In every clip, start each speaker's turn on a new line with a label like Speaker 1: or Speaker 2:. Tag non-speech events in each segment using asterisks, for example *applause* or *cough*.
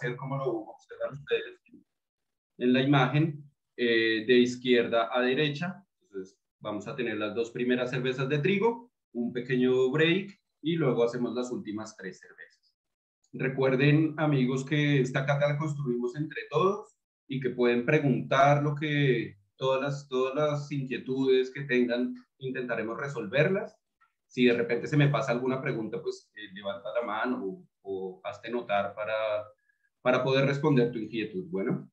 Speaker 1: ser como lo observan ustedes en la imagen, eh, de izquierda a derecha. Entonces, vamos a tener las dos primeras cervezas de trigo, un pequeño break y luego hacemos las últimas tres cervezas. Recuerden, amigos, que esta cata la construimos entre todos y que pueden preguntar lo que todas las, todas las inquietudes que tengan, intentaremos resolverlas. Si de repente se me pasa alguna pregunta, pues eh, levanta la mano o, o hazte notar para, para poder responder tu inquietud. Bueno,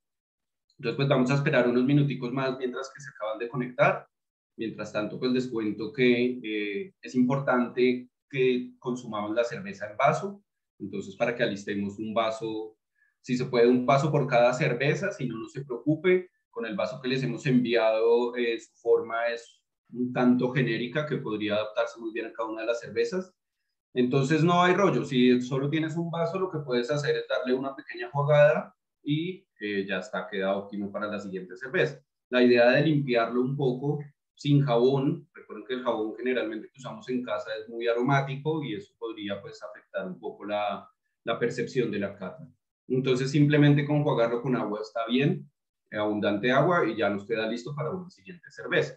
Speaker 1: entonces pues vamos a esperar unos minuticos más mientras que se acaban de conectar. Mientras tanto, pues les cuento que eh, es importante que consumamos la cerveza en vaso. Entonces, para que alistemos un vaso, si se puede, un vaso por cada cerveza, si no, no se preocupe. Con el vaso que les hemos enviado, eh, su forma es un tanto genérica que podría adaptarse muy bien a cada una de las cervezas. Entonces, no hay rollo. Si solo tienes un vaso, lo que puedes hacer es darle una pequeña jugada y eh, ya está quedado óptimo para la siguiente cerveza. La idea de limpiarlo un poco sin jabón, recuerden que el jabón generalmente que usamos en casa es muy aromático y eso podría pues afectar un poco la, la percepción de la cata. Entonces simplemente con jugarlo con agua está bien, abundante agua y ya nos queda listo para una siguiente cerveza.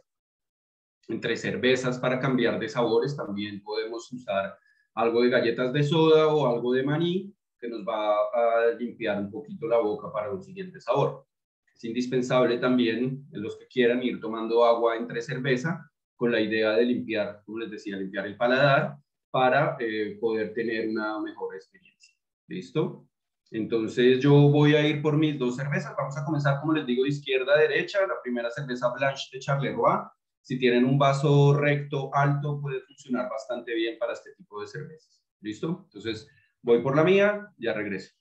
Speaker 1: Entre cervezas para cambiar de sabores también podemos usar algo de galletas de soda o algo de maní que nos va a limpiar un poquito la boca para un siguiente sabor. Es indispensable también en los que quieran ir tomando agua entre cerveza con la idea de limpiar, como les decía, limpiar el paladar para eh, poder tener una mejor experiencia. ¿Listo? Entonces yo voy a ir por mis dos cervezas. Vamos a comenzar, como les digo, de izquierda a derecha. La primera cerveza Blanche de Charleroi. Si tienen un vaso recto alto, puede funcionar bastante bien para este tipo de cervezas. ¿Listo? Entonces voy por la mía, ya regreso.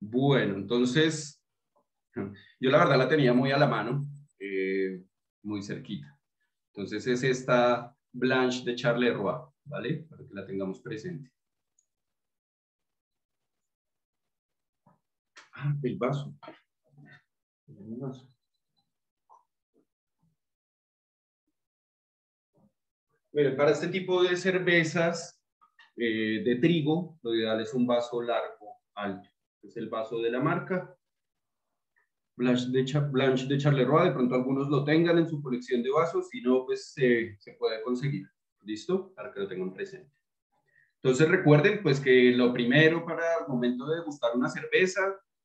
Speaker 1: Bueno, entonces, yo la verdad la tenía muy a la mano, eh, muy cerquita. Entonces es esta Blanche de Charleroi, ¿vale? Para que la tengamos presente. Ah, el vaso. El para este tipo de cervezas eh, de trigo, lo ideal es un vaso largo, alto es el vaso de la marca. Blanche de, Blanche de Charleroi, de pronto algunos lo tengan en su colección de vasos, si no, pues se puede conseguir. ¿Listo? Para que lo tengan presente. Entonces recuerden pues que lo primero para el momento de degustar una cerveza,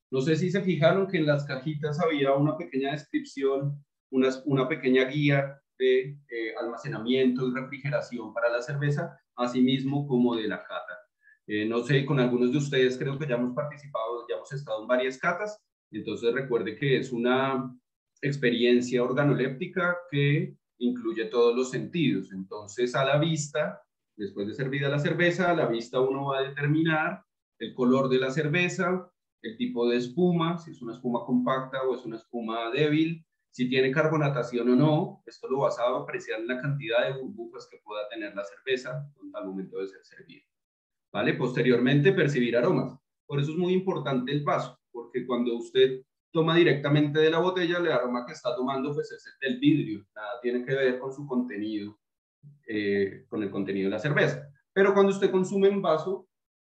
Speaker 1: no sé si se fijaron que en las cajitas había una pequeña descripción, una, una pequeña guía de eh, almacenamiento y refrigeración para la cerveza, así mismo como de la cata. Eh, no sé, con algunos de ustedes creo que ya hemos participado, ya hemos estado en varias catas, entonces recuerde que es una experiencia organoléptica que incluye todos los sentidos. Entonces, a la vista, después de servida la cerveza, a la vista uno va a determinar el color de la cerveza, el tipo de espuma, si es una espuma compacta o es una espuma débil, si tiene carbonatación o no. Esto lo vas a apreciar en la cantidad de burbujas que pueda tener la cerveza al momento de ser servida. ¿vale? Posteriormente percibir aromas. Por eso es muy importante el vaso, porque cuando usted toma directamente de la botella, el aroma que está tomando pues es el del vidrio, nada tiene que ver con su contenido, eh, con el contenido de la cerveza. Pero cuando usted consume en vaso,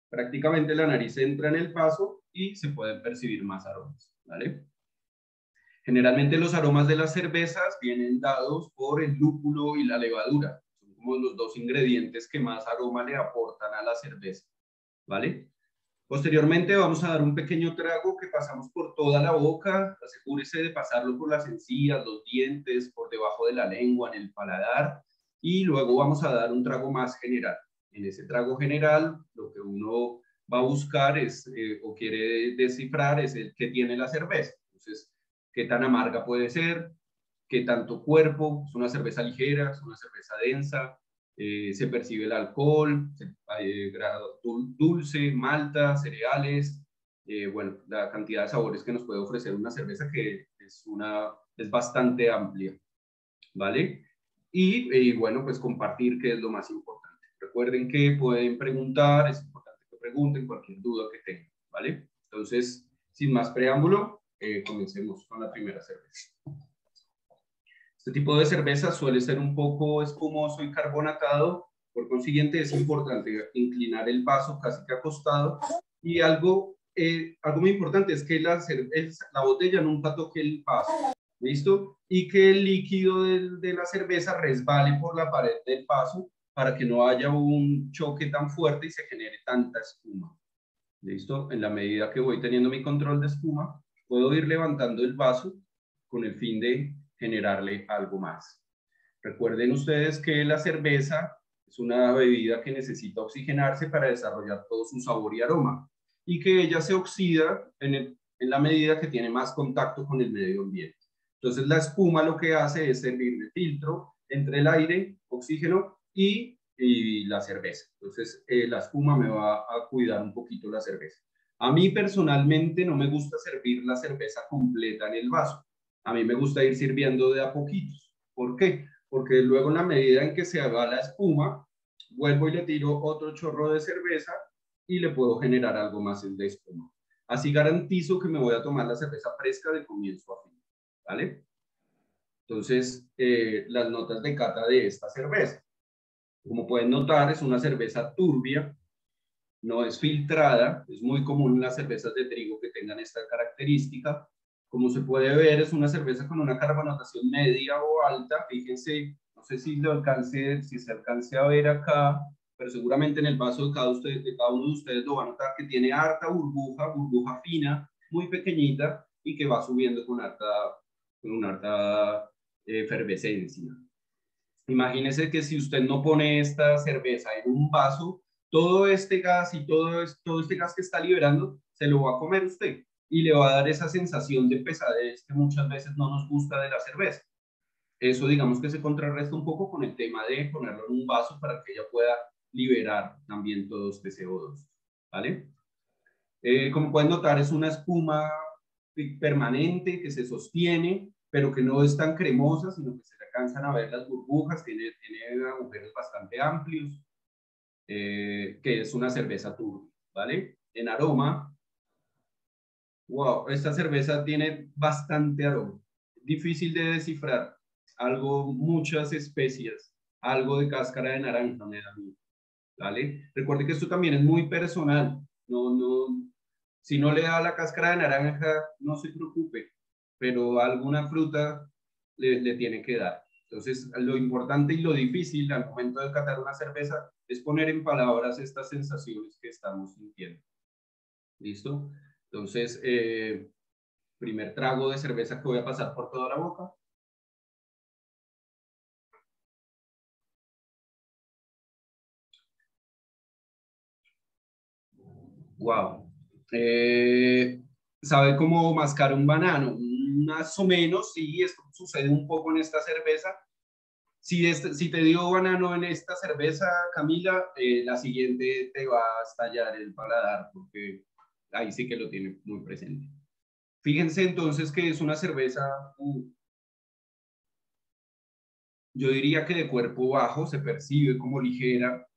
Speaker 1: prácticamente la nariz entra en el vaso y se pueden percibir más aromas. Generalmente los aromas de las cervezas vienen dados por el lúpulo y la levadura los dos ingredientes que más aroma le aportan a la cerveza, ¿vale? Posteriormente vamos a dar un pequeño trago que pasamos por toda la boca, asegúrese de pasarlo por las encías, los dientes, por debajo de la lengua, en el paladar, y luego vamos a dar un trago más general. En ese trago general, lo que uno va a buscar es, eh, o quiere descifrar, es el que tiene la cerveza. Entonces, qué tan amarga puede ser, qué tanto cuerpo, es una cerveza ligera, es una cerveza densa, eh, se percibe el alcohol, eh, dulce, malta, cereales, eh, bueno, la cantidad de sabores que nos puede ofrecer una cerveza que es, una, es bastante amplia, ¿vale? Y, y bueno, pues compartir, que es lo más importante. Recuerden que pueden preguntar, es importante que pregunten cualquier duda que tengan, ¿vale? Entonces, sin más preámbulo, eh, comencemos con la primera cerveza. Este tipo de cerveza suele ser un poco espumoso y carbonatado, por consiguiente es importante inclinar el vaso casi que acostado y algo, eh, algo muy importante es que la, la botella nunca toque el vaso, ¿listo? Y que el líquido de, de la cerveza resbale por la pared del vaso para que no haya un choque tan fuerte y se genere tanta espuma. ¿Listo? En la medida que voy teniendo mi control de espuma, puedo ir levantando el vaso con el fin de generarle algo más. Recuerden ustedes que la cerveza es una bebida que necesita oxigenarse para desarrollar todo su sabor y aroma y que ella se oxida en, la medida que tiene más contacto con el medio ambiente. Entonces la espuma lo que hace es servir de filtro entre el aire, oxígeno y, y la cerveza. Entonces eh, la espuma me va a cuidar un poquito la cerveza. A mí personalmente no me gusta servir la cerveza completa en el vaso. A mí me gusta ir sirviendo de a poquitos. ¿Por qué? Porque luego en la medida en que se haga la espuma, vuelvo y le tiro otro chorro de cerveza y le puedo generar algo más de espuma. Así garantizo que me voy a tomar la cerveza fresca de comienzo a fin. ¿Vale? Entonces, eh, las notas de cata de esta cerveza. Como pueden notar, es una cerveza turbia, no es filtrada, es muy común en las cervezas de trigo que tengan esta característica. Como se puede ver, es una cerveza con una carbonatación media o alta. Fíjense, no sé si lo alcance, si se alcance a ver acá, pero seguramente en el vaso de cada, usted, de cada uno de ustedes lo van a notar que tiene harta burbuja, burbuja fina, muy pequeñita y que va subiendo con harta, con una harta eh, efervescencia. Imagínese que si usted no pone esta cerveza en un vaso, todo este gas y todo, todo este gas que está liberando se lo va a comer usted y le va a dar esa sensación de pesadez que muchas veces no nos gusta de la cerveza. Eso digamos que se contrarresta un poco con el tema de ponerlo en un vaso para que ella pueda liberar también todo este CO2. ¿Vale? Eh, como pueden notar, es una espuma permanente que se sostiene, pero que no es tan cremosa, sino que se alcanzan a ver las burbujas, tiene, tiene agujeros bastante amplios, eh, que es una cerveza turbia, ¿vale? En aroma, wow, esta cerveza tiene bastante aroma, difícil de descifrar, algo, muchas especias, algo de cáscara de naranja me da ¿vale? Recuerde que esto también es muy personal, no, no, si no le da la cáscara de naranja, no se preocupe, pero alguna fruta le, le tiene que dar. Entonces, lo importante y lo difícil al momento de catar una cerveza es poner en palabras estas sensaciones que estamos sintiendo. ¿Listo? Entonces, eh, primer trago de cerveza que voy a pasar por toda la boca. Wow. Eh, ¿Sabe cómo mascar un banano? Más o menos, sí, esto sucede un poco en esta cerveza. Si, este, si te dio banano en esta cerveza, Camila, eh, la siguiente te va a estallar el paladar, porque ahí sí que lo tiene muy presente. Fíjense entonces que es una cerveza, uh, yo diría que de cuerpo bajo, se percibe como ligera,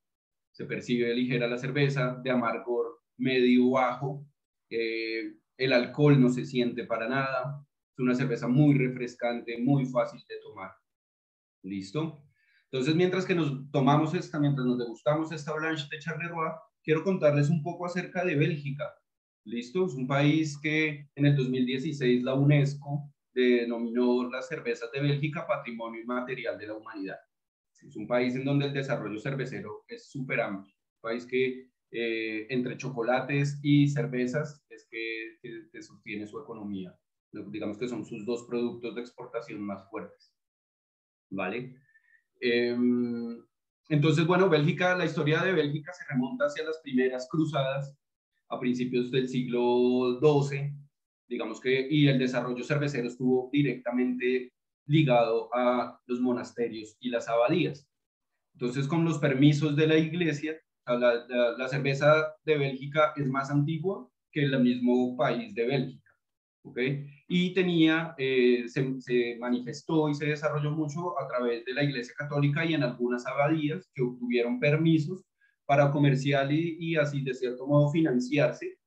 Speaker 1: se percibe ligera la cerveza, de amargor medio bajo, eh, el alcohol no se siente para nada, es una cerveza muy refrescante, muy fácil de tomar. ¿Listo? Entonces, mientras que nos tomamos esta, mientras nos degustamos esta Blanche de Charleroi, quiero contarles un poco acerca de Bélgica. ¿Listo? Es un país que en el 2016 la UNESCO denominó las cervezas de Bélgica Patrimonio Inmaterial de la Humanidad. Es un país en donde el desarrollo cervecero es súper amplio. Un país que eh, entre chocolates y cervezas es que, sostiene su economía digamos que son sus dos productos de exportación más fuertes. ¿Vale? Em, entonces, bueno, Bélgica, la historia de Bélgica se remonta hacia las primeras cruzadas a principios del siglo XII, digamos que, y el desarrollo cervecero estuvo directamente ligado a los monasterios y las abadías. Entonces, con los permisos de la iglesia, la, cerveza de Bélgica es más antigua que el mismo país de Bélgica. ¿ok? y tenía, eh, se, manifestó y se desarrolló mucho a través de la Iglesia Católica y en algunas abadías que obtuvieron permisos para comercial y, así de cierto modo financiarse.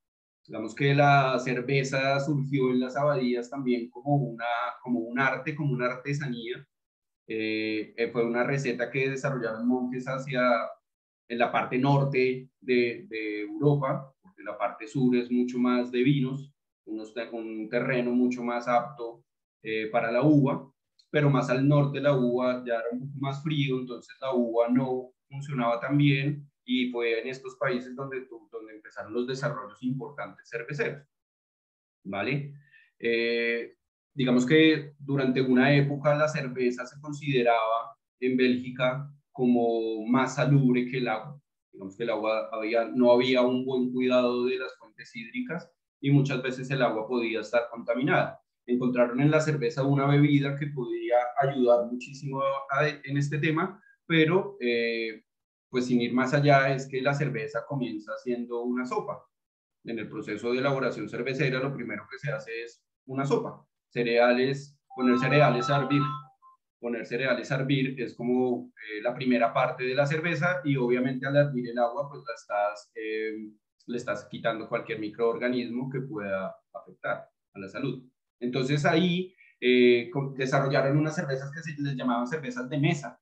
Speaker 1: Digamos que la cerveza surgió en las abadías también como, una, como un arte, como una artesanía. Eh, eh, fue una receta que desarrollaron monjes hacia en la parte norte de, de Europa, porque la parte sur es mucho más de vinos un terreno mucho más apto eh, para la uva, pero más al norte la uva ya era un poco más frío, entonces la uva no funcionaba tan bien y fue en estos países donde, donde empezaron los desarrollos importantes cerveceros. ¿Vale? Eh, digamos que durante una época la cerveza se consideraba en Bélgica como más salubre que el agua. Digamos que el agua había, no había un buen cuidado de las fuentes hídricas y muchas veces el agua podía estar contaminada. Encontraron en la cerveza una bebida que podía ayudar muchísimo en este tema, pero eh, pues sin ir más allá es que la cerveza comienza siendo una sopa. En el proceso de elaboración cervecera lo primero que se hace es una sopa. Cereales, poner cereales a hervir. Poner cereales a hervir es como eh, la primera parte de la cerveza y obviamente al hervir el agua pues eh, le estás quitando cualquier microorganismo que pueda afectar a la salud. Entonces ahí eh, desarrollaron unas cervezas que se les llamaban cervezas de mesa,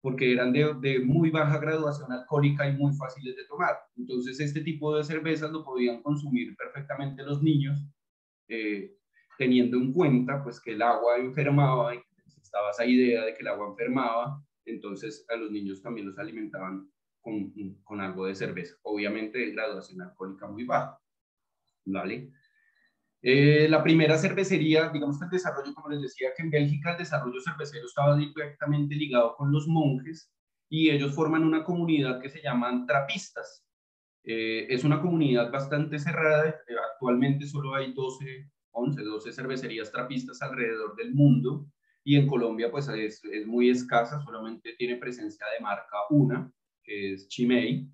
Speaker 1: porque eran de, muy baja graduación alcohólica y muy fáciles de tomar. Entonces este tipo de cervezas lo podían consumir perfectamente los niños, eh, teniendo en cuenta pues que el agua enfermaba y estaba esa idea de que el agua enfermaba, entonces a los niños también los alimentaban con, algo de cerveza, obviamente de graduación alcohólica muy baja. ¿Vale? Eh, la primera cervecería, digamos que el desarrollo, como les decía, que en Bélgica el desarrollo cervecero estaba directamente ligado con los monjes y ellos forman una comunidad que se llaman trapistas. Eh, es una comunidad bastante cerrada, eh, actualmente solo hay 12, 11, 12 cervecerías trapistas alrededor del mundo y en Colombia pues es, es muy escasa, solamente tiene presencia de marca una que es Chimay,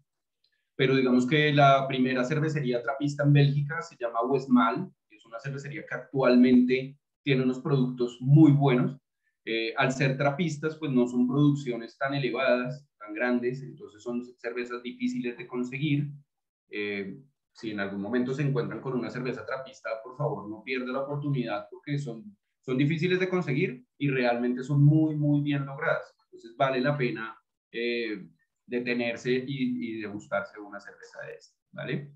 Speaker 1: pero digamos que la primera cervecería trapista en Bélgica se llama Westmal, una cervecería que actualmente tiene unos productos muy buenos. Eh, al ser trapistas, pues no son producciones tan elevadas, tan grandes, entonces son cervezas difíciles de conseguir. Eh, si en algún momento se encuentran con una cerveza trapista, por favor no pierda la oportunidad porque son, son difíciles de conseguir y realmente son muy, muy bien logradas. Entonces vale la pena eh, detenerse y, y degustarse una cerveza de esta, ¿vale?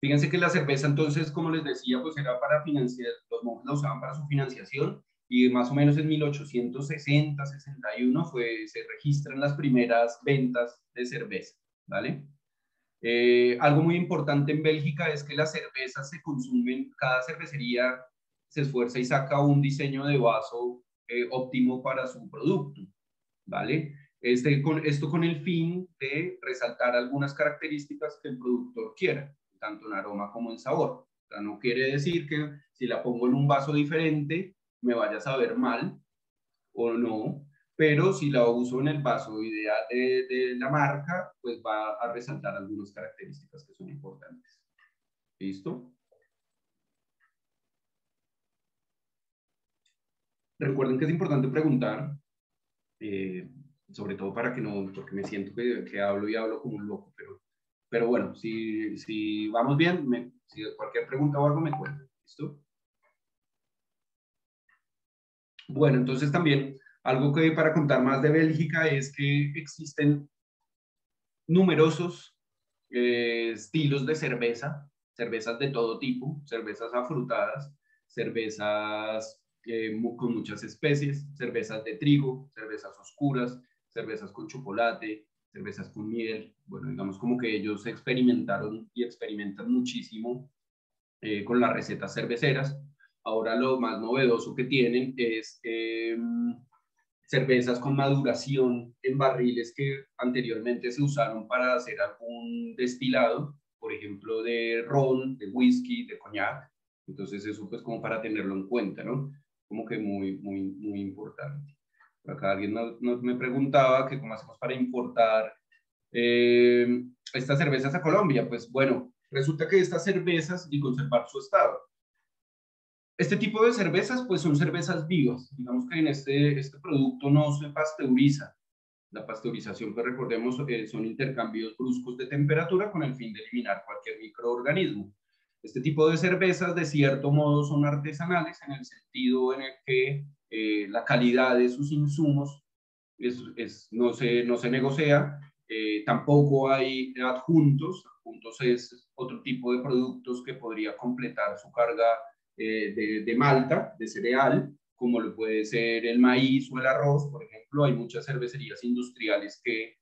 Speaker 1: Fíjense que la cerveza entonces, como les decía, pues era para financiar, los monjes la usaban para su financiación y más o menos en 1860, 61 fue, se registran las primeras ventas de cerveza, ¿vale? Eh, algo muy importante en Bélgica es que las cervezas se consumen, cada cervecería se esfuerza y saca un diseño de vaso eh, óptimo para su producto, ¿vale? Este, con, esto con el fin de resaltar algunas características que el productor quiera, tanto en aroma como en sabor. No quiere decir que si la pongo en un vaso diferente me vaya a saber mal o no, pero si la uso en el vaso ideal de, de la marca, pues va a resaltar algunas características que son importantes. ¿Listo? Recuerden que es importante preguntar eh, sobre todo para que no, porque me siento que, que hablo y hablo como un loco, pero, pero bueno, si, si vamos bien, si cualquier pregunta o algo me cuenta, ¿listo? Bueno, entonces también algo que para contar más de Bélgica es que existen numerosos eh, estilos de cerveza, cervezas de todo tipo, cervezas afrutadas, cervezas eh, con muchas especies, cervezas de trigo, cervezas oscuras, cervezas con chocolate, cervezas con miel. Bueno, digamos como que ellos experimentaron y experimentan muchísimo eh, con las recetas cerveceras. Ahora lo más novedoso que tienen es em, cervezas con maduración en barriles que anteriormente se usaron para hacer algún destilado, por ejemplo, de ron, de whisky, de coñac. Entonces eso pues como para tenerlo en cuenta, ¿no? Como que muy, muy, muy importante acá alguien nos, me preguntaba que cómo hacemos para importar eh, estas cervezas a Colombia. Pues bueno, resulta que estas cervezas y conservar su estado. Este tipo de cervezas, pues son cervezas vivas. Digamos que en este, este producto no se pasteuriza. La pasteurización, pues recordemos, eh, son intercambios bruscos de temperatura con el fin de eliminar cualquier microorganismo. Este tipo de cervezas, de cierto modo, son artesanales en el sentido en el que eh, la calidad de sus insumos es, no, se, no se negocia, eh, tampoco hay adjuntos, adjuntos es otro tipo de productos que podría completar su carga eh, de, malta, de cereal, como lo puede ser el maíz o el arroz, por ejemplo, hay muchas cervecerías industriales que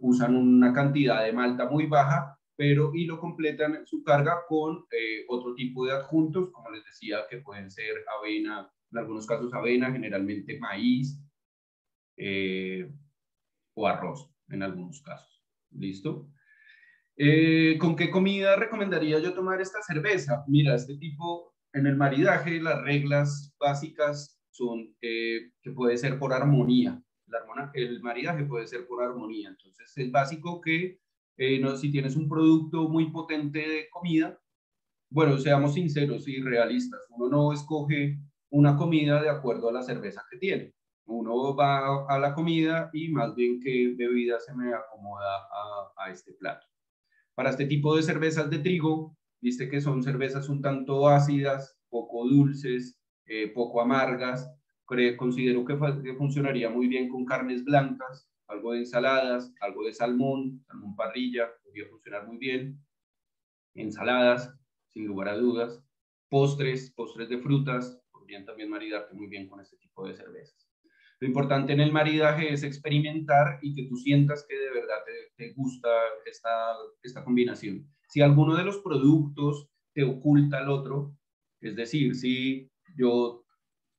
Speaker 1: usan una cantidad de malta muy baja pero y lo completan su carga con otro tipo de adjuntos, como les decía, que pueden ser avena, en algunos casos avena, generalmente maíz eh, o arroz, en algunos casos. ¿Listo? Eh, ¿Con qué comida recomendaría yo tomar esta cerveza? Mira, este tipo, en el maridaje, las reglas básicas son que puede ser por armonía. el maridaje puede ser por armonía. Entonces, es básico que eh, no, si tienes un producto muy potente de comida, bueno, seamos sinceros y realistas, uno no escoge una comida de acuerdo a la cerveza que tiene. Uno va a la comida y más bien qué bebida se me acomoda a, este plato. Para este tipo de cervezas de trigo, viste que son cervezas un tanto ácidas, poco dulces, eh, poco amargas. Considero que, que funcionaría muy bien con carnes blancas, algo de ensaladas, algo de salmón, salmón parrilla, podría funcionar muy bien. Ensaladas, sin lugar a dudas. Postres, postres de frutas, también maridarte muy bien con este tipo de cervezas. Lo importante en el maridaje es experimentar y que tú sientas que de verdad te, te gusta esta, esta combinación. Si alguno de los productos te oculta al otro, es decir, si yo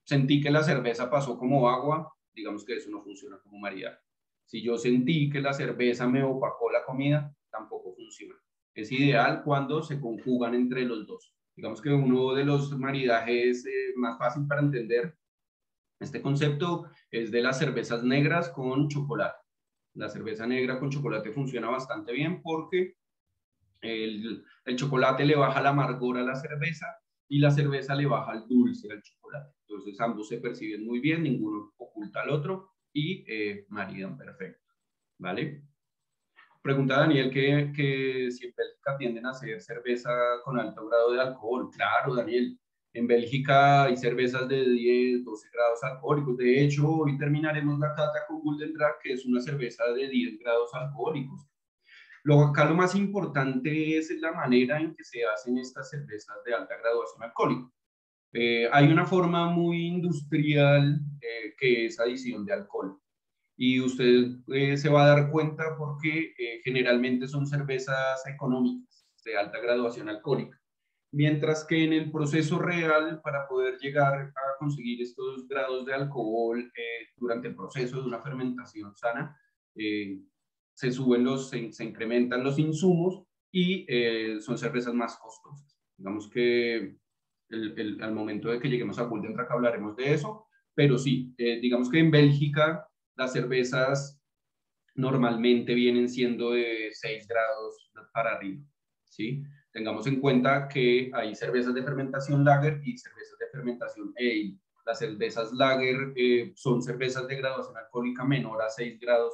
Speaker 1: sentí que la cerveza pasó como agua, digamos que eso no funciona como maridaje. Si yo sentí que la cerveza me opacó la comida, tampoco funciona. Es ideal cuando se conjugan entre los dos. Digamos que uno de los maridajes eh, más fácil para entender este concepto es de las cervezas negras con chocolate. La cerveza negra con chocolate funciona bastante bien porque el, el, chocolate le baja la amargor a la cerveza y la cerveza le baja el dulce al chocolate. Entonces ambos se perciben muy bien, ninguno oculta al otro y eh, maridan perfecto, ¿vale? Pregunta Daniel que, si en Bélgica tienden a hacer cerveza con alto grado de alcohol. Claro, Daniel, en Bélgica hay cervezas de 10, 12 grados alcohólicos. De hecho, hoy terminaremos la cata con Golden Drag, que es una cerveza de 10 grados alcohólicos. Lo, acá lo más importante es la manera en que se hacen estas cervezas de alta graduación alcohólica. Eh, hay una forma muy industrial eh, que es adición de alcohol. Y usted eh, se va a dar cuenta porque generalmente son cervezas económicas de alta graduación alcohólica. Mientras que en el proceso real, para poder llegar a conseguir estos grados de alcohol durante el proceso de una fermentación sana, se suben los, se, se, incrementan los insumos y son cervezas más costosas. Digamos que al momento de que lleguemos a Golden Track hablaremos de eso, pero sí, eh, digamos que en Bélgica las cervezas normalmente vienen siendo de 6 grados para arriba, ¿sí? Tengamos en cuenta que hay cervezas de fermentación lager y cervezas de fermentación ale. Las cervezas lager eh, son cervezas de graduación alcohólica menor a 6 grados,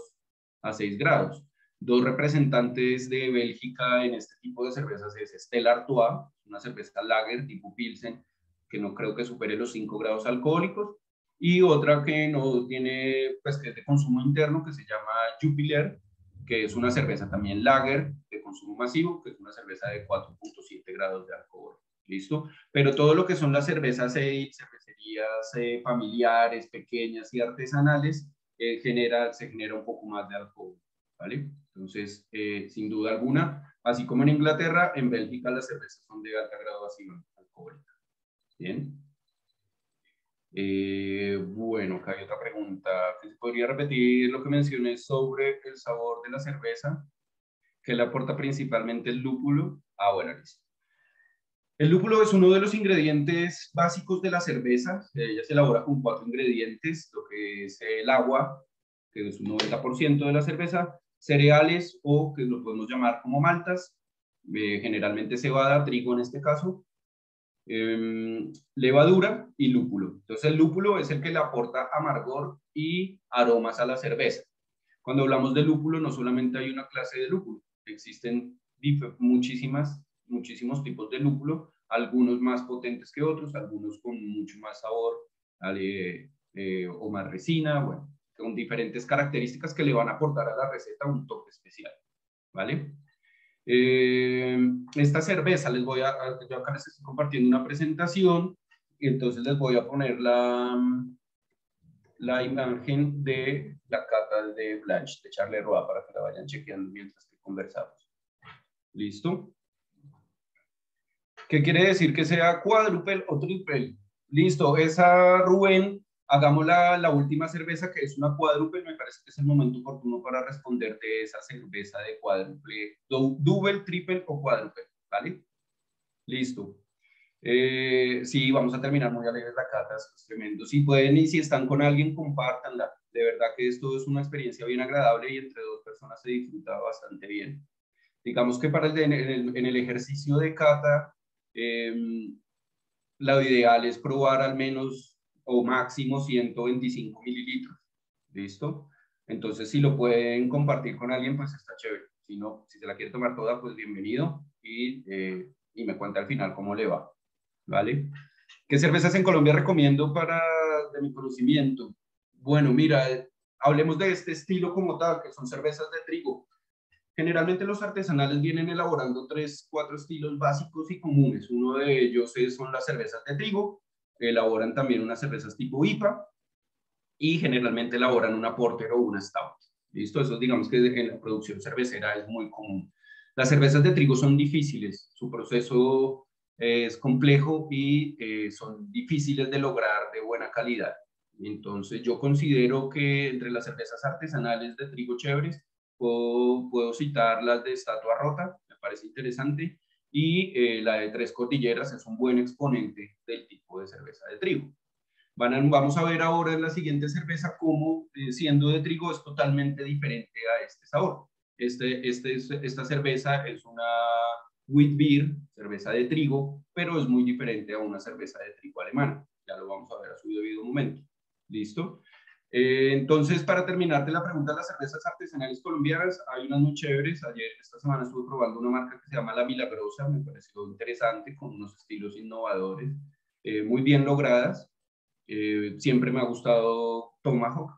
Speaker 1: a 6 grados. Dos representantes de Bélgica en este tipo de cervezas es Stella Artois, una cerveza lager tipo Pilsen, que no creo que supere los 5 grados alcohólicos, y otra que no tiene, pues que es de consumo interno, que se llama Jupiler, que es una cerveza también lager de consumo masivo, que es una cerveza de 4.7 grados de alcohol. ¿Listo? Pero todo lo que son las cervezas cervecerías eh, familiares, pequeñas y artesanales, eh, genera, se genera un poco más de alcohol. ¿Vale? Entonces, eh, sin duda alguna, así como en Inglaterra, en Bélgica las cervezas son de alta graduación alcohólica. Bien. Eh, bueno, acá hay otra pregunta. ¿Podría repetir lo que mencioné sobre el sabor de la cerveza? que le aporta principalmente el lúpulo? Ah, bueno, listo. El lúpulo es uno de los ingredientes básicos de la cerveza. Ella se elabora con cuatro ingredientes, lo que es el agua, que es un 90% de la cerveza, cereales o que lo podemos llamar como maltas, eh, generalmente cebada, trigo en este caso, em, levadura y lúpulo. Entonces el lúpulo es el que le aporta amargor y aromas a la cerveza. Cuando hablamos de lúpulo, no solamente hay una clase de lúpulo, existen muchísimas, muchísimos tipos de lúpulo, algunos más potentes que otros, algunos con mucho más sabor eh, o más resina, con diferentes características que le van a aportar a la receta un toque especial, ¿vale? Eh, esta cerveza les voy a, yo acá les estoy compartiendo una presentación y entonces les voy a poner la, la imagen de la cata de Blanche, de Charles Roa, para que la vayan chequeando mientras que conversamos. ¿Listo? ¿Qué quiere decir que sea cuádruple o triple? Listo, esa Rubén hagamos la, la, última cerveza que es una cuádruple, me parece que es el momento oportuno para responderte esa cerveza de cuádruple, double, triple o cuádruple, ¿vale? Listo. Eh, sí, vamos a terminar muy alegres la cata, es tremendo. Si pueden y si están con alguien, compártanla. De verdad que esto es una experiencia bien agradable y entre dos personas se disfruta bastante bien. Digamos que para el en, el, en el ejercicio de cata, eh, lo ideal es probar al menos o máximo 125 mililitros. ¿Listo? Entonces, si lo pueden compartir con alguien, pues está chévere. Si no, si se la quiere tomar toda, pues bienvenido y, eh, y me cuenta al final cómo le va. ¿Vale? ¿Qué cervezas en Colombia recomiendo para de mi conocimiento? Bueno, mira, hablemos de este estilo como tal, que son cervezas de trigo. Generalmente los artesanales vienen elaborando tres, cuatro estilos básicos y comunes. Uno de ellos son las cervezas de trigo, elaboran también unas cervezas tipo IPA y generalmente elaboran una porter o una stout. ¿Listo? Eso digamos que en la producción cervecera es muy común. Las cervezas de trigo son difíciles, su proceso es complejo y eh, son difíciles de lograr de buena calidad. Entonces yo considero que entre las cervezas artesanales de trigo chéveres puedo, puedo citar las de Estatua Rota, me parece interesante, y eh, la de Tres Cordilleras es un buen exponente del tipo de cerveza de trigo. Van vamos a ver ahora en la siguiente cerveza cómo, eh, siendo de trigo, es totalmente diferente a este sabor. Este, este, esta cerveza es una wheat beer, cerveza de trigo, pero es muy diferente a una cerveza de trigo alemana. Ya lo vamos a ver a su debido momento. ¿Listo? Eh, entonces, para terminarte la pregunta de las cervezas artesanales colombianas, hay unas muy chéveres. Ayer, esta semana, estuve probando una marca que se llama La Milagrosa, me pareció interesante, con unos estilos innovadores, eh, muy bien logradas. Eh, siempre me ha gustado Tomahawk,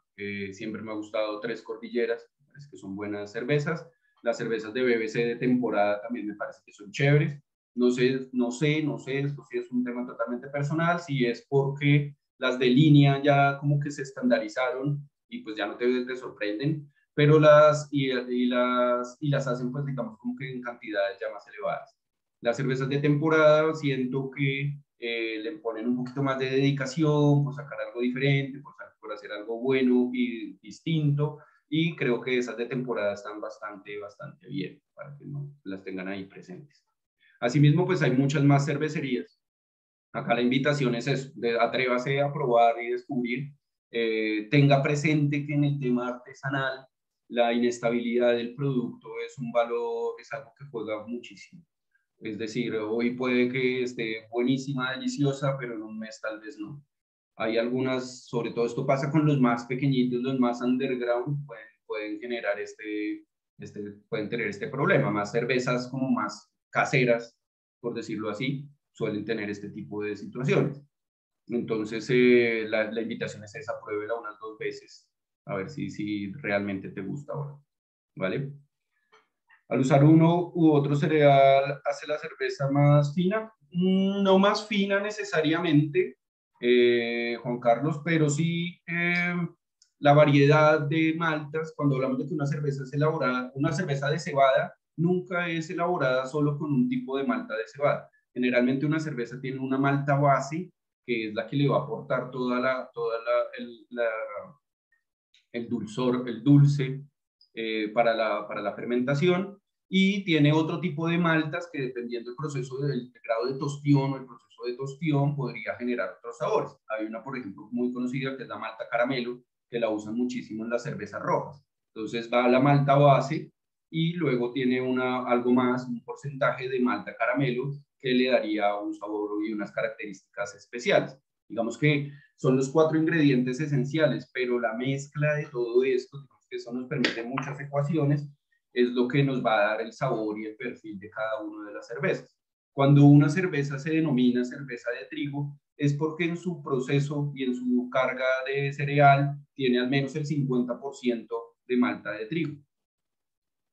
Speaker 1: siempre me ha gustado Tres Cordilleras, que son buenas cervezas. Las cervezas de BBC de temporada también me parece que son chéveres. No sé, no sé, no sé, esto sí es un tema totalmente personal, si es porque las de línea ya como que se estandarizaron y pues ya no te, te sorprenden, pero las y, las y las hacen pues digamos como que en cantidades ya más elevadas. Las cervezas de temporada siento que eh, le ponen un poquito más de dedicación por sacar algo diferente, por, por hacer algo bueno y distinto y creo que esas de temporada están bastante, bastante bien para que no las tengan ahí presentes. Asimismo, pues hay muchas más cervecerías Acá la invitación es eso, de, atrévase a probar y descubrir, eh, tenga presente que en el tema artesanal la inestabilidad del producto es un valor, es algo que juega muchísimo. Es decir, hoy puede que esté buenísima, deliciosa, pero en un mes tal vez no. Hay algunas, sobre todo esto pasa con los más pequeñitos, los más underground, pueden, pueden generar este, este, pueden tener este problema, más cervezas como más caseras, por decirlo así, suelen tener este tipo de situaciones. Entonces, eh, la, invitación es esa, pruébela unas dos veces, a ver si, si realmente te gusta ahora, ¿vale? Al usar uno u otro cereal, ¿hace la cerveza más fina? Mm, no más fina necesariamente, eh, Juan Carlos, pero sí eh, la variedad de maltas, cuando hablamos de que una cerveza es elaborada, una cerveza de cebada nunca es elaborada solo con un tipo de malta de cebada Generalmente una cerveza tiene una malta base, que es la que le va a aportar toda la, toda el, el, dulzor, el dulce eh, para, la, para la fermentación, y tiene otro tipo de maltas que dependiendo del proceso del grado de tostión o el proceso de tostión podría generar otros sabores. Hay una, por ejemplo, muy conocida que es la malta caramelo, que la usan muchísimo en las cervezas rojas. Entonces va la malta base y luego tiene una, algo más, un porcentaje de malta caramelo que le daría un sabor y unas características especiales. Digamos que son los cuatro ingredientes esenciales, pero la mezcla de todo esto, que eso nos permite muchas ecuaciones, es lo que nos va a dar el sabor y el perfil de cada una de las cervezas. Cuando una cerveza se denomina cerveza de trigo, es porque en su proceso y en su carga de cereal tiene al menos el 50% de malta de trigo.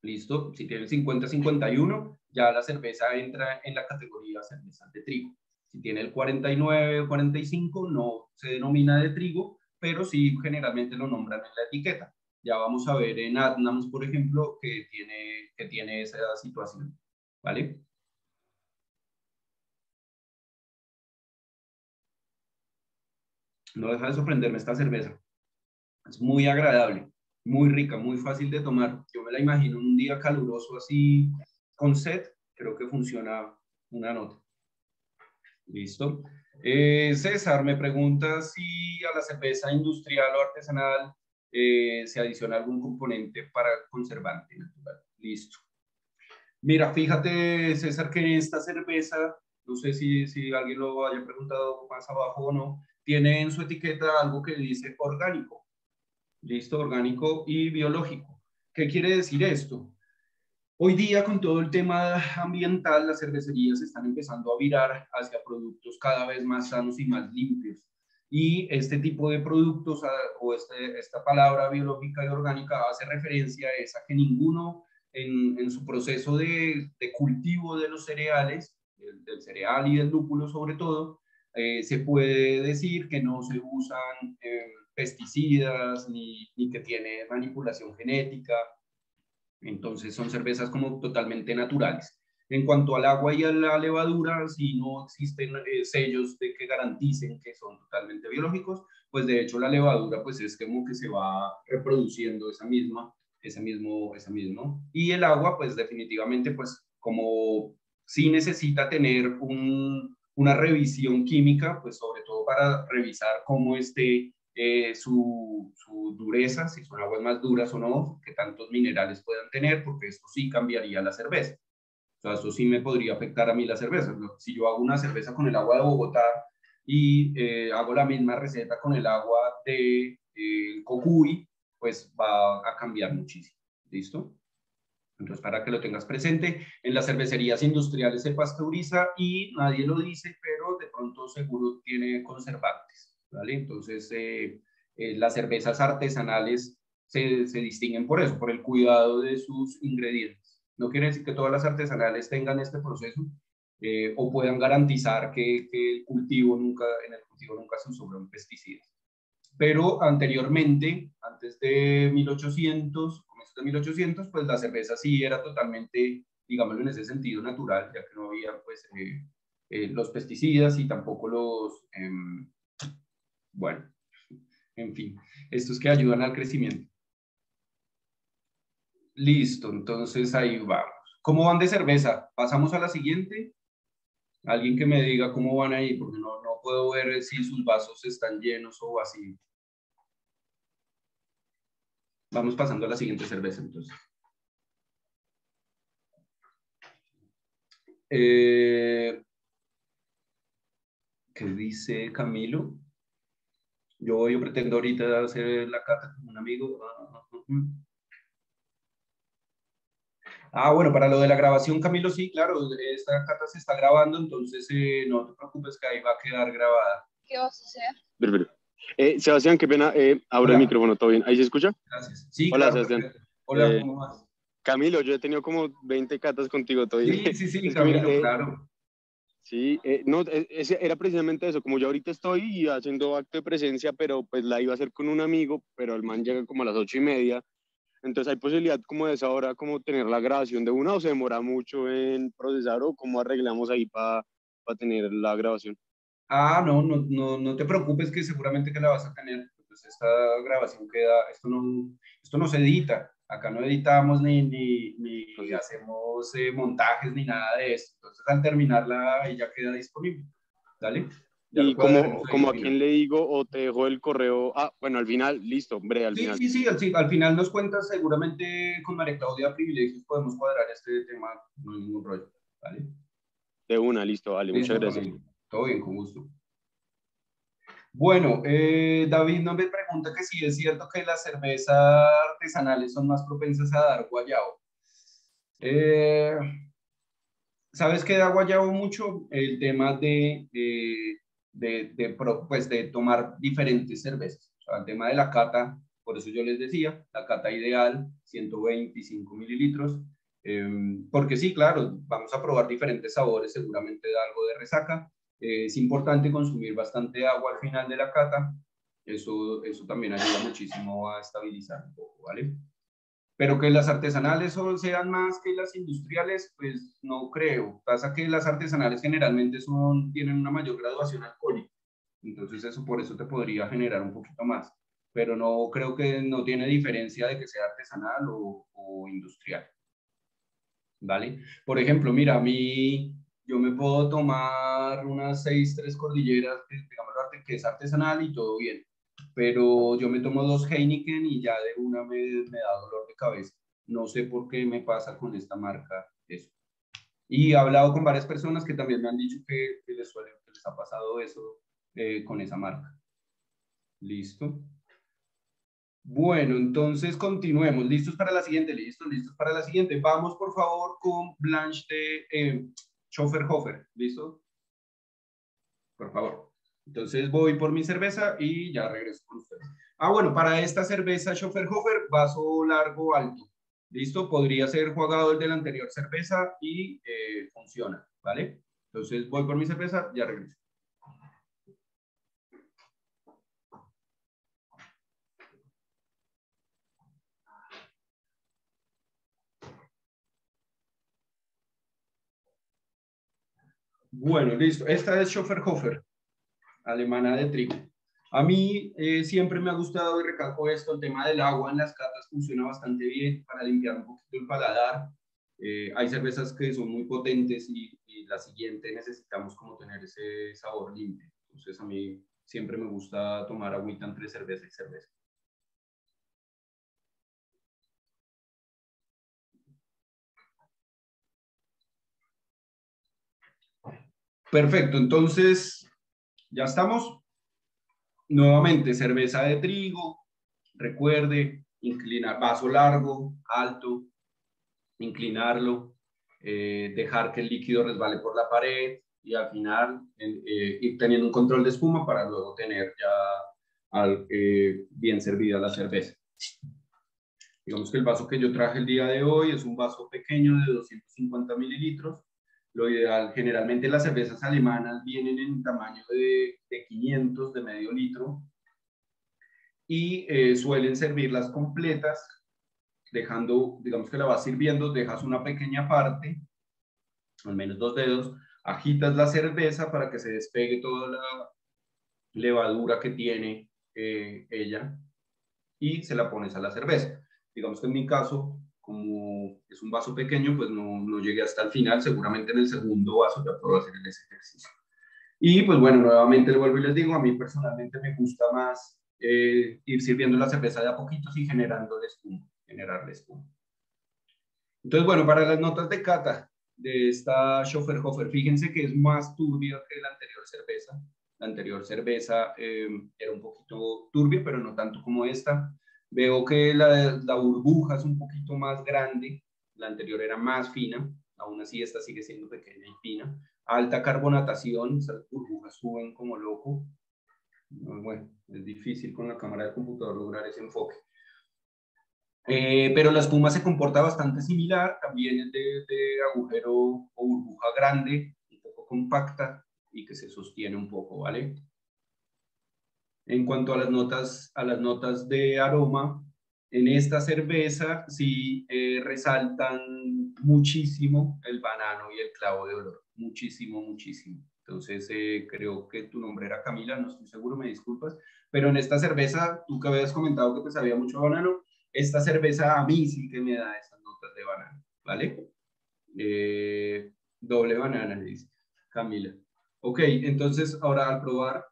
Speaker 1: ¿Listo? Si tiene el 50-51, ya la cerveza entra en la categoría cerveza de trigo. Si tiene el 49 o 45, no se denomina de trigo, pero sí generalmente lo nombran en la etiqueta. Ya vamos a ver en Adnams, por ejemplo, que tiene, que tiene esa situación. ¿Vale? No deja de sorprenderme esta cerveza. Es muy agradable, muy rica, muy fácil de tomar. Yo me la imagino un día caluroso así, con sed, creo que funciona una nota. Listo. Eh, César me pregunta si a la cerveza industrial o artesanal eh, se adiciona algún componente para conservante natural. Listo. Mira, fíjate, César, que esta cerveza, no sé si, si alguien lo haya preguntado más abajo o no, tiene en su etiqueta algo que dice orgánico. Listo, orgánico y biológico. ¿Qué quiere decir esto? Hoy día, con todo el tema ambiental, las cervecerías están empezando a virar hacia productos cada vez más sanos y más limpios. Y este tipo de productos o este, esta palabra biológica y orgánica hace referencia a esa que ninguno en, en su proceso de, de, cultivo de los cereales, del, cereal y del lúpulo sobre todo, eh, se puede decir que no se usan eh, pesticidas ni, ni que tiene manipulación genética entonces son cervezas como totalmente naturales. En cuanto al agua y a la levadura, si no existen eh, sellos de que garanticen que son totalmente biológicos, pues de hecho la levadura pues es como que se va reproduciendo esa misma, ese mismo, esa mismo. Y el agua pues definitivamente pues como sí necesita tener una revisión química, pues sobre todo para revisar cómo esté eh, su, dureza, si son aguas más duras o no, qué tantos minerales puedan tener, porque esto sí cambiaría la cerveza. O eso sí me podría afectar a mí la cerveza. Si yo hago una cerveza con el agua de Bogotá y eh, hago la misma receta con el agua de eh, Cocuy, pues va a cambiar muchísimo. ¿Listo? Entonces, para que lo tengas presente, en las cervecerías industriales se pasteuriza y nadie lo dice, pero de pronto seguro tiene conservantes. Entonces, eh, eh, las cervezas artesanales se, se, distinguen por eso, por el cuidado de sus ingredientes. No quiere decir que todas las artesanales tengan este proceso eh, o puedan garantizar que, que, el cultivo nunca, en el cultivo nunca se usó pesticidas. Pero anteriormente, antes de 1800, comienzos de 1800, pues la cerveza sí era totalmente, digámoslo en ese sentido, natural, ya que no había pues los pesticidas y tampoco los, em, bueno, en fin, estos que ayudan al crecimiento. Listo, entonces ahí vamos. ¿Cómo van de cerveza? Pasamos a la siguiente. Alguien que me diga cómo van ahí, porque no, no puedo ver si sus vasos están llenos o vacíos. Vamos pasando a la siguiente cerveza entonces. Eh, ¿Qué dice Camilo? Yo, yo pretendo ahorita hacer la cata con un amigo. Ah, bueno, para lo de la grabación, Camilo, sí, claro, esta cata se está grabando, entonces eh, no te preocupes que ahí va a quedar grabada.
Speaker 2: ¿Qué vas a hacer?
Speaker 3: Eh, Sebastián, qué pena, eh, abro el micrófono, ¿todo bien? ¿Ahí se escucha?
Speaker 1: Gracias. Sí,
Speaker 3: Hola, Sebastián.
Speaker 1: Hola, eh, ¿cómo vas?
Speaker 3: Camilo, yo he tenido como 20 catas contigo, ¿todo
Speaker 1: bien? Sí, sí, *laughs* sí, Camilo, eh, claro.
Speaker 3: Sí, eh, no, e, era precisamente eso, como yo ahorita estoy haciendo acto de presencia, pero pues la iba a hacer con un amigo, pero el man llega como a las ocho y media, entonces hay posibilidad como de esa hora como tener la grabación de una o se demora mucho en procesar o cómo arreglamos ahí para tener la grabación.
Speaker 1: Ah, no, no, no, no te preocupes que seguramente que la vas a tener, pues esta grabación queda, esto no, esto no se edita, Acá no editamos ni, ni, ni hacemos eh, montajes ni nada de eso. Entonces, al terminarla, ella queda disponible. ¿Dale?
Speaker 3: y como, como a quién le digo o te dejo el correo, ah, bueno, al final, listo, hombre, al
Speaker 1: sí,
Speaker 3: final.
Speaker 1: Sí, sí, al, al, final nos cuentas, seguramente con María Claudia Privilegios podemos cuadrar este tema, no hay ningún problema, ¿vale?
Speaker 3: De una, listo, vale, muchas gracias.
Speaker 1: Todo bien, con gusto. Bueno, eh, David no me pregunta que si es cierto que las cervezas artesanales son más propensas a dar guayabo. Eh, ¿Sabes qué da guayabo mucho? El tema de, de, de, pues de tomar diferentes cervezas. O el tema de la cata, por eso yo les decía, la cata ideal, 125 mililitros. Em, porque sí, claro, vamos a probar diferentes sabores, seguramente da algo de resaca, eh, es importante consumir bastante agua al final de la cata. Eso, eso también ayuda muchísimo a estabilizar un poco, ¿vale? Pero que las artesanales sean más que las industriales, pues no creo. Pasa que las artesanales generalmente son, tienen una mayor graduación alcohólica. Entonces eso por eso te podría generar un poquito más. Pero no creo que no tiene diferencia de que sea artesanal o, o industrial. ¿Vale? Por ejemplo, mira, a mí yo me puedo tomar unas seis, tres cordilleras, digamos, que es artesanal y todo bien. Pero yo me tomo dos Heineken y ya de una me, me da dolor de cabeza. No sé por qué me pasa con esta marca eso. Y he hablado con varias personas que también me han dicho que, les, suele, que les ha pasado eso eh, con esa marca. ¿Listo? Bueno, entonces continuemos. ¿Listos para la siguiente? ¿Listos? ¿Listos para la siguiente? Vamos, por favor, con Blanche de... Eh, Hofer, ¿listo? Por favor. Entonces voy por mi cerveza y ya regreso con ustedes. Ah, bueno, para esta cerveza Hofer, vaso largo alto. ¿Listo? Podría ser jugado el de la anterior cerveza y eh, funciona, ¿vale? Entonces voy por mi cerveza, ya regreso. Bueno, listo. Esta es Schofferhofer, alemana de trigo. A mí eh, siempre me ha gustado y recalco esto, el tema del agua en las catas funciona bastante bien para limpiar un poquito el paladar. Eh, hay cervezas que son muy potentes y, la siguiente necesitamos como tener ese sabor limpio. Entonces a mí siempre me gusta tomar agüita entre cerveza y cerveza. Perfecto, entonces ya estamos. Nuevamente, cerveza de trigo. Recuerde, inclinar, vaso largo, alto, inclinarlo, eh, dejar que el líquido resbale por la pared y al final eh, ir teniendo un control de espuma para luego tener ya eh, bien servida la cerveza. Digamos que el vaso que yo traje el día de hoy es un vaso pequeño de 250 mililitros lo ideal, generalmente las cervezas alemanas vienen en tamaño de, 500 de medio litro y eh, suelen servirlas completas, dejando, digamos que la vas sirviendo, dejas una pequeña parte, al menos dos dedos, agitas la cerveza para que se despegue toda la levadura que tiene eh, ella y se la pones a la cerveza. Digamos que en mi caso como es un vaso pequeño, pues no, no llegué hasta el final, seguramente en el segundo vaso ya puedo hacer ese ejercicio. Y pues bueno, nuevamente le vuelvo y les digo, a mí personalmente me gusta más eh, ir sirviendo la cerveza de a poquitos y generando espuma, generarle espuma. Entonces, bueno, para las notas de cata de esta Schofferhofer, fíjense que es más turbia que la anterior cerveza. La anterior cerveza eh, era un poquito turbia, pero no tanto como esta. Veo que la, la, burbuja es un poquito más grande, la anterior era más fina, aún así esta sigue siendo pequeña y fina. Alta carbonatación, esas burbujas suben como loco. Bueno, es difícil con la cámara del computador lograr ese enfoque. Eh, pero la espuma se comporta bastante similar, también es de, de agujero o burbuja grande, un poco compacta y que se sostiene un poco, ¿vale? En cuanto a las notas, a las notas de aroma, en esta cerveza sí eh, resaltan muchísimo el banano y el clavo de olor, muchísimo, muchísimo. Entonces eh, creo que tu nombre era Camila, no estoy seguro, me disculpas, pero en esta cerveza, tú que habías comentado que te sabía mucho banano, esta cerveza a mí sí que me da esas notas de banano, ¿vale? Eh, doble banana, dice Camila. Ok, entonces ahora al probar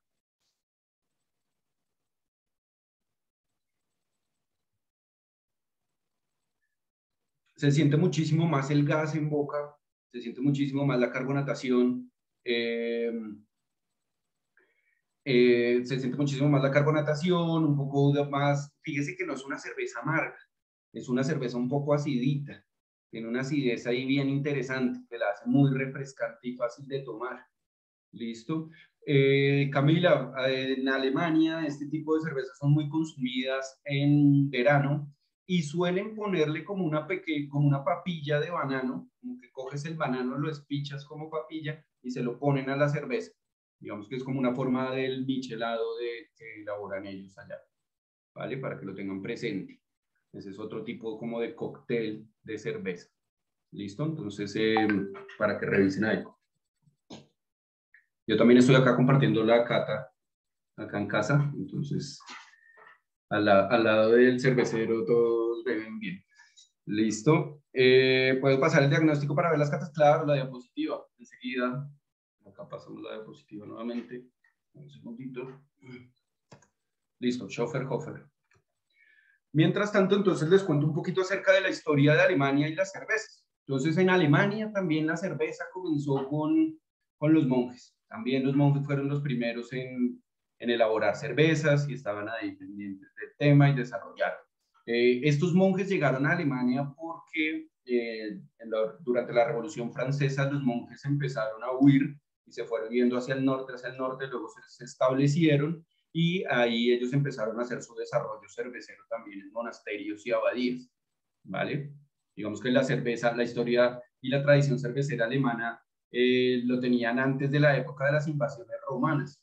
Speaker 1: se siente muchísimo más el gas en boca, se siente muchísimo más la carbonatación. Eh, eh, se siente muchísimo más la carbonatación, un poco más, fíjese que no es una cerveza amarga, es una cerveza un poco acidita, tiene una acidez ahí bien interesante, que la hace muy refrescante y fácil de tomar. ¿Listo? Eh, Camila, en Alemania este tipo de cervezas son muy consumidas en verano y suelen ponerle como una, como una papilla de banano, como que coges el banano, lo espichas como papilla y se lo ponen a la cerveza. Digamos que es como una forma del michelado de, que elaboran ellos allá, ¿vale? Para que lo tengan presente. Ese es otro tipo como de cóctel de cerveza. ¿Listo? Entonces, eh, para que revisen ahí. Yo también estoy acá compartiendo la cata, acá en casa, entonces al, al lado del cervecero bien. Listo. Eh, ¿Puedo pasar el diagnóstico para ver las catas? Claro, la diapositiva. Enseguida. Acá pasamos la diapositiva nuevamente. Un segundito. Listo, Schoffer-Hofer. Mientras tanto, entonces les cuento un poquito acerca de la historia de Alemania y las cervezas. Entonces, en Alemania también la cerveza comenzó con, con los monjes. También los monjes fueron los primeros en, en elaborar cervezas y estaban ahí del tema y desarrollar. Eh, estos monjes llegaron a Alemania porque eh, durante la Revolución Francesa los monjes empezaron a huir y se fueron yendo hacia el norte, hacia el norte, luego se, establecieron y ahí ellos empezaron a hacer su desarrollo cervecero también en monasterios y abadías, ¿vale? Digamos que la cerveza, la historia y la tradición cervecera alemana eh, lo tenían antes de la época de las invasiones romanas.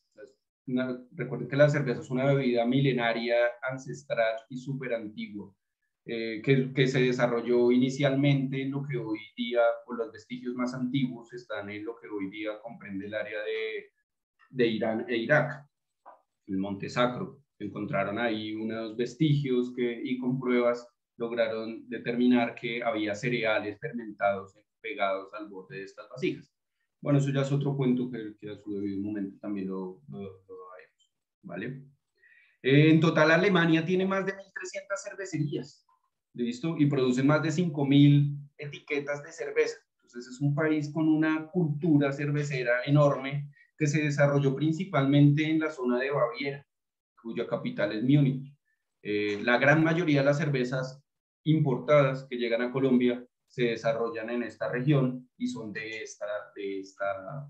Speaker 1: Recuerden que la cerveza es una bebida milenaria, ancestral y súper antigua. Eh, que, se desarrolló inicialmente en lo que hoy día, o los vestigios más antiguos, están en lo que hoy día comprende el área de, de Irán e Irak, el Monte Sacro. Encontraron ahí unos vestigios que, y con pruebas lograron determinar que había cereales fermentados pegados al borde de estas vasijas. Bueno, eso ya es otro cuento que, que a su debido momento también lo, lo, haremos, ¿vale? en total, Alemania tiene más de 1.300 cervecerías ¿listo? Y producen más de 5.000 etiquetas de cerveza. Entonces es un país con una cultura cervecera enorme que se desarrolló principalmente en la zona de Baviera, cuya capital es Múnich. Eh, la gran mayoría de las cervezas importadas que llegan a Colombia se desarrollan en esta región y son de esta, de esta,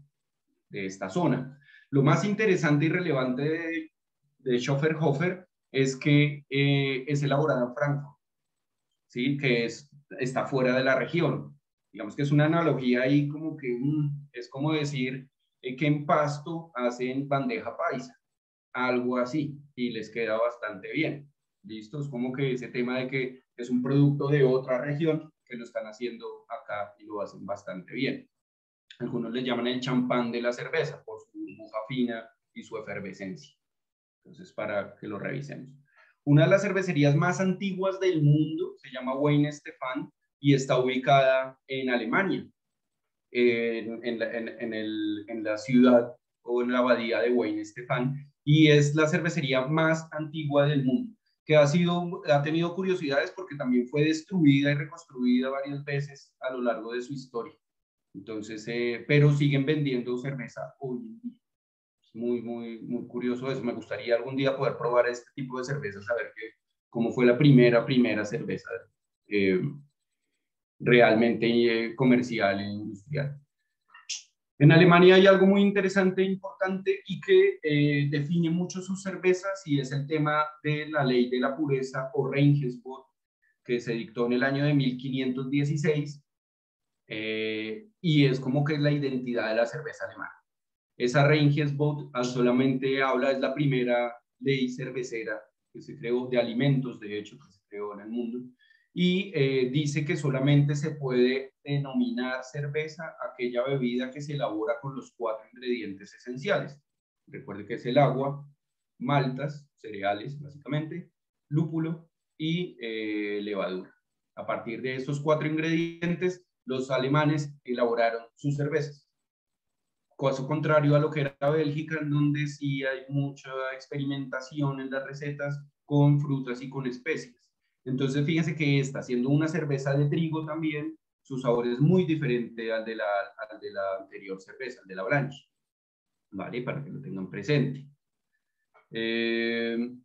Speaker 1: de esta zona. Lo más interesante y relevante de, de Schofferhofer es que eh, es elaborada en Frankfurt. ¿sí? que es, está fuera de la región. Digamos que es una analogía ahí como que mm, es como decir eh, que en Pasto hacen bandeja paisa, algo así, y les queda bastante bien. ¿Listo? Es como que ese tema de que es un producto de otra región que lo están haciendo acá y lo hacen bastante bien. Algunos le llaman el champán de la cerveza por su buja fina y su efervescencia. Entonces, para que lo revisemos. Una de las cervecerías más antiguas del mundo se llama Wayne Stefan y está ubicada en Alemania, en, la, ciudad o en la abadía de Wayne Stefan, y es la cervecería más antigua del mundo, que ha, sido, ha tenido curiosidades porque también fue destruida y reconstruida varias veces a lo largo de su historia. Entonces, eh, pero siguen vendiendo cerveza hoy en día muy, muy, muy curioso eso. Me gustaría algún día poder probar este tipo de cerveza, saber que, cómo fue la primera, primera cerveza eh, realmente eh, comercial e industrial. En Alemania hay algo muy interesante e importante y que eh, define mucho sus cervezas y es el tema de la ley de la pureza o Regensburg, que se dictó en el año de 1516 y es como que es la identidad de la cerveza alemana. Esa Regensburg solamente habla, es la primera ley cervecera que se creó, de alimentos, de hecho, que se creó en el mundo, y eh, dice que solamente se puede denominar cerveza aquella bebida que se elabora con los cuatro ingredientes esenciales. Recuerde que es el agua, maltas, cereales, básicamente, lúpulo y eh, levadura. A partir de esos cuatro ingredientes, los alemanes elaboraron sus cervezas caso contrario a lo que era Bélgica, en donde sí hay mucha experimentación en las recetas con frutas y con especies. Entonces, fíjense que esta, siendo una cerveza de trigo también, su sabor es muy diferente al de la, al de la anterior cerveza, al de la Blanche. ¿Vale? Para que lo tengan presente. Eh,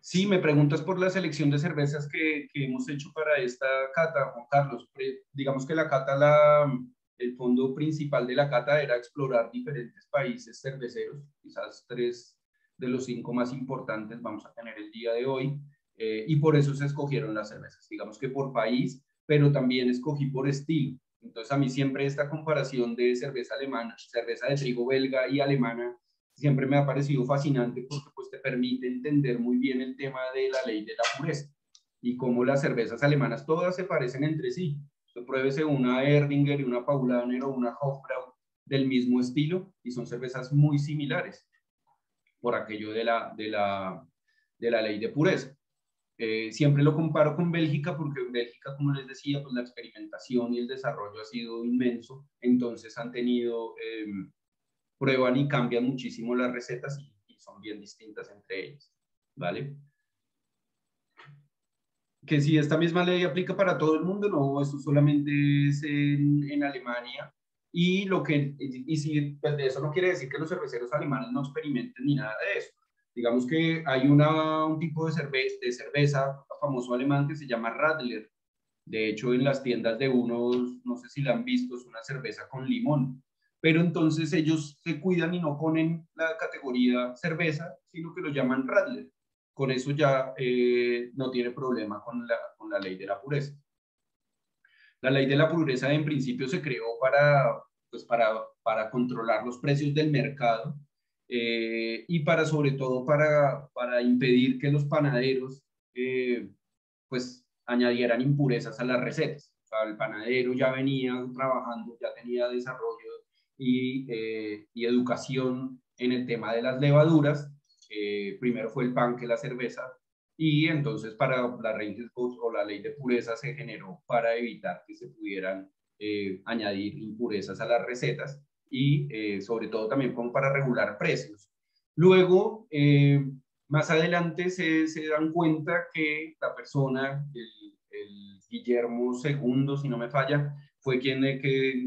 Speaker 1: sí, me preguntas por la selección de cervezas que, que, hemos hecho para esta cata, Juan Carlos. Digamos que la cata, la, el fondo principal de la cata era explorar diferentes países cerveceros, quizás tres de los cinco más importantes vamos a tener el día de hoy, eh, y por eso se escogieron las cervezas, digamos que por país, pero también escogí por estilo. Entonces a mí siempre esta comparación de cerveza alemana, cerveza de trigo belga y alemana, siempre me ha parecido fascinante porque pues te permite entender muy bien el tema de la ley de la pureza y cómo las cervezas alemanas todas se parecen entre sí. Pruébese una Erdinger y una Paulaner o una Hofbrau del mismo estilo y son cervezas muy similares por aquello de la, de la, de la ley de pureza. Eh, siempre lo comparo con Bélgica porque en Bélgica, como les decía, pues la experimentación y el desarrollo ha sido inmenso, entonces han tenido, em, prueban y cambian muchísimo las recetas y, son bien distintas entre ellas, ¿vale? Que si esta misma ley aplica para todo el mundo, no, esto solamente es en, en Alemania, y lo que, y si, pues de eso no quiere decir que los cerveceros alemanes no experimenten ni nada de eso. Digamos que hay una, un tipo de cerveza, de cerveza famoso alemán que se llama Radler. De hecho, en las tiendas de unos, no sé si la han visto, es una cerveza con limón. Pero entonces ellos se cuidan y no ponen la categoría cerveza, sino que lo llaman Radler. Con eso ya eh, no tiene problema con la, con la ley de la pureza. La ley de la pureza en principio se creó para, pues para, para controlar los precios del mercado eh, y para sobre todo para, para impedir que los panaderos eh, pues añadieran impurezas a las recetas. El panadero ya venía trabajando, ya tenía desarrollo y, y educación en el tema de las levaduras. Primero fue el pan que la cerveza, y entonces para la o la ley de pureza se generó para evitar que se pudieran eh, añadir impurezas a las recetas y eh, sobre todo también para regular precios. Luego, eh, más adelante se, dan cuenta que la persona, el, Guillermo II, si no me falla, fue quien,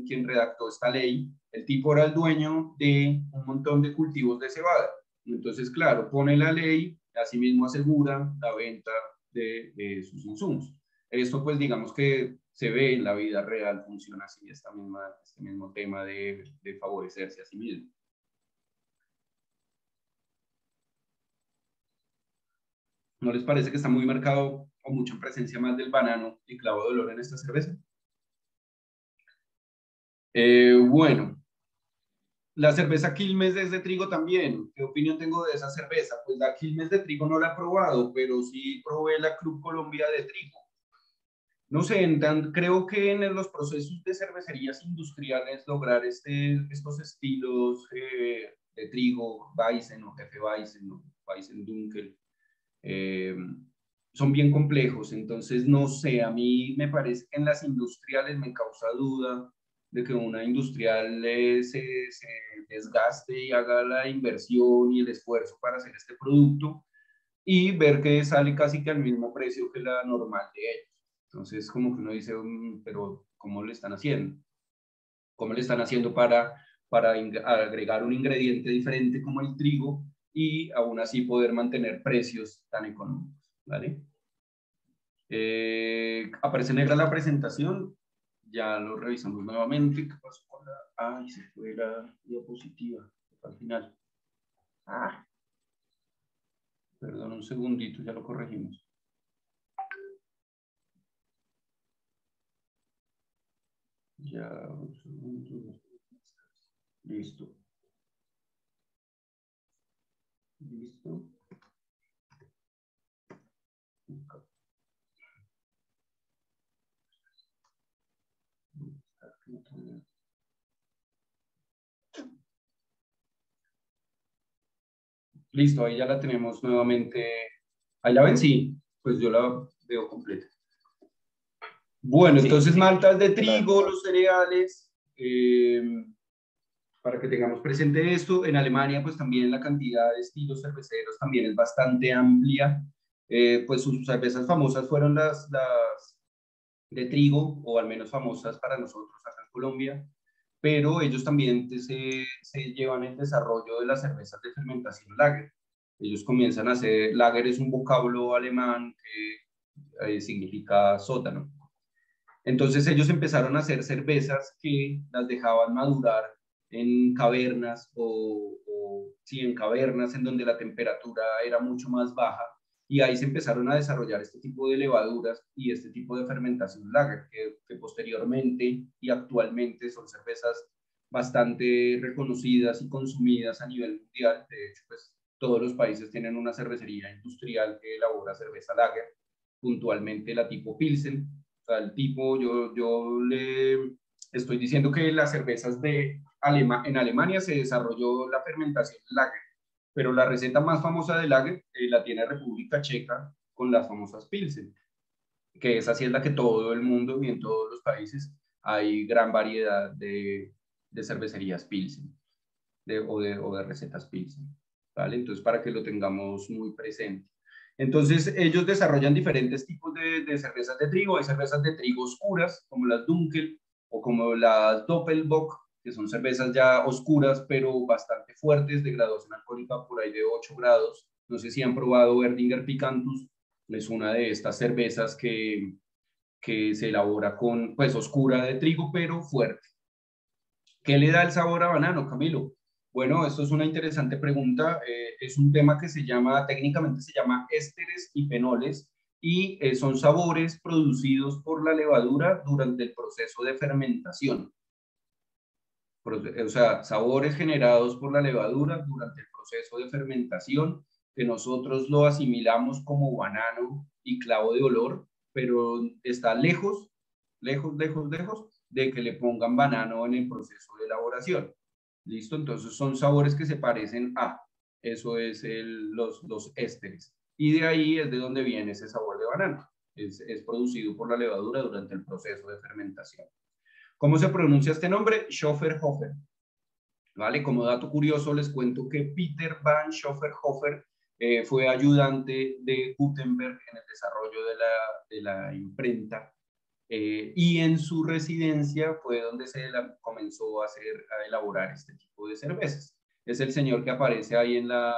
Speaker 1: quien redactó esta ley. El tipo era el dueño de un montón de cultivos de cebada. Entonces, claro, pone la ley asimismo asegura la venta de, sus insumos. Esto pues digamos que se ve en la vida real, funciona así, esta misma, este mismo tema de, favorecerse a sí mismo. ¿No les parece que está muy marcado o mucha presencia más del banano y clavo de olor en esta cerveza? Eh, bueno, la cerveza Quilmes es de trigo también. ¿Qué opinión tengo de esa cerveza? Pues la Quilmes de trigo no la he probado, pero sí probé la Club Colombia de trigo. No sé, creo que en los procesos de cervecerías industriales lograr este, estos estilos eh, de trigo, Weizen o Jefe Weizen o Weizen Dunkel, eh, son bien complejos. Entonces, no sé, a mí me parece que en las industriales me causa duda de que una industrial se, se, desgaste y haga la inversión y el esfuerzo para hacer este producto y ver que sale casi que al mismo precio que la normal de ellos. Entonces, como que uno dice, mm, pero ¿cómo le están haciendo? ¿Cómo le están haciendo para, para agregar un ingrediente diferente como el trigo y aún así poder mantener precios tan económicos? ¿Vale? Eh, aparece negra la presentación, ya lo revisamos nuevamente. ¿Qué pasó con la.? Ay, se fue la diapositiva al final. Ah. Perdón, un segundito, ya lo corregimos. Ya, un segundo. Listo. Listo. Listo, ahí ya la tenemos nuevamente. Ahí la ven, sí, pues yo la veo completa. Bueno, entonces maltas de trigo, los cereales, eh, para que tengamos presente esto. En Alemania, pues también la cantidad de estilos cerveceros también es bastante amplia. Eh, pues sus cervezas famosas fueron las, las de trigo, o al menos famosas para nosotros acá en Colombia, pero ellos también se, se llevan el desarrollo de las cervezas de fermentación lager. Ellos comienzan a hacer, lager es un vocablo alemán que eh, significa sótano. Entonces ellos empezaron a hacer cervezas que las dejaban madurar en cavernas o, o sí, en cavernas en donde la temperatura era mucho más baja y ahí se empezaron a desarrollar este tipo de levaduras y este tipo de fermentación lager, que, posteriormente y actualmente son cervezas bastante reconocidas y consumidas a nivel mundial. De hecho, pues todos los países tienen una cervecería industrial que elabora cerveza lager, puntualmente la tipo Pilsen. O sea, el tipo, yo, yo le estoy diciendo que las cervezas de Alema, en Alemania se desarrolló la fermentación lager pero la receta más famosa de lager eh, la tiene República Checa con las famosas Pilsen, que esa sí es la que todo el mundo y en todos los países hay gran variedad de, de cervecerías Pilsen o, de, o, de, recetas Pilsen. ¿vale? Entonces, para que lo tengamos muy presente. Entonces, ellos desarrollan diferentes tipos de, de cervezas de trigo. Hay cervezas de trigo oscuras, como las Dunkel o como las Doppelbock, que son cervezas ya oscuras, pero bastante fuertes, de graduación alcohólica por ahí de 8 grados. No sé si han probado Erdinger Picantus, es una de estas cervezas que, que se elabora con, pues, oscura de trigo, pero fuerte. ¿Qué le da el sabor a banano, Camilo? Bueno, esto es una interesante pregunta. Eh, es un tema que se llama, técnicamente se llama ésteres y fenoles, y eh, son sabores producidos por la levadura durante el proceso de fermentación o sea, sabores generados por la levadura durante el proceso de fermentación, que nosotros lo asimilamos como banano y clavo de olor, pero está lejos, lejos, lejos, lejos de que le pongan banano en el proceso de elaboración. ¿Listo? Entonces son sabores que se parecen a, eso es el, los, los ésteres. Y de ahí es de donde viene ese sabor de banano. Es, es producido por la levadura durante el proceso de fermentación. ¿Cómo se pronuncia este nombre? Schofferhofer. ¿Vale? Como dato curioso, les cuento que Peter van Schofferhofer eh, fue ayudante de Gutenberg en el desarrollo de la, de la imprenta eh, y en su residencia fue donde se comenzó a, hacer, a elaborar este tipo de cervezas. Es el señor que aparece ahí en la,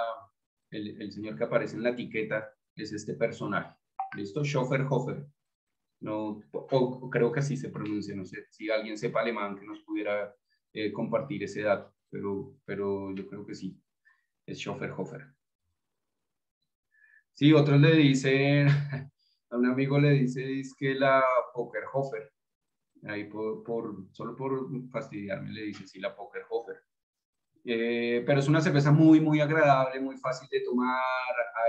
Speaker 1: el, señor que aparece en la etiqueta, es este personaje. ¿Listo? Schofferhofer. No, o, creo que así se pronuncia, no sé si alguien sepa alemán que nos pudiera eh, compartir ese dato, pero, pero yo creo que sí, es Schofferhofer. Sí, otros le dicen, *laughs* a un amigo le dice es que la Pokerhofer, ahí por, por, solo por fastidiarme le dice sí, la Pokerhofer. Eh, pero es una cerveza muy, muy agradable, muy fácil de tomar,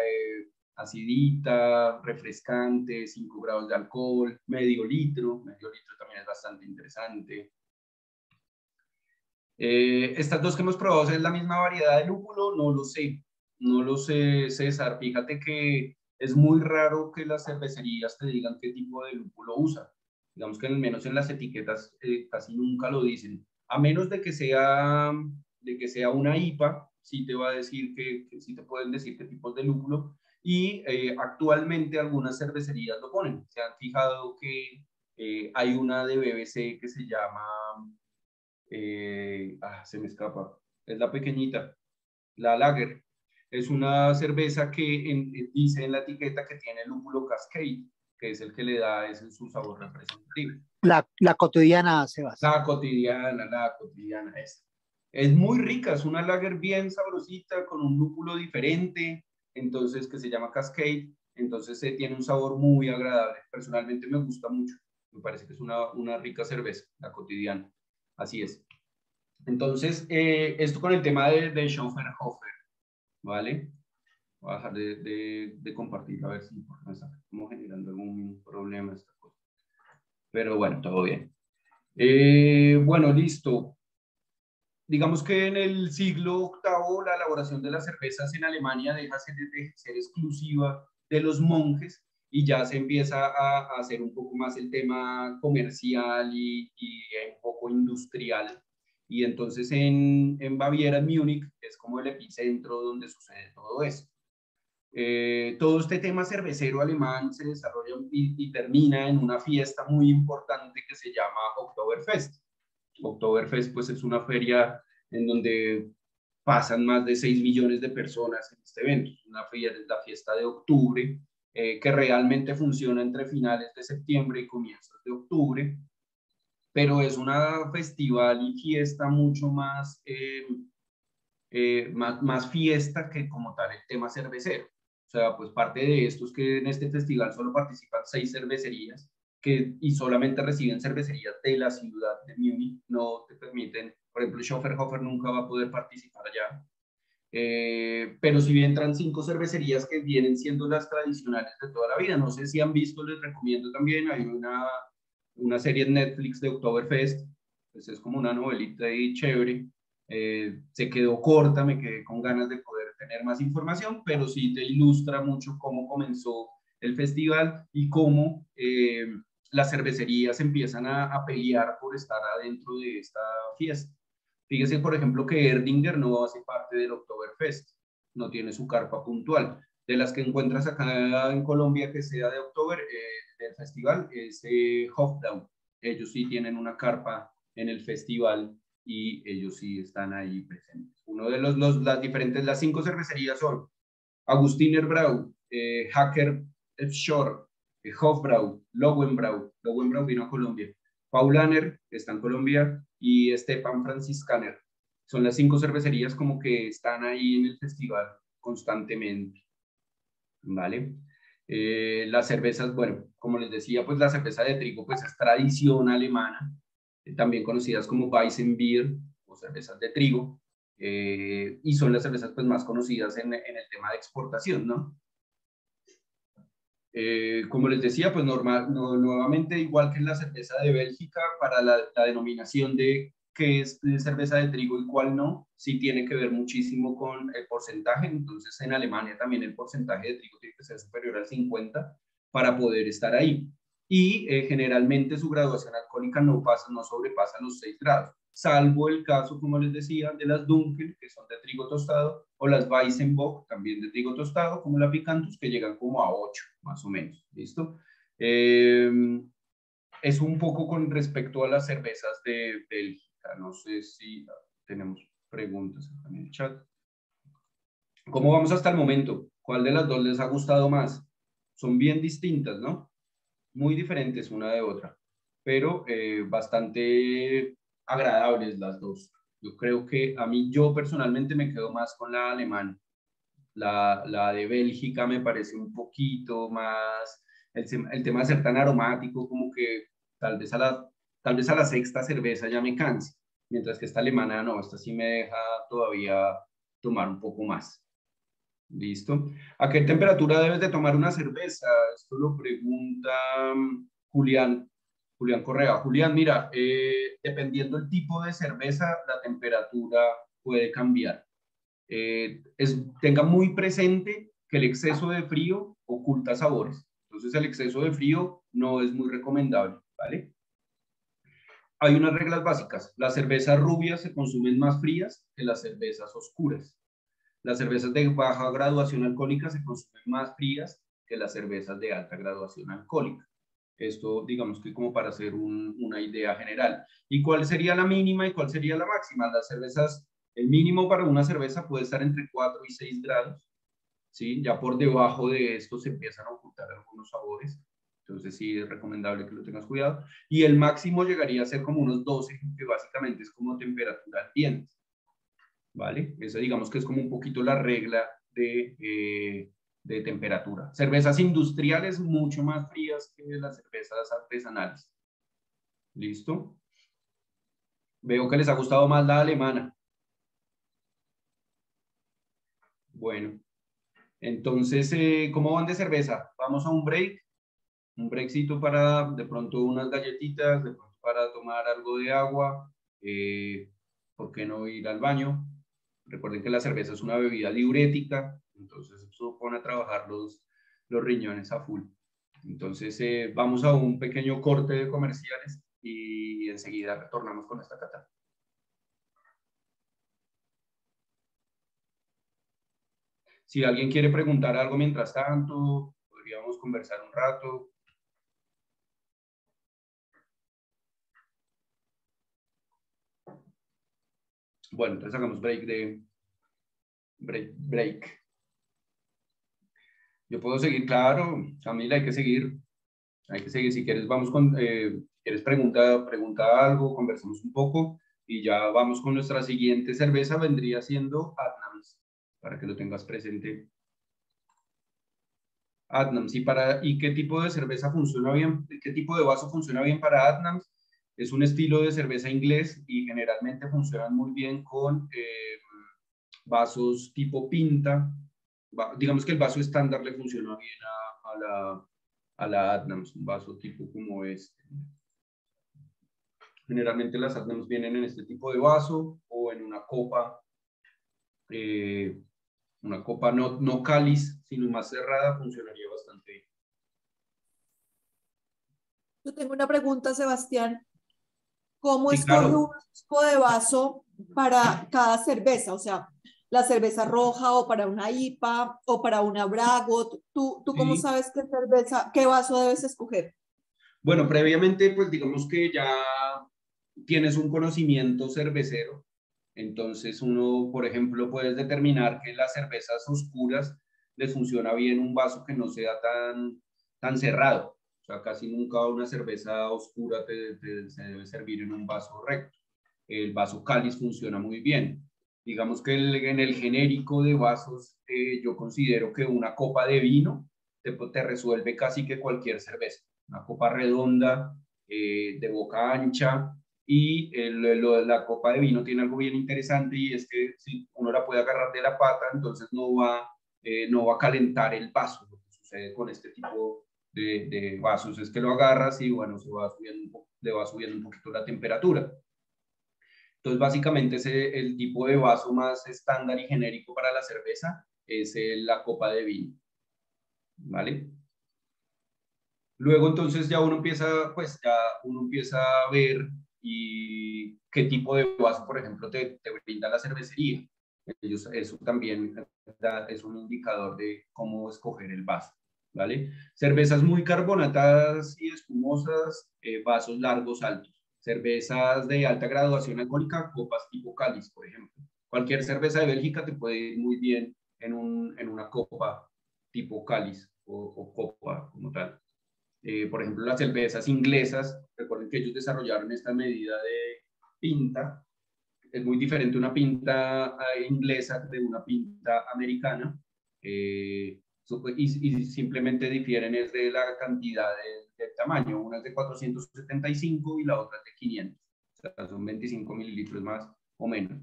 Speaker 1: eh, acidita, refrescante, 5 grados de alcohol, medio litro, medio litro también es bastante interesante. Eh, estas dos que hemos probado, ¿es la misma variedad de lúpulo? No lo sé, no lo sé, César. Fíjate que es muy raro que las cervecerías te digan qué tipo de lúpulo usan. Digamos que al menos en las etiquetas eh, casi nunca lo dicen. A menos de que sea, de que sea una IPA, sí te va a decir que, que sí te pueden decir qué tipos de lúpulo, y eh, actualmente algunas cervecerías lo ponen. Se han fijado que eh, hay una de BBC que se llama, eh, ah, se me escapa, es la pequeñita, la Lager. Es una cerveza que dice en la etiqueta que tiene lúpulo Cascade, que es el que le da ese, su sabor representativo.
Speaker 2: La, la cotidiana, Sebastián.
Speaker 1: La cotidiana, la cotidiana, es. Es muy rica, es una lager bien sabrosita, con un lúpulo diferente, entonces que se llama Cascade, entonces se tiene un sabor muy agradable. Personalmente me gusta mucho, me parece que es una, una rica cerveza, la cotidiana, así es. Entonces, eh, esto con el tema de, de Schoenhofer, ¿vale? Voy a dejar de, de, de compartir, a ver si me está generando algún problema esta cosa. Pero bueno, todo bien. Eh, bueno, listo digamos que en el siglo VIII la elaboración de las cervezas en Alemania deja de ser exclusiva de los monjes y ya se empieza a, hacer un poco más el tema comercial y, un poco industrial. Y entonces en, en Baviera, en Múnich, es como el epicentro donde sucede todo eso. Eh, todo este tema cervecero alemán se desarrolla y, termina en una fiesta muy importante que se llama Oktoberfest. Oktoberfest pues es una feria en donde pasan más de 6 millones de personas en este evento. Es una feria, la fiesta de octubre eh, que realmente funciona entre finales de septiembre y comienzos de octubre, pero es una festival y fiesta mucho más, eh, más, más fiesta que como tal el tema cervecero. O sea, pues parte de esto es que en este festival solo participan seis cervecerías que, y solamente reciben cervecerías de la ciudad de Múnich, no te permiten, por ejemplo, Schofferhofer nunca va a poder participar allá. Eh, pero si bien entran cinco cervecerías que vienen siendo las tradicionales de toda la vida, no sé si han visto, les recomiendo también, hay una, una serie en Netflix de Oktoberfest, pues es como una novelita y chévere, eh, se quedó corta, me quedé con ganas de poder tener más información, pero sí te ilustra mucho cómo comenzó el festival y cómo eh, las cervecerías empiezan a, pelear por estar adentro de esta fiesta. Fíjese, por ejemplo, que Erdinger no hace parte del Oktoberfest, no tiene su carpa puntual. De las que encuentras acá en Colombia que sea de Oktober, eh, del festival, es eh, Hofdown. Ellos sí tienen una carpa en el festival y ellos sí están ahí presentes. Uno de los, los las diferentes, las cinco cervecerías son Agustiner Brau, eh, Hacker Shore, Hofbrau, Lowenbrau, Lowenbrau vino a Colombia, Paulaner, que está en Colombia, y Stepan Franciscaner. Son las cinco cervecerías como que están ahí en el festival constantemente. ¿Vale? Eh, las cervezas, bueno, como les decía, pues la cerveza de trigo pues es tradición alemana también conocidas como Weissenbier o cervezas de trigo, eh, y son las cervezas pues, más conocidas en, en el tema de exportación, ¿no? Eh, como les decía, pues normal, nuevamente, igual que en la cerveza de Bélgica, para la, denominación de qué es cerveza de trigo y cuál no, sí tiene que ver muchísimo con el porcentaje. Entonces, en Alemania también el porcentaje de trigo tiene que ser superior al 50 para poder estar ahí y eh, generalmente su graduación alcohólica no, pasa, no sobrepasa los 6 grados, salvo el caso, como les decía, de las Dunkel, que son de trigo tostado, o las Weissenbock, también de trigo tostado, como la Picantus, que llegan como a 8, más o menos, ¿listo? Em, es un poco con respecto a las cervezas de Bélgica, no sé si tenemos preguntas en el chat. ¿Cómo vamos hasta el momento? ¿Cuál de las dos les ha gustado más? Son bien distintas, ¿no? muy diferentes una de otra, pero eh, bastante agradables las dos. Yo creo que a mí, yo personalmente me quedo más con la alemana. La, la de Bélgica me parece un poquito más, el, el, tema de ser tan aromático, como que tal vez, a la, tal vez a la sexta cerveza ya me canse, mientras que esta alemana no, esta sí me deja todavía tomar un poco más. Listo. ¿A qué temperatura debes de tomar una cerveza? Esto lo pregunta mm, Julián. Julián Correa. Julián, mira, eh, dependiendo del tipo de cerveza, la temperatura puede cambiar. Eh, es, tenga muy presente que el exceso de frío oculta sabores. Entonces, el exceso de frío no es muy recomendable, ¿vale? Hay unas reglas básicas. Las cervezas rubias se consumen más frías que las cervezas oscuras. Las cervezas de baja graduación alcohólica se consumen más frías que las cervezas de alta graduación alcohólica. Esto, digamos que como para hacer una idea general. ¿Y cuál sería la mínima y cuál sería la máxima? Las cervezas, el mínimo para una cerveza puede estar entre 4 y 6 grados. ¿sí? Ya por debajo de esto se empiezan a ocultar algunos sabores. Entonces sí es recomendable que lo tengas cuidado. Y el máximo llegaría a ser como unos 12, que básicamente es como temperatura ambiente. ¿vale? Esa digamos que es como un poquito la regla de, eh, de temperatura. Cervezas industriales mucho más frías que las cervezas artesanales. ¿Listo? Veo que les ha gustado más la alemana. Bueno, entonces, eh, ¿cómo van de cerveza? Vamos a un break, un breakcito para de pronto unas galletitas, de pronto para tomar algo de agua, eh, ¿por qué no ir al baño? Recuerden que la cerveza es una bebida diurética, entonces eso pone a trabajar los, los riñones a full. Entonces eh, vamos a un pequeño corte de comerciales y enseguida retornamos con esta cata. Si alguien quiere preguntar algo mientras tanto, podríamos conversar un rato. Bueno, entonces hagamos break de break. break. Yo puedo seguir, claro, Camila, hay que seguir. Hay que seguir. Si quieres, vamos con, eh, quieres preguntar pregunta algo, conversamos un poco y ya vamos con nuestra siguiente cerveza, vendría siendo Adnams, para que lo tengas presente. Adnams, ¿y, para, ¿y qué tipo de cerveza funciona bien? ¿Qué tipo de vaso funciona bien para Adnams? Es un estilo de cerveza inglés y generalmente funcionan muy bien con eh, vasos tipo pinta. Digamos que el vaso estándar le funciona bien a, la, a la Adnams, un vaso tipo como este. Generalmente las Adnams vienen en este tipo de vaso o en una copa, eh, una copa no, no cáliz, sino más cerrada, funcionaría bastante bien.
Speaker 4: Yo tengo una pregunta, Sebastián. ¿Cómo es un tipo de vaso para cada cerveza? O sea, la cerveza roja o para una IPA o para una Brago. ¿Tú, tú cómo sabes qué cerveza, qué vaso debes escoger?
Speaker 1: Bueno, previamente, pues digamos que ya tienes un conocimiento cervecero, entonces uno, por ejemplo, puedes determinar que las cervezas oscuras les funciona bien un vaso que no sea tan, tan cerrado. O sea, casi nunca una cerveza oscura te, se debe servir en un vaso recto. El vaso cáliz funciona muy bien. Digamos que en el genérico de vasos, eh, yo considero que una copa de vino te, te, resuelve casi que cualquier cerveza. Una copa redonda, eh, de boca ancha, y la copa de vino tiene algo bien interesante y es que si uno la puede agarrar de la pata, entonces no va, eh, no va a calentar el vaso. Lo que sucede con este tipo de, de vasos es que lo agarras y bueno, se va subiendo, le va subiendo un poquito la temperatura. Entonces, básicamente es el tipo de vaso más estándar y genérico para la cerveza, es la copa de vino. ¿Vale? Luego, entonces, ya uno empieza, pues, ya uno empieza a ver y qué tipo de vaso, por ejemplo, te, te brinda la cervecería. Ellos, eso también es un indicador de cómo escoger el vaso, ¿vale? Cervezas muy carbonatadas y espumosas, eh, vasos largos altos. Cervezas de alta graduación alcohólica, copas tipo cáliz, por ejemplo. Cualquier cerveza de Bélgica te puede ir muy bien en, un, en una copa tipo cáliz o, o copa como tal. Eh, por ejemplo, las cervezas inglesas, recuerden que ellos desarrollaron esta medida de pinta. Es muy diferente una pinta eh, inglesa de una pinta americana. Eh, y, simplemente difieren es de la cantidad de, tamaño. Una es de 475 y la otra es de 500. O sea, son 25 mililitros más o menos.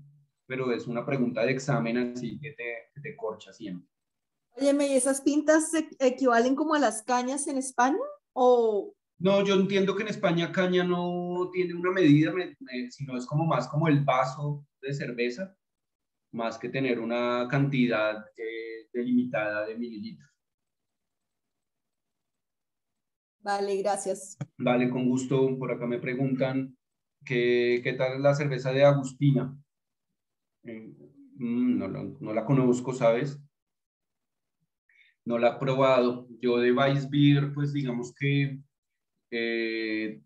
Speaker 1: Pero es una pregunta de examen, así que te, te corcha siempre.
Speaker 4: Oye, ¿y esas pintas equivalen como a las cañas en España? O...
Speaker 1: No, yo entiendo que en España caña no tiene una medida, sino es como más como el vaso de cerveza, más que tener una cantidad eh, delimitada de mililitros.
Speaker 4: Vale, gracias.
Speaker 1: Vale, con gusto. Por acá me preguntan qué, qué tal la cerveza de Agustina. Eh, mm, no, no, la conozco, ¿sabes? no la he probado. Yo de Weissbier, pues digamos que eh,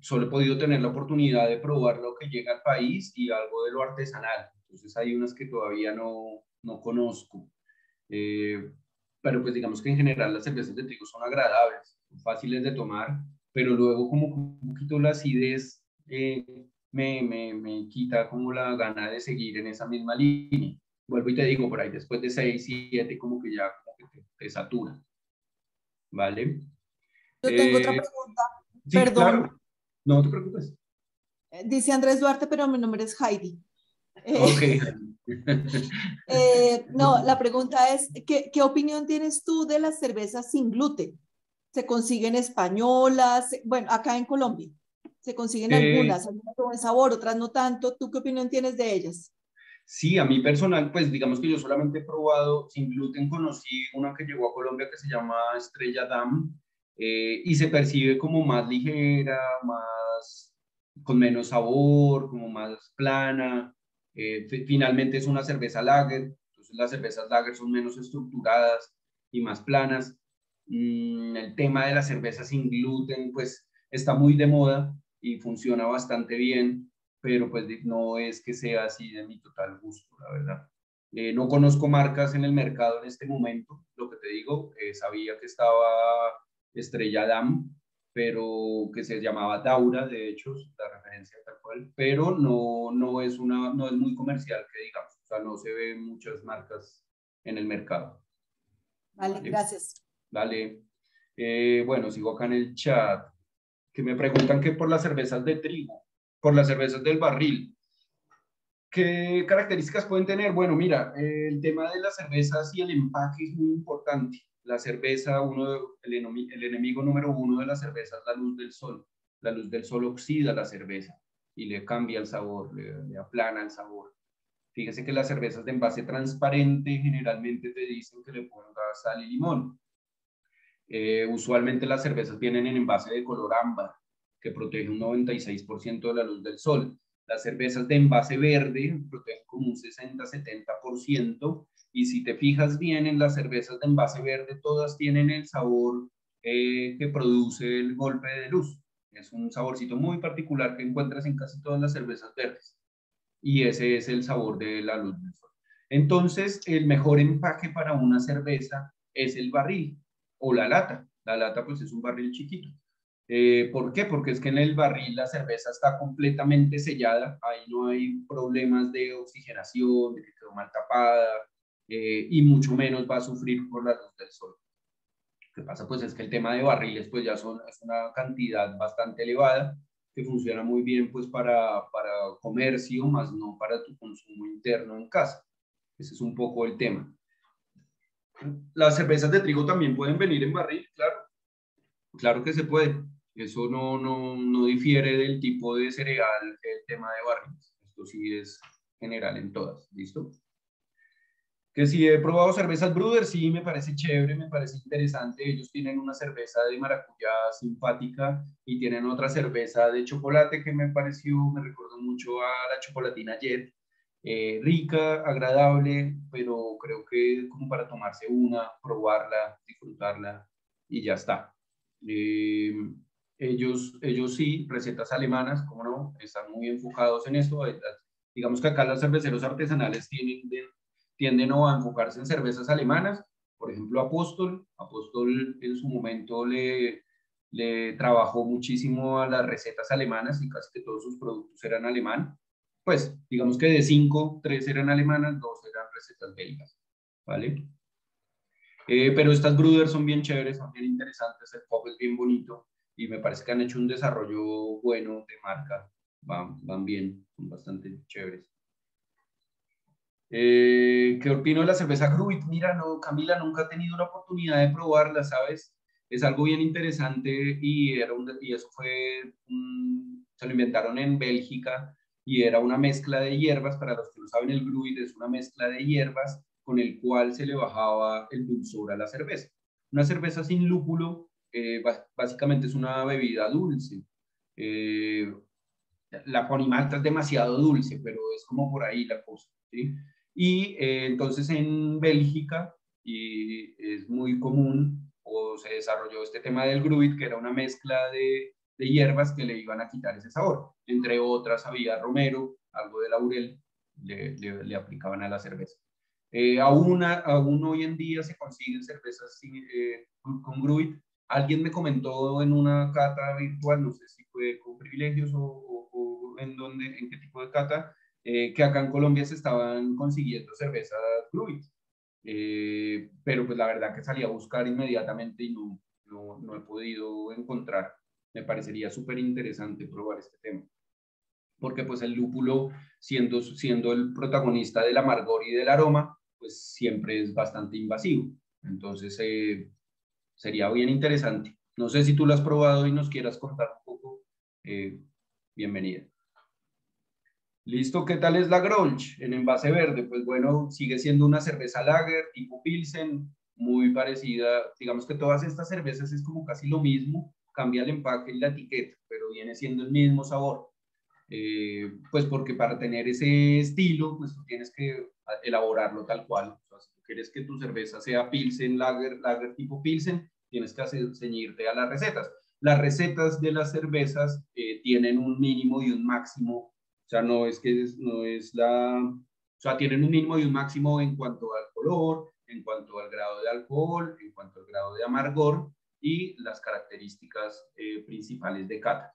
Speaker 1: solo he podido tener la oportunidad de probar lo que llega al país y algo de lo artesanal. Entonces hay unas que todavía no, no conozco. Eh, pero pues digamos que en general las cervezas de trigo son agradables, fáciles de tomar, pero luego como un poquito la acidez eh, me, me, me quita como la gana de seguir en esa misma línea. Vuelvo y te digo, por ahí después de 6, 7, como que ya te, satura. ¿Vale?
Speaker 4: Yo tengo otra eh, pregunta. Perdón.
Speaker 1: No te preocupes.
Speaker 4: Eh, dice Andrés Duarte, pero mi nombre es Heidi.
Speaker 1: Eh, ok. *laughs* *laughs*
Speaker 4: no, la pregunta es, ¿qué, ¿qué, opinión tienes tú de las cervezas sin gluten? ¿Se consiguen españolas? Bueno, acá en Colombia. Se consiguen algunas, algunas con buen sabor, otras no tanto. ¿Tú qué opinión tienes de ellas?
Speaker 1: Sí, a mí personal, pues digamos que yo solamente he probado sin gluten, conocí una que llegó a Colombia que se llama Estrella Dam eh, y se percibe como más ligera, más con menos sabor, como más plana. Eh, finalmente es una cerveza lager, Entonces las cervezas lager son menos estructuradas y más planas. Mm, el tema de las cervezas sin gluten, pues está muy de moda y funciona bastante bien, pero pues no es que sea así de mi total gusto, la verdad. Eh, no conozco marcas en el mercado en este momento, lo que te digo, eh, sabía que estaba Estrella Damm, pero que se llamaba Daura, de hecho, la referencia tal cual, pero no, no, es una, no es muy comercial, que digamos, o sea, no se ven muchas marcas en el mercado.
Speaker 4: Vale, gracias.
Speaker 1: Dale. Eh, bueno, sigo acá en el chat, que me preguntan que por las cervezas de trigo, por las cervezas del barril, ¿Qué características pueden tener? Bueno, mira, el tema de las cervezas y el empaque es muy importante. La cerveza, uno, el, enemigo, número uno de la cerveza es la luz del sol. La luz del sol oxida la cerveza y le cambia el sabor, le, aplana el sabor. Fíjese que las cervezas de envase transparente generalmente te dicen que le pongas sal y limón. Eh, usualmente las cervezas vienen en envase de color ámbar, que protege un 96% de la luz del sol. Las cervezas de envase verde protegen como un 60-70%. Y si te fijas bien en las cervezas de envase verde, todas tienen el sabor eh, que produce el golpe de luz. Es un saborcito muy particular que encuentras en casi todas las cervezas verdes. Y ese es el sabor de la luz del sol. Entonces, el mejor empaque para una cerveza es el barril o la lata. La lata pues es un barril chiquito. Eh, ¿Por qué? Porque es que en el barril la cerveza está completamente sellada, ahí no hay problemas de oxigenación, de que quedó mal tapada, eh, y mucho menos va a sufrir por la luz del sol. Lo que pasa pues es que el tema de barriles pues ya son, es una cantidad bastante elevada que funciona muy bien pues para, para comercio, más no para tu consumo interno en casa. Ese es un poco el tema. Las cervezas de trigo también pueden venir en barril, claro. Claro que se puede. Eso no, no, no difiere del tipo de cereal el tema de barriles. Esto sí es general en todas. ¿Listo? Que si he probado cervezas Bruder, sí, me parece chévere, me parece interesante. Ellos tienen una cerveza de maracuyá simpática y tienen otra cerveza de chocolate que me pareció, me recordó mucho a la chocolatina Jet. Eh, rica, agradable, pero creo que como para tomarse una, probarla, disfrutarla y ya está. Eh, ellos, ellos sí, recetas alemanas, como no, están muy enfocados en esto. Digamos que acá los cerveceros artesanales tienden, tienden a enfocarse en cervezas alemanas. Por ejemplo, Apóstol. Apóstol en su momento le, le trabajó muchísimo a las recetas alemanas y casi que todos sus productos eran alemán. Pues digamos que de cinco, tres eran alemanas, dos eran recetas belgas. ¿Vale? Eh, pero estas Bruders son bien chéveres, son bien interesantes, el pop es bien bonito y me parece que han hecho un desarrollo bueno de marca, van, van bien, son bastante chéveres. Eh, ¿Qué opino de la cerveza Gruit? Mira, no, Camila, nunca he tenido la oportunidad de probarla, ¿sabes? Es algo bien interesante y, era un, y eso fue, se lo inventaron en Bélgica y era una mezcla de hierbas, para los que no saben, el Gruit es una mezcla de hierbas con el cual se le bajaba el dulzor a la cerveza. Una cerveza sin lúpulo eh, básicamente es una bebida dulce. Eh, la ponimalta es demasiado dulce, pero es como por ahí la cosa. Y eh, entonces en Bélgica y es muy común o se desarrolló este tema del gruit, que era una mezcla de, de hierbas que le iban a quitar ese sabor. Entre otras había romero, algo de laurel, le, le, aplicaban a la cerveza. aún, aún hoy en día se consiguen cervezas con gruit, Alguien me comentó en una cata virtual, no sé si fue con privilegios o, en, dónde, en qué tipo de cata, eh, que acá en Colombia se estaban consiguiendo cervezas Gruit. Eh, pero pues la verdad que salí a buscar inmediatamente y no, no, no he podido encontrar. Me parecería súper interesante probar este tema. Porque pues el lúpulo, siendo, siendo el protagonista del amargor y del aroma, pues siempre es bastante invasivo. Entonces, eh, sería bien interesante. No sé si tú lo has probado y nos quieras contar un poco. Eh, bienvenida. Listo, ¿qué tal es la Grolsch en envase verde? Pues bueno, sigue siendo una cerveza lager tipo Pilsen, muy parecida. Digamos que todas estas cervezas es como casi lo mismo, cambia el empaque y la etiqueta, pero viene siendo el mismo sabor. eh, pues porque para tener ese estilo, pues tú tienes que elaborarlo tal cual. si tú quieres que tu cerveza sea Pilsen, Lager, Lager tipo Pilsen, tienes que hacer, ceñirte a las recetas. Las recetas de las cervezas eh, tienen un mínimo y un máximo, o sea, no es que no es la, o sea, tienen un mínimo y un máximo en cuanto al color, en cuanto al grado de alcohol, en cuanto al grado de amargor y las características eh, principales de cata.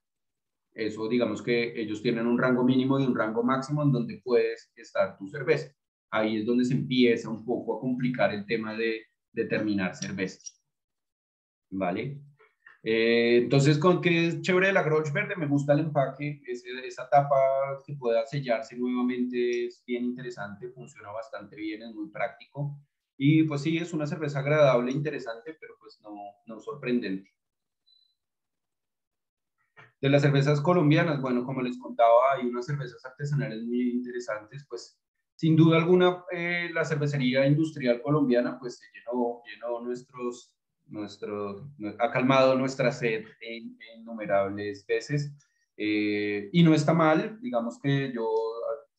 Speaker 1: Eso, digamos que ellos tienen un rango mínimo y un rango máximo en donde puedes estar tu cerveza. Ahí es donde se empieza un poco a complicar el tema de determinar cerveza. ¿Vale? Eh, entonces, con que es chévere la Grouch Verde, me gusta el empaque, esa tapa que pueda sellarse nuevamente es bien interesante, funciona bastante bien, es muy práctico. Y pues sí, es una cerveza agradable, interesante, pero pues no, no sorprendente. De las cervezas colombianas, bueno, como les contaba, hay unas cervezas artesanales muy interesantes, pues sin duda alguna eh, la cervecería industrial colombiana pues se llenó, llenó nuestros, nuestro, ha calmado nuestra sed en, innumerables veces eh, y no está mal, digamos que yo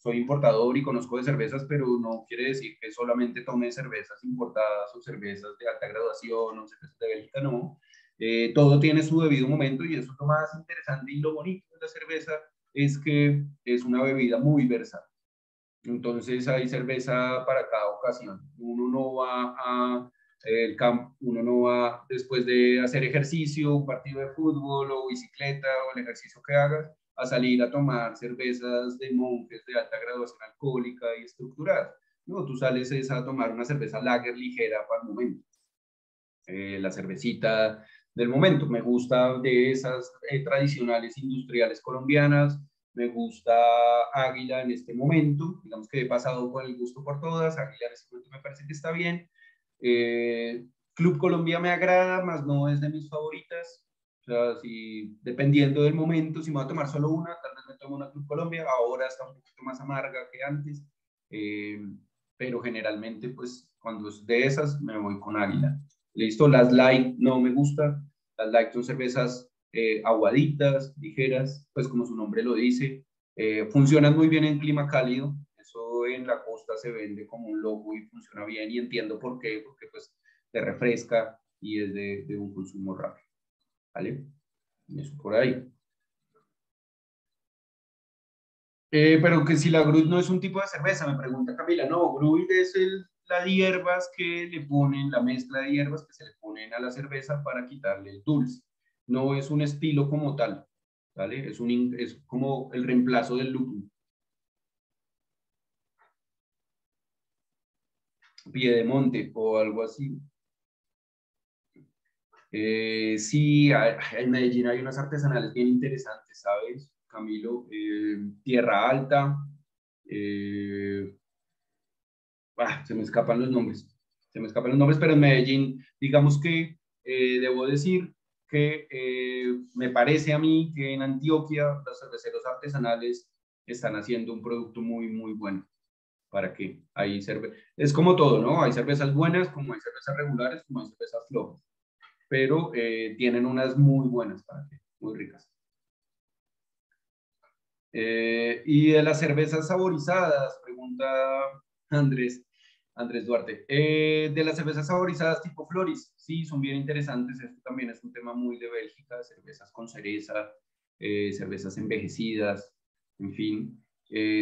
Speaker 1: soy importador y conozco de cervezas, pero no quiere decir que solamente tome cervezas importadas o cervezas de alta graduación o cervezas de Bélgica, no. Eh, todo tiene su debido momento y eso es lo más interesante y lo bonito de la cerveza es que es una bebida muy versátil. Entonces hay cerveza para cada ocasión. Uno no va a el campo, uno no va después de hacer ejercicio, un partido de fútbol o bicicleta o el ejercicio que hagas, a salir a tomar cervezas de monjes de alta graduación alcohólica y estructurada. No, tú sales es a tomar una cerveza lager ligera para el momento. Eh, la cervecita del momento. Me gusta de esas eh, tradicionales industriales colombianas. Me gusta Águila en este momento. Digamos que he pasado con el gusto por todas. Águila en este momento me parece que está bien. Eh, Club Colombia me agrada, más no es de mis favoritas. O sea, si, dependiendo del momento, si me voy a tomar solo una, tal vez me tomo una Club Colombia, ahora está un poquito más amarga que antes, eh, pero generalmente, pues, cuando es de esas, me voy con Águila. Listo, las light no me gustan, las light son cervezas eh, aguaditas, ligeras, pues como su nombre lo dice, eh, funcionan muy bien en clima cálido, eso en la costa se vende como un logo y funciona bien y entiendo por qué, porque pues te refresca y es de un consumo rápido. ¿Vale? Eso por ahí. Eh, pero que si la Gruit no es un tipo de cerveza, me pregunta Camila. No, Gruit es el, las hierbas que le ponen, la mezcla de hierbas que se le ponen a la cerveza para quitarle el dulce. No es un estilo como tal, ¿vale? Es, un, es como el reemplazo del lúpulo. Piedemonte o algo así. Eh, sí, en Medellín hay unas artesanales bien interesantes, ¿sabes, Camilo? Eh, Tierra Alta. Eh, ah, se me escapan los nombres. Se me escapan los nombres, pero en Medellín, digamos que debo decir que me parece a mí que en Antioquia los cerveceros artesanales están haciendo un producto muy, muy bueno. ¿Para que Hay cerve es como todo, ¿no? Hay cervezas buenas, como hay cervezas regulares, como hay cervezas flojas pero eh, tienen unas muy buenas para que, muy ricas. Eh, y de las cervezas saborizadas, pregunta Andrés, Andrés Duarte. Eh, de las cervezas saborizadas tipo Floris, sí, son bien interesantes. Esto también es un tema muy de Bélgica, cervezas con cereza, cervezas envejecidas, en fin.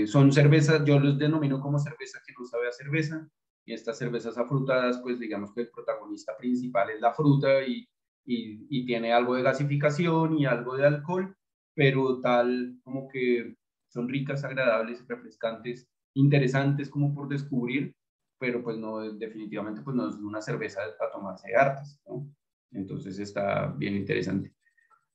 Speaker 1: son cervezas, yo los denomino como cerveza que no sabe a cerveza y estas cervezas afrutadas, pues digamos que el protagonista principal es la fruta y, y, tiene algo de gasificación y algo de alcohol, pero tal como que son ricas, agradables, refrescantes, interesantes como por descubrir, pero pues no, definitivamente pues no es una cerveza para tomarse hartas, ¿no? Entonces está bien interesante.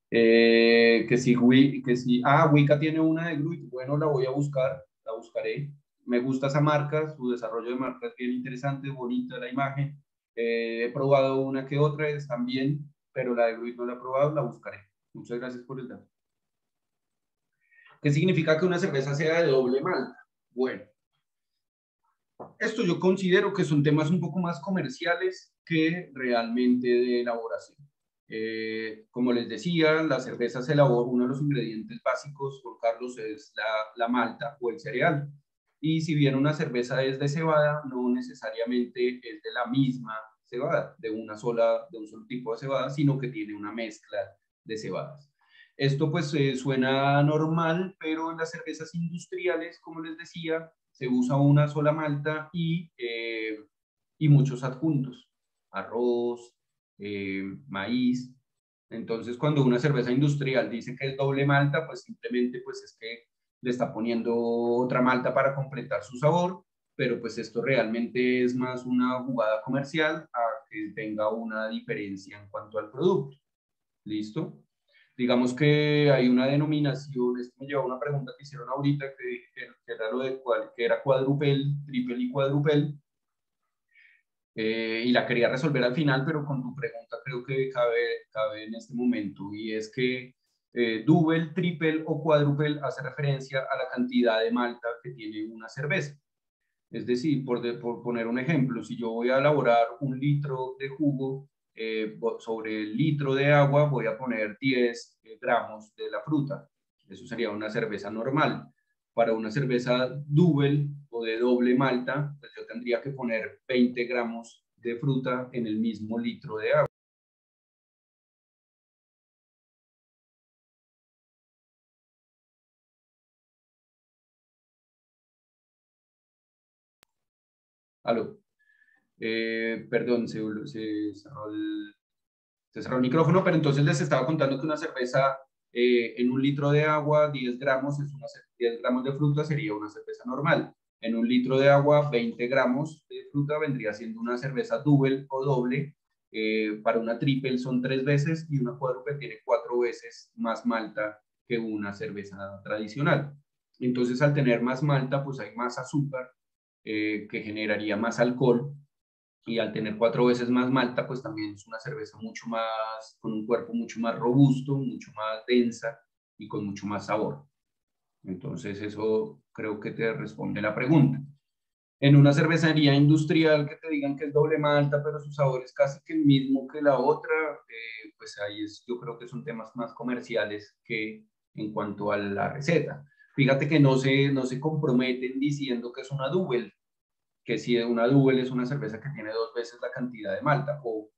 Speaker 1: Eh, que si, que si, ah, Wicca tiene una de Gruit, bueno, la voy a buscar, la buscaré me gusta esa marca, su desarrollo de marca es bien interesante, bonita la imagen. Eh, he probado una que otra, están bien, pero la de Gruit no la he probado, la buscaré. Muchas gracias por el dato. ¿Qué significa que una cerveza sea de doble malta? Bueno, esto yo considero que son temas un poco más comerciales que realmente de elaboración. Eh, como les decía, la cerveza se elabora, uno de los ingredientes básicos, por Carlos, es la, la malta o el cereal. Y si bien una cerveza es de cebada, no necesariamente es de la misma cebada, de una sola, de un solo tipo de cebada, sino que tiene una mezcla de cebadas. Esto pues eh, suena normal, pero en las cervezas industriales, como les decía, se usa una sola malta y, eh, y muchos adjuntos, arroz, eh, maíz. Entonces, cuando una cerveza industrial dice que es doble malta, pues simplemente pues es que le está poniendo otra malta para completar su sabor, pero pues esto realmente es más una jugada comercial a que tenga una diferencia en cuanto al producto. ¿Listo? Digamos que hay una denominación, esto me lleva a una pregunta que hicieron ahorita, que, que era lo de cual, que era cuadrupel, triple y cuadrupel, eh, y la quería resolver al final, pero con tu pregunta creo que cabe, cabe en este momento, y es que eh, double, triple o cuádruple hace referencia a la cantidad de malta que tiene una cerveza. Es decir, por, poner un ejemplo, si yo voy a elaborar un litro de jugo, eh, sobre el litro de agua voy a poner 10 gramos de la fruta. Eso sería una cerveza normal. Para una cerveza double o de doble malta, pues yo tendría que poner 20 gramos de fruta en el mismo litro de agua. Aló. Eh, perdón, se, cerró el, se cerró el micrófono, pero entonces les estaba contando que una cerveza eh, en un litro de agua, 10 gramos, es una, 10 gramos de fruta sería una cerveza normal. En un litro de agua, 20 gramos de fruta vendría siendo una cerveza double o doble. Eh, para una triple son tres veces y una cuádruple tiene cuatro veces más malta que una cerveza tradicional. Entonces, al tener más malta, pues hay más azúcar eh, que generaría más alcohol y al tener cuatro veces más malta, pues también es una cerveza mucho más, con un cuerpo mucho más robusto, mucho más densa y con mucho más sabor. Entonces eso creo que te responde la pregunta. En una cervecería industrial que te digan que es doble malta, pero su sabor es casi que el mismo que la otra, eh, pues ahí es, yo creo que son temas más comerciales que en cuanto a la receta. Fíjate que no se, no se comprometen diciendo que es una double, que si una double es una cerveza que tiene dos veces la cantidad de malta o,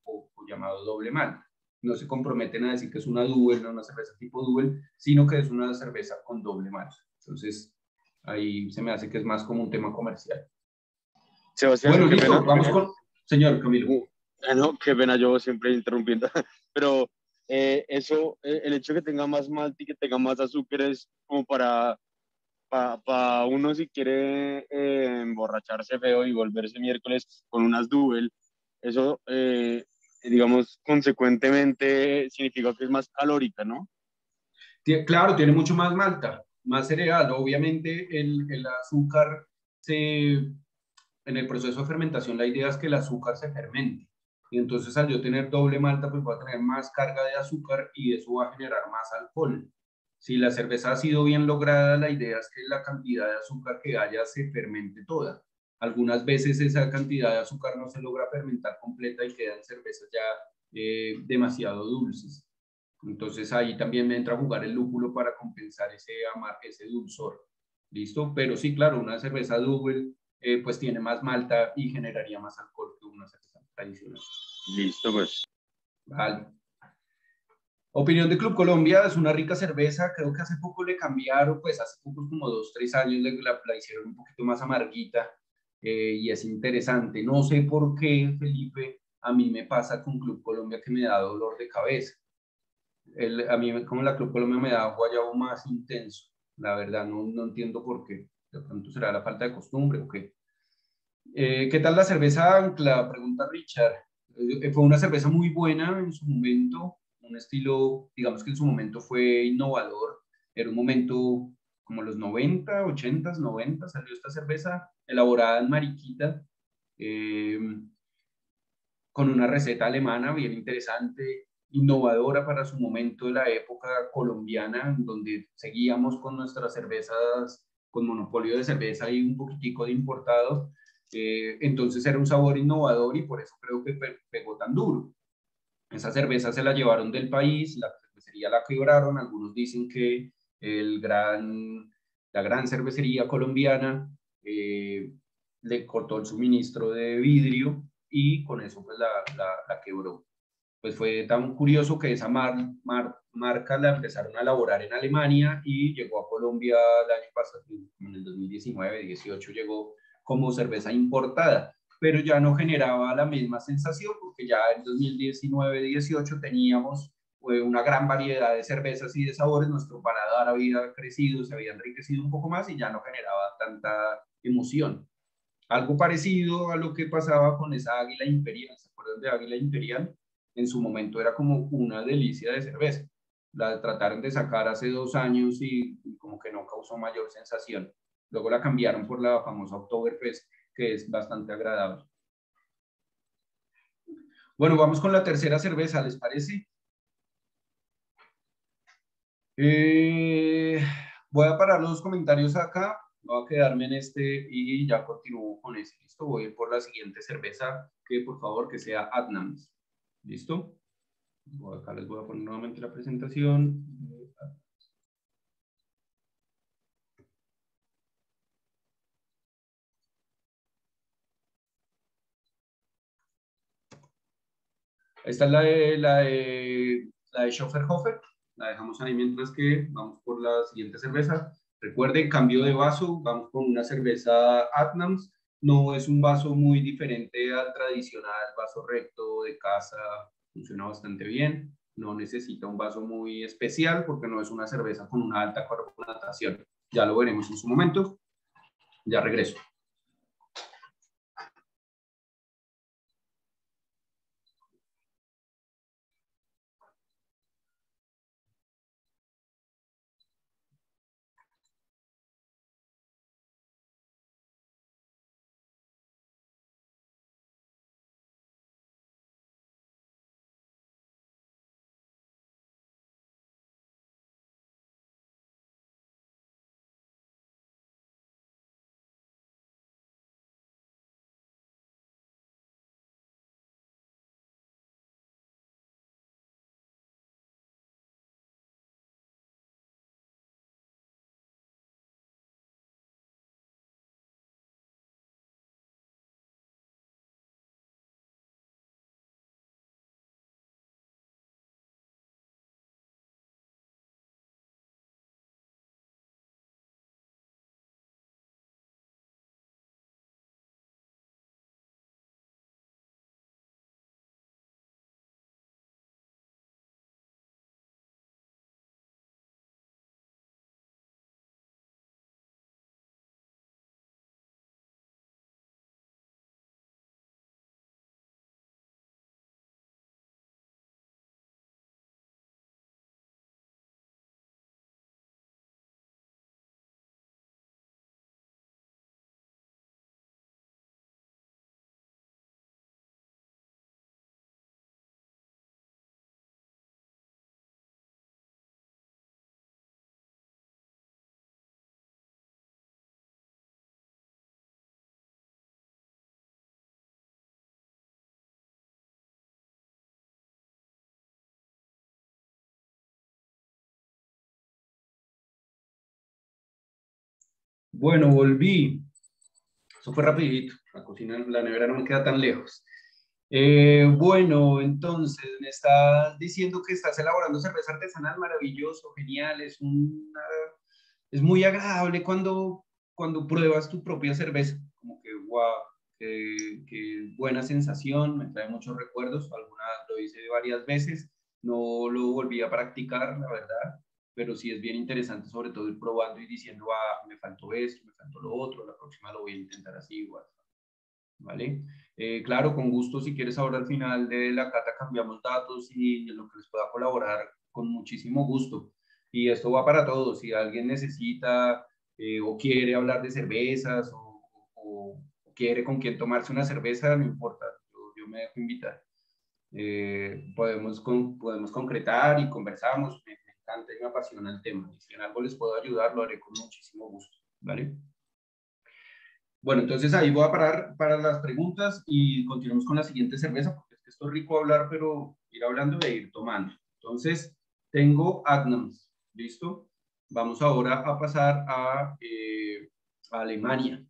Speaker 1: llamado doble malta. No se comprometen a decir que es una double, no una cerveza tipo double, sino que es una cerveza con doble malta. Entonces, ahí se me hace que es más como un tema comercial.
Speaker 3: Sebastián,
Speaker 1: bueno, listo, vamos con... Señor Camilo.
Speaker 3: Uh, no, qué pena yo siempre interrumpiendo, *laughs* pero eh, eso, eh, el hecho de que tenga más malta y que tenga más azúcar es como para para uno si quiere eh, emborracharse feo y volverse miércoles con unas double, eso, eh, digamos, consecuentemente significa que es más calórica, ¿no?
Speaker 1: Claro, tiene mucho más malta, más cereal. Obviamente el, el azúcar se, en el proceso de fermentación la idea es que el azúcar se fermente. Y entonces al yo tener doble malta, pues voy a tener más carga de azúcar y eso va a generar más alcohol. Si la cerveza ha sido bien lograda, la idea es que la cantidad de azúcar que haya se fermente toda. Algunas veces esa cantidad de azúcar no se logra fermentar completa y quedan cervezas ya eh, demasiado dulces. Entonces ahí también me entra a jugar el lúpulo para compensar ese amar, ese dulzor. ¿Listo? Pero sí, claro, una cerveza double eh, pues tiene más malta y generaría más alcohol que una cerveza tradicional.
Speaker 3: Listo, pues.
Speaker 1: Vale. Opinión de Club Colombia es una rica cerveza, creo que hace poco le cambiaron, pues hace poco, como dos, tres años, la, la hicieron un poquito más amarguita eh, y es interesante. No sé por qué, Felipe, a mí me pasa con Club Colombia que me da dolor de cabeza. A mí como la Club Colombia me da guayabo más intenso, la verdad, no, no entiendo por qué. De pronto será la falta de costumbre o qué. Eh, ¿Qué tal la cerveza Ancla? Pregunta Richard. Eh, fue una cerveza muy buena en su momento, un estilo, digamos que en su momento fue innovador, era un momento como los 90, 80, 90, salió esta cerveza elaborada en Mariquita, eh, con una receta alemana bien interesante, innovadora para su momento de la época colombiana, donde seguíamos con nuestras cervezas con monopolio de cerveza y un poquitico de importados. Eh, entonces era un sabor innovador y por eso creo que pegó tan duro. Esa cerveza se la llevaron del país, la cervecería la quebraron, algunos dicen que la gran cervecería colombiana eh, le cortó el suministro de vidrio y con eso pues la, quebró. Pues fue tan curioso que esa mar, marca la empezaron a elaborar en Alemania y llegó a Colombia el año pasado, en el 2019, 18 llegó como cerveza importada, pero ya no generaba la misma sensación porque ya en 2019, 18 teníamos eh, una gran variedad de cervezas y de sabores, nuestro paladar había crecido, se había enriquecido un poco más y ya no generaba tanta emoción. Algo parecido a lo que pasaba con esa águila imperial, ¿se acuerdan de águila imperial? En su momento era como una delicia de cerveza. La trataron de sacar hace dos años y, como que no causó mayor sensación. Luego la cambiaron por la famosa Oktoberfest, que es bastante agradable. Bueno, vamos con la tercera cerveza, ¿les parece? Eh, voy a parar los comentarios acá voy a quedarme en este y ya continúo con ese. Listo, voy por la siguiente cerveza, que por favor que sea Adnams. ¿Listo? acá les voy a poner nuevamente la presentación. Esta es la de, la de, la de. La dejamos ahí mientras que vamos por la siguiente cerveza. Recuerden, cambio de vaso, vamos con una cerveza Atnams. No es un vaso muy diferente al tradicional vaso recto de casa, funciona bastante bien. No necesita un vaso muy especial porque no es una cerveza con una alta carbonatación. Ya lo veremos en su momento. Ya regreso. Bueno, volví. Eso fue rapidito. La cocina, la nevera no me queda tan lejos. Eh, bueno, entonces me estás diciendo que estás elaborando cerveza artesanal, maravilloso, genial, es, una, es muy agradable cuando, cuando pruebas tu propia cerveza, como que wow, qué, buena sensación, me trae muchos recuerdos, alguna lo hice varias veces, no lo volví a practicar, la verdad, pero sí es bien interesante sobre todo ir probando y diciendo, ah, me faltó esto, me faltó lo otro, la próxima lo voy a intentar así igual. ¿Vale? Eh, claro, con gusto, si quieres ahora al final de la cata cambiamos datos y lo que les pueda colaborar, con muchísimo gusto. Y esto va para todos, si alguien necesita eh, o quiere hablar de cervezas o, o, quiere con quién tomarse una cerveza, no importa, yo, me dejo invitar. Eh, podemos, con, podemos concretar y conversamos encanta y me apasiona el tema. Y si en algo les puedo ayudar, lo haré con muchísimo gusto. ¿Vale? Bueno, entonces ahí voy a parar para las preguntas y continuamos con la siguiente cerveza, porque es que esto es rico hablar, pero ir hablando e ir tomando. Entonces, tengo Adnams, ¿listo? Vamos ahora a pasar a, eh, Alemania.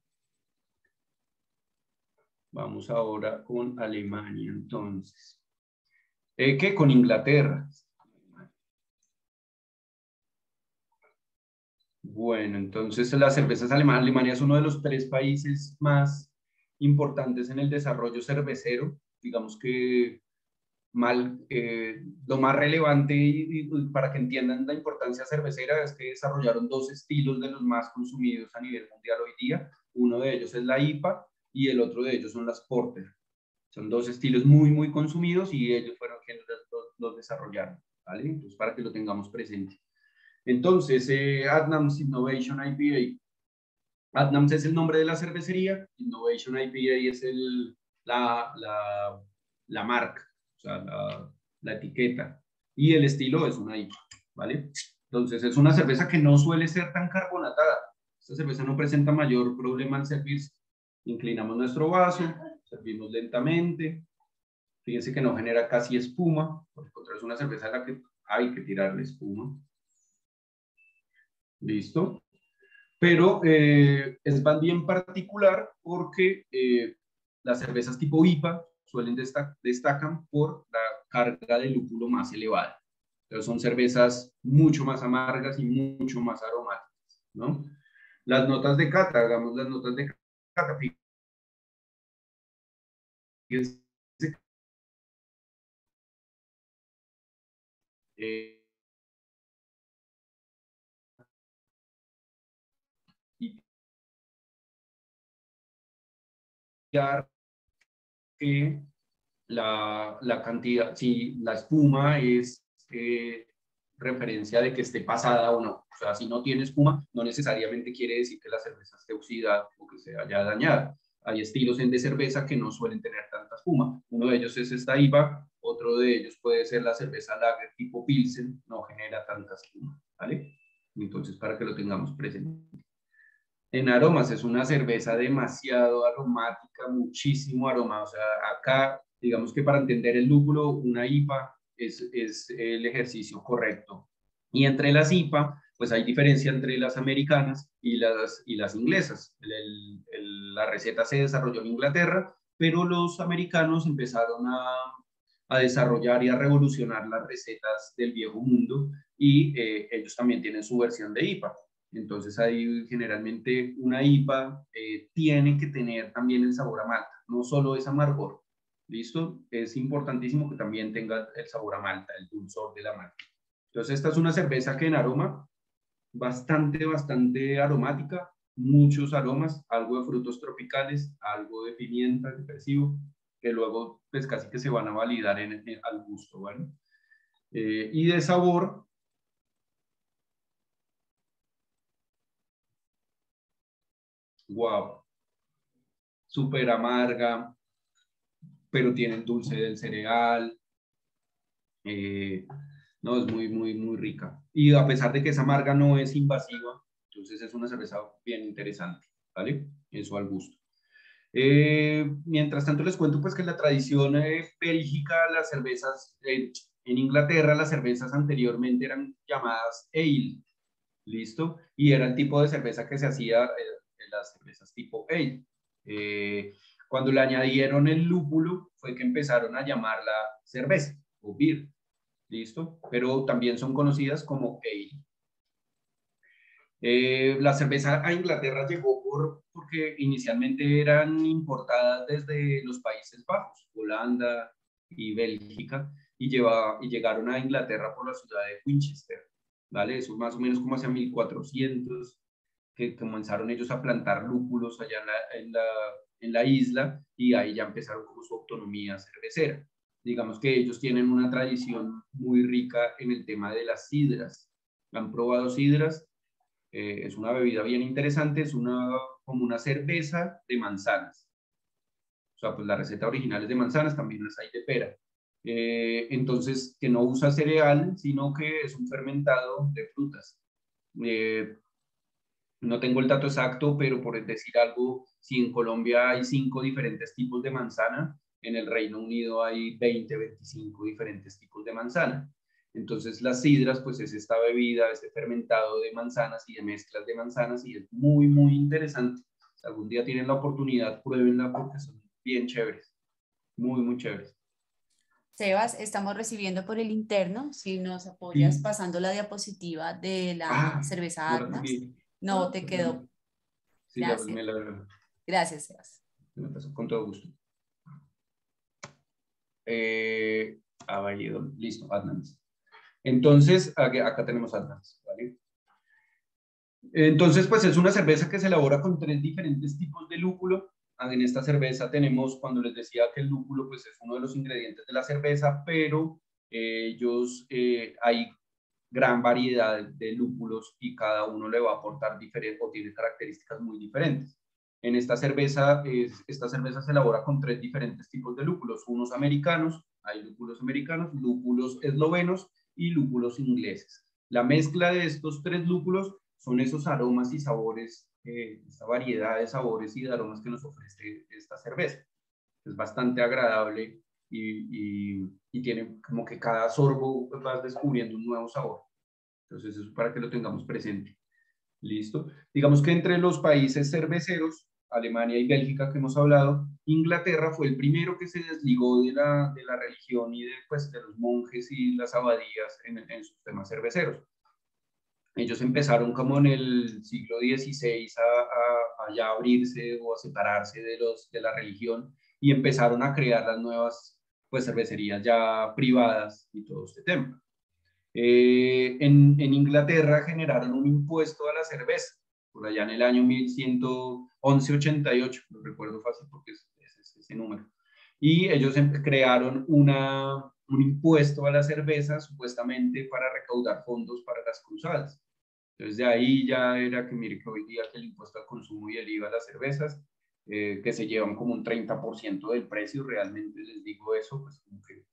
Speaker 1: Vamos ahora con Alemania, entonces. Eh. Con Inglaterra. Bueno, entonces las cervezas alemanas, Alemania es uno de los tres países más importantes en el desarrollo cervecero. Digamos que mal, eh, lo más relevante y, para que entiendan la importancia cervecera es que desarrollaron dos estilos de los más consumidos a nivel mundial hoy día. Uno de ellos es la IPA y el otro de ellos son las Porter. Son dos estilos muy, muy consumidos y ellos fueron quienes los, desarrollaron. ¿vale? Entonces, para que lo tengamos presente. Entonces, eh, Adnams Innovation IPA. Adnams es el nombre de la cervecería, Innovation IPA es la, marca, o sea, la, etiqueta. Y el estilo es una IPA, ¿vale? Entonces, es una cerveza que no suele ser tan carbonatada. Esta cerveza no presenta mayor problema al servirse. Inclinamos nuestro vaso, servimos lentamente. Fíjense que no genera casi espuma, por el contrario, es una cerveza a la que hay que tirarle espuma. ¿Listo? Pero eh, es bien particular porque eh, las cervezas tipo IPA suelen destacar destacan por la carga de lúpulo más elevada. Pero son cervezas mucho más amargas y mucho más aromáticas. Las notas de cata, hagamos las notas de cata. Eh, que la, la, cantidad, si la espuma es eh, referencia de que esté pasada o no. O sea, si no tiene espuma, no necesariamente quiere decir que la cerveza esté oxidada o que se haya dañada. Hay estilos de cerveza que no suelen tener tanta espuma. Uno de ellos es esta IPA, otro de ellos puede ser la cerveza lager tipo Pilsen, no genera tanta espuma, ¿vale? Entonces, para que lo tengamos presente en aromas. Es una cerveza demasiado aromática, muchísimo aroma. O sea, acá, digamos que para entender el lúpulo, una IPA es, el ejercicio correcto. Y entre las IPA, pues hay diferencia entre las americanas y las, inglesas. la receta se desarrolló en Inglaterra, pero los americanos empezaron a, a desarrollar y a revolucionar las recetas del viejo mundo y eh, ellos también tienen su versión de IPA. Entonces ahí generalmente una IPA eh, tiene que tener también el sabor a malta, no solo es amargor. ¿Listo? Es importantísimo que también tenga el sabor a malta, el dulzor de la malta. Entonces esta es una cerveza que en aroma bastante, bastante aromática, muchos aromas, algo de frutos tropicales, algo de pimienta que percibo, que luego pues casi que se van a validar en, al gusto, ¿vale? Eh, y de sabor, wow, súper amarga, pero tiene el dulce del cereal. Eh, no, es muy, muy, muy rica. Y a pesar de que es amarga, no es invasiva, entonces es una cerveza bien interesante, ¿vale? Eso al gusto. Eh, mientras tanto les cuento pues que la tradición eh, las cervezas, en Inglaterra las cervezas anteriormente eran llamadas ale, ¿listo? Y era el tipo de cerveza que se hacía las cervezas tipo ale. Eh, cuando le añadieron el lúpulo fue que empezaron a llamarla cerveza o beer, ¿listo? Pero también son conocidas como ale. Eh, la cerveza a Inglaterra llegó por, porque inicialmente eran importadas desde los Países Bajos, Holanda y Bélgica, y, lleva, y llegaron a Inglaterra por la ciudad de Winchester, ¿vale? Eso más o menos como hacia 1400, que comenzaron ellos a plantar lúpulos allá en la, en la, isla y ahí ya empezaron como su autonomía cervecera. Digamos que ellos tienen una tradición muy rica en el tema de las sidras. Han probado sidras, eh, es una bebida bien interesante, es una, como una cerveza de manzanas. O sea, pues la receta original es de manzanas, también las hay de pera. Eh, entonces, que no usa cereal, sino que es un fermentado de frutas. Eh, no tengo el dato exacto, pero por decir algo, si en Colombia hay cinco diferentes tipos de manzana, en el Reino Unido hay 20, 25 diferentes tipos de manzana. Entonces las sidras, pues es esta bebida, este fermentado de manzanas y de mezclas de manzanas y es muy, muy interesante. Si algún día tienen la oportunidad, pruébenla porque son bien chéveres, muy, muy chéveres.
Speaker 5: Sebas, estamos recibiendo por el interno, si nos apoyas pasando la diapositiva de la ah, cerveza Atlas. No, te quedó.
Speaker 1: Sí, Gracias. Me la...
Speaker 5: Gracias, Sebas.
Speaker 1: Me pasó con todo gusto. Eh, ah, listo, Adnans. Entonces, acá, tenemos Adnans, ¿vale? Entonces, pues es una cerveza que se elabora con tres diferentes tipos de lúpulo. En esta cerveza tenemos, cuando les decía que el lúpulo pues es uno de los ingredientes de la cerveza, pero eh, ellos, eh, hay gran variedad de lúpulos y cada uno le va a aportar diferente o tiene características muy diferentes. En esta cerveza, esta cerveza se elabora con tres diferentes tipos de lúpulos, unos americanos, hay lúpulos americanos, lúpulos eslovenos y lúpulos ingleses. La mezcla de estos tres lúpulos son esos aromas y sabores, eh, esta variedad de sabores y de aromas que nos ofrece esta cerveza. Es bastante agradable y, tiene como que cada sorbo vas descubriendo un nuevo sabor. Entonces, eso para que lo tengamos presente. Listo. Digamos que entre los países cerveceros, Alemania y Bélgica que hemos hablado, Inglaterra fue el primero que se desligó de la, de la religión y de, pues, de los monjes y las abadías en, en sus temas cerveceros. Ellos empezaron como en el siglo XVI a, a, ya abrirse o a separarse de, los, de la religión y empezaron a crear las nuevas pues, cervecerías ya privadas y todo este tema. Eh, en, en, Inglaterra generaron un impuesto a la cerveza, por allá en el año 1111-88, lo recuerdo fácil porque es, ese número. Y ellos em, crearon una, un impuesto a la cerveza supuestamente para recaudar fondos para las cruzadas. Entonces de ahí ya era que mire que hoy día el impuesto al consumo y el IVA a las cervezas, eh, que se llevan como un 30% del precio, realmente les digo eso, pues como que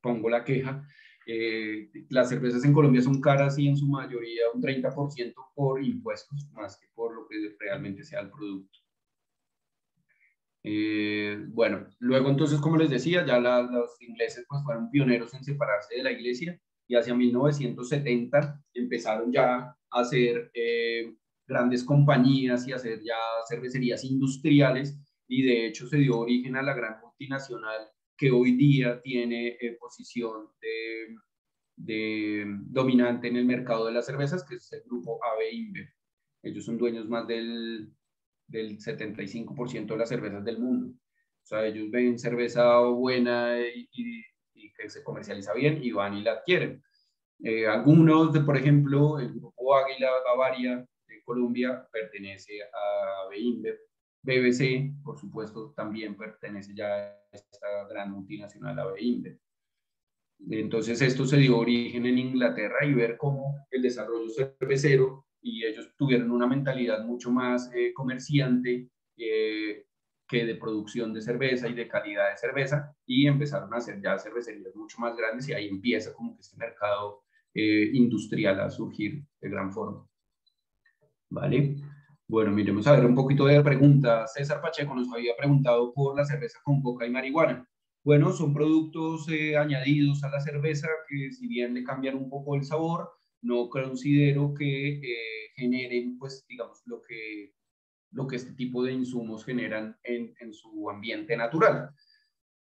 Speaker 1: pongo la queja, eh, las cervezas en Colombia son caras y en su mayoría un 30% por impuestos, más que por lo que realmente sea el producto. Eh, bueno, luego entonces, como les decía, ya los ingleses pues fueron pioneros en separarse de la iglesia y hacia 1970 empezaron ya a hacer eh, grandes compañías y hacer ya cervecerías industriales y de hecho se dio origen a la gran multinacional que hoy día tiene eh, posición de, dominante en el mercado de las cervezas, que es el grupo AB InBev. Ellos son dueños más del, del 75% de las cervezas del mundo. O sea, ellos ven cerveza buena y, que se comercializa bien y van y la adquieren. Eh, algunos, de, por ejemplo, el grupo Águila Bavaria de Colombia pertenece a AB InBev BBC, por supuesto, también pertenece ya a esta gran multinacional, a InBev. Entonces, esto se dio origen en Inglaterra y ver cómo el desarrollo cervecero y ellos tuvieron una mentalidad mucho más eh, comerciante eh, que de producción de cerveza y de calidad de cerveza y empezaron a hacer ya cervecerías mucho más grandes y ahí empieza como que este mercado eh, industrial a surgir de gran forma. ¿Vale? Bueno, miremos a ver un poquito de preguntas. César Pacheco nos había preguntado por la cerveza con coca y marihuana. Bueno, son productos eh, añadidos a la cerveza que si bien le cambian un poco el sabor, no considero que eh, generen, pues, digamos, lo que, lo que este tipo de insumos generan en, en su ambiente natural.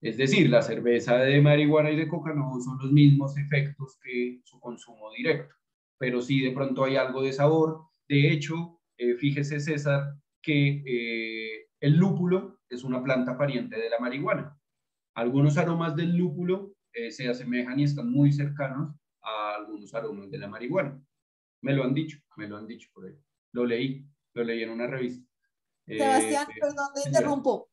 Speaker 1: Es decir, la cerveza de marihuana y de coca no son los mismos efectos que su consumo directo, pero sí de pronto hay algo de sabor. De hecho, eh, fíjese César que eh, el lúpulo es una planta pariente de la marihuana. Algunos aromas del lúpulo eh, se asemejan y están muy cercanos a algunos aromas de la marihuana. Me lo han dicho, me lo han dicho por ahí. Lo leí, lo leí en una revista.
Speaker 4: Sebastián, perdón, te interrumpo.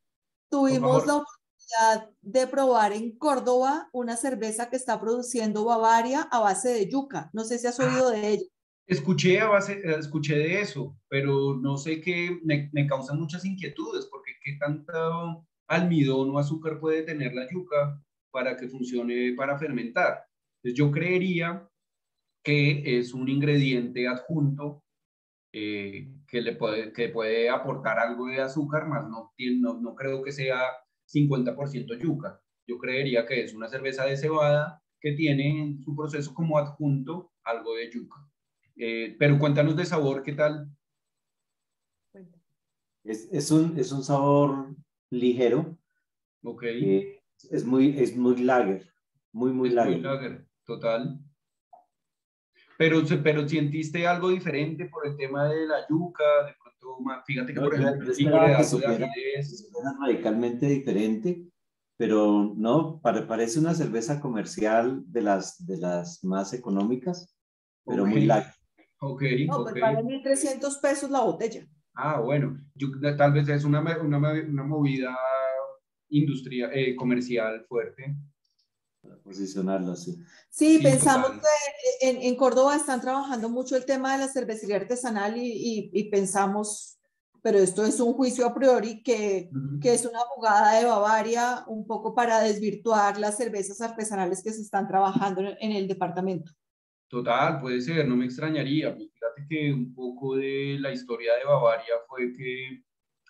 Speaker 4: Tuvimos la oportunidad de probar en Córdoba una cerveza que está produciendo Bavaria a base de yuca. No sé si has oído de ella.
Speaker 1: Escuché, a base, eh, escuché de eso, pero no sé qué, me, me causa muchas inquietudes, porque qué tanto almidón o azúcar puede tener la yuca para que funcione para fermentar. Entonces yo creería que es un ingrediente adjunto eh, que le puede, que puede aportar algo de azúcar, más no, no, no creo que sea 50% yuca. Yo creería que es una cerveza de cebada que tiene en su proceso como adjunto algo de yuca. Eh, pero cuéntanos de sabor, ¿qué tal?
Speaker 6: Es, es, un, es un sabor ligero.
Speaker 1: Ok.
Speaker 6: es muy, es muy lager, muy, muy lager. Muy
Speaker 1: lager, total. Pero, pero sentiste algo diferente por el tema de la yuca, de pronto, fíjate que por ejemplo, el
Speaker 6: de es radicalmente diferente, pero no, parece una cerveza comercial de las, de las más económicas, pero muy light.
Speaker 1: Ok,
Speaker 4: no, pues vale 1.300 pesos la botella.
Speaker 1: Ah, bueno, yo, tal vez es una, una, una movida industria, eh, comercial fuerte.
Speaker 6: Para posicionarlo así.
Speaker 4: Sí, pensamos que en, en, Córdoba están trabajando mucho el tema de la cervecería artesanal y, y, y pensamos, pero esto es un juicio a priori que, que, es una jugada de Bavaria un poco para desvirtuar las cervezas artesanales que se están trabajando en el departamento.
Speaker 1: Total, puede ser, no me extrañaría. Pues fíjate que un poco de la historia de Bavaria fue que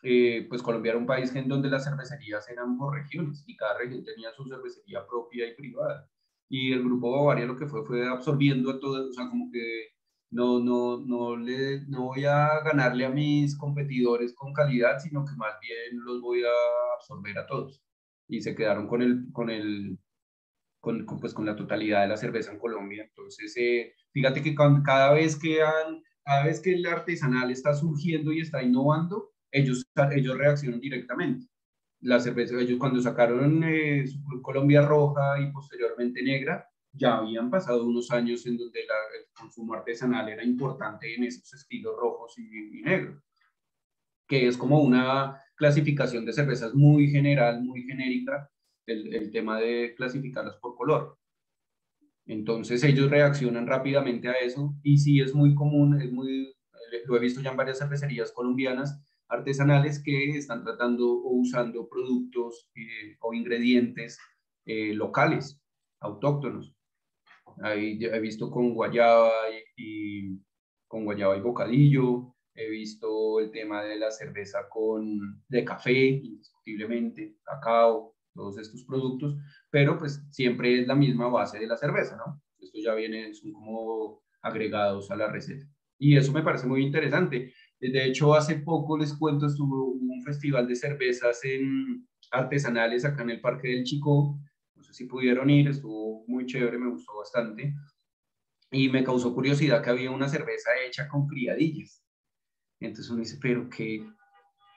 Speaker 1: eh, pues Colombia era un país en donde las cervecerías eran por regiones y cada región tenía su cervecería propia y privada. Y el grupo Bavaria lo que fue fue absorbiendo a todos, o sea, como que no, no, no, le, no voy a ganarle a mis competidores con calidad, sino que más bien los voy a absorber a todos. Y se quedaron con el, con el, con, pues, con la totalidad de la cerveza en Colombia. Entonces, eh, fíjate que cada vez que han, cada vez que el artesanal está surgiendo y está innovando, ellos, ellos reaccionan directamente. La cerveza, ellos cuando sacaron eh, Colombia Roja y posteriormente Negra, ya habían pasado unos años en donde el consumo artesanal era importante en esos estilos rojos y, y negros, que es como una clasificación de cervezas muy general, muy genérica, el, tema de clasificarlas por color. Entonces ellos reaccionan rápidamente a eso y sí es muy común, es muy, lo he visto ya en varias cervecerías colombianas artesanales que están tratando o usando productos eh, o ingredientes eh, locales, autóctonos. He visto con guayaba y, con guayaba y bocadillo, he visto el tema de la cerveza con de café, indiscutiblemente, cacao, todos estos productos, pero pues siempre es la misma base de la cerveza, ¿no? Esto ya viene, son como agregados a la receta. Y eso me parece muy interesante. De hecho, hace poco les cuento, estuvo un festival de cervezas en artesanales acá en el Parque del Chico. No sé si pudieron ir, estuvo muy chévere, me gustó bastante. Y me causó curiosidad que había una cerveza hecha con criadillas. Entonces uno dice, pero ¿qué,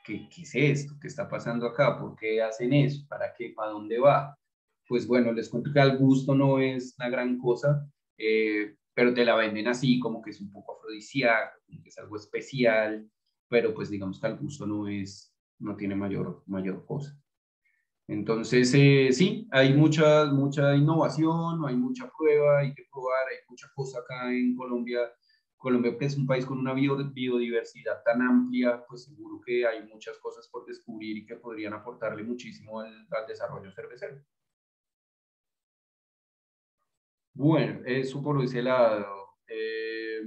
Speaker 1: qué, qué es esto? ¿Qué está pasando acá? ¿Por qué hacen eso? ¿Para qué? ¿Para dónde va? Pues bueno, les cuento que al gusto no es una gran cosa. Eh, pero te la venden así, como que es un poco afrodisíaco, como que es algo especial, pero pues digamos que al gusto no es, no tiene mayor, mayor cosa. Entonces, eh, sí, hay mucha, mucha innovación, hay mucha prueba, hay que probar, hay mucha cosa acá en Colombia. Colombia, que es un país con una biodiversidad tan amplia, pues seguro que hay muchas cosas por descubrir y que podrían aportarle muchísimo al, al desarrollo cervecero. Bueno, eso por ese lado. Eh,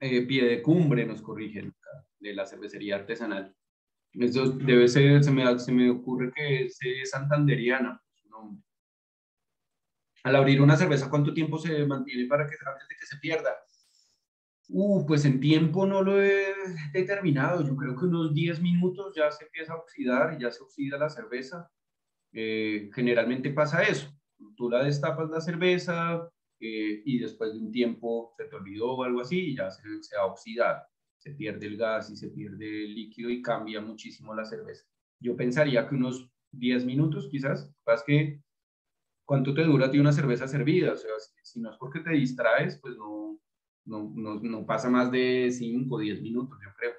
Speaker 1: eh, pie de cumbre nos corrigen de la cervecería artesanal. Eso debe ser, se me, se me ocurre que es santanderiana su nombre. Al abrir una cerveza, ¿cuánto tiempo se mantiene para que antes de que se pierda? Uh, pues en tiempo no lo he determinado. Yo creo que unos 10 minutos ya se empieza a oxidar y ya se oxida la cerveza. Eh, generalmente pasa eso. Tú la destapas la cerveza eh, y después de un tiempo se te olvidó o algo así y ya se, se ha oxidado. Se pierde el gas y se pierde el líquido y cambia muchísimo la cerveza. Yo pensaría que unos 10 minutos quizás. Pasa que, ¿cuánto te dura a ti una cerveza servida? O sea, si, no es porque te distraes, pues no, no, no, no pasa más de 5 o 10 minutos, yo creo.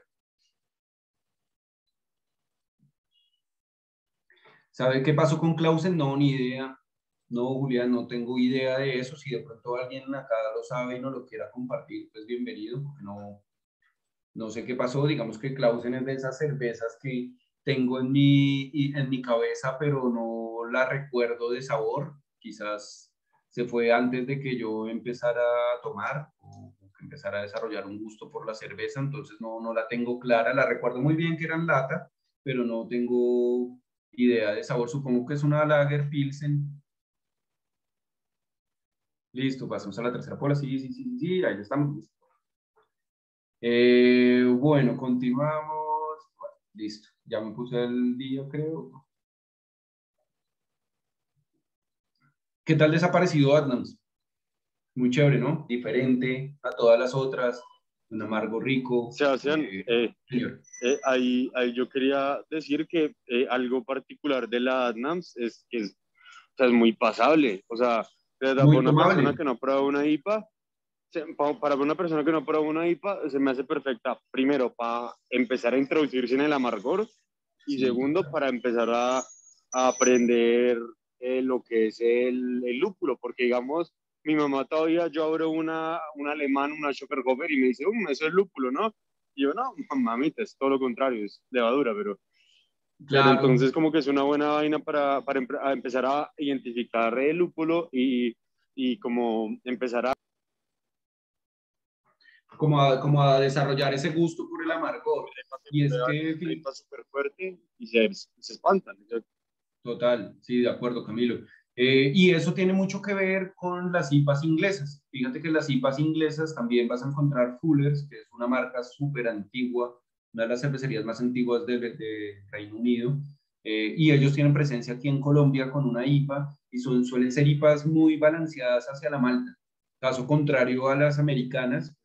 Speaker 1: ¿Sabe qué pasó con Clausen? No, ni idea. No, Julián, no tengo idea de eso. Si de pronto alguien acá lo sabe y no lo quiera compartir, pues bienvenido, porque no, no sé qué pasó. Digamos que Clausen es de esas cervezas que tengo en mi, en mi cabeza, pero no la recuerdo de sabor. Quizás se fue antes de que yo empezara a tomar o empezara a desarrollar un gusto por la cerveza, entonces no, no la tengo clara. La recuerdo muy bien que era en lata, pero no tengo idea de sabor. Supongo que es una Lager Pilsen. Listo, pasamos a la tercera pola. Sí, sí, sí, sí, ahí estamos. Eh, bueno, continuamos. listo, ya me puse el día, creo. ¿Qué tal desaparecido Adnams? Muy chévere, ¿no? Diferente a todas las otras, un amargo rico.
Speaker 3: Sebastián, eh, eh, eh, ahí, ahí, yo quería decir que eh, algo particular de la Adnams es que es, o sea, es muy pasable. O sea, para una persona que no prueba una IPA, para una persona que no prueba una IPA, se me hace perfecta. Primero, para empezar a introducirse en el amargor y segundo, para empezar a, a aprender eh, lo que es el, el, lúpulo, porque digamos, mi mamá todavía, yo abro una, un alemán, una Schockerhofer y me dice, um, eso es lúpulo, ¿no? Y yo, no, *laughs* mamita, es todo lo contrario, es levadura, pero... Claro. entonces como que es una buena vaina para, para empezar a identificar el lúpulo y, y como empezar a
Speaker 1: como a, como a desarrollar ese gusto por el amargor. Y es que...
Speaker 3: Está súper fuerte y se, se espantan.
Speaker 1: Total, sí, de acuerdo, Camilo. Eh, y eso tiene mucho que ver con las IPAs inglesas. Fíjate que las IPAs inglesas también vas a encontrar Fullers, que es una marca súper antigua, una de las cervecerías más antiguas de, de Reino Unido. Eh, y ellos tienen presencia aquí en Colombia con una IPA y son, suelen ser IPAs muy balanceadas hacia la malta. Caso contrario a las americanas,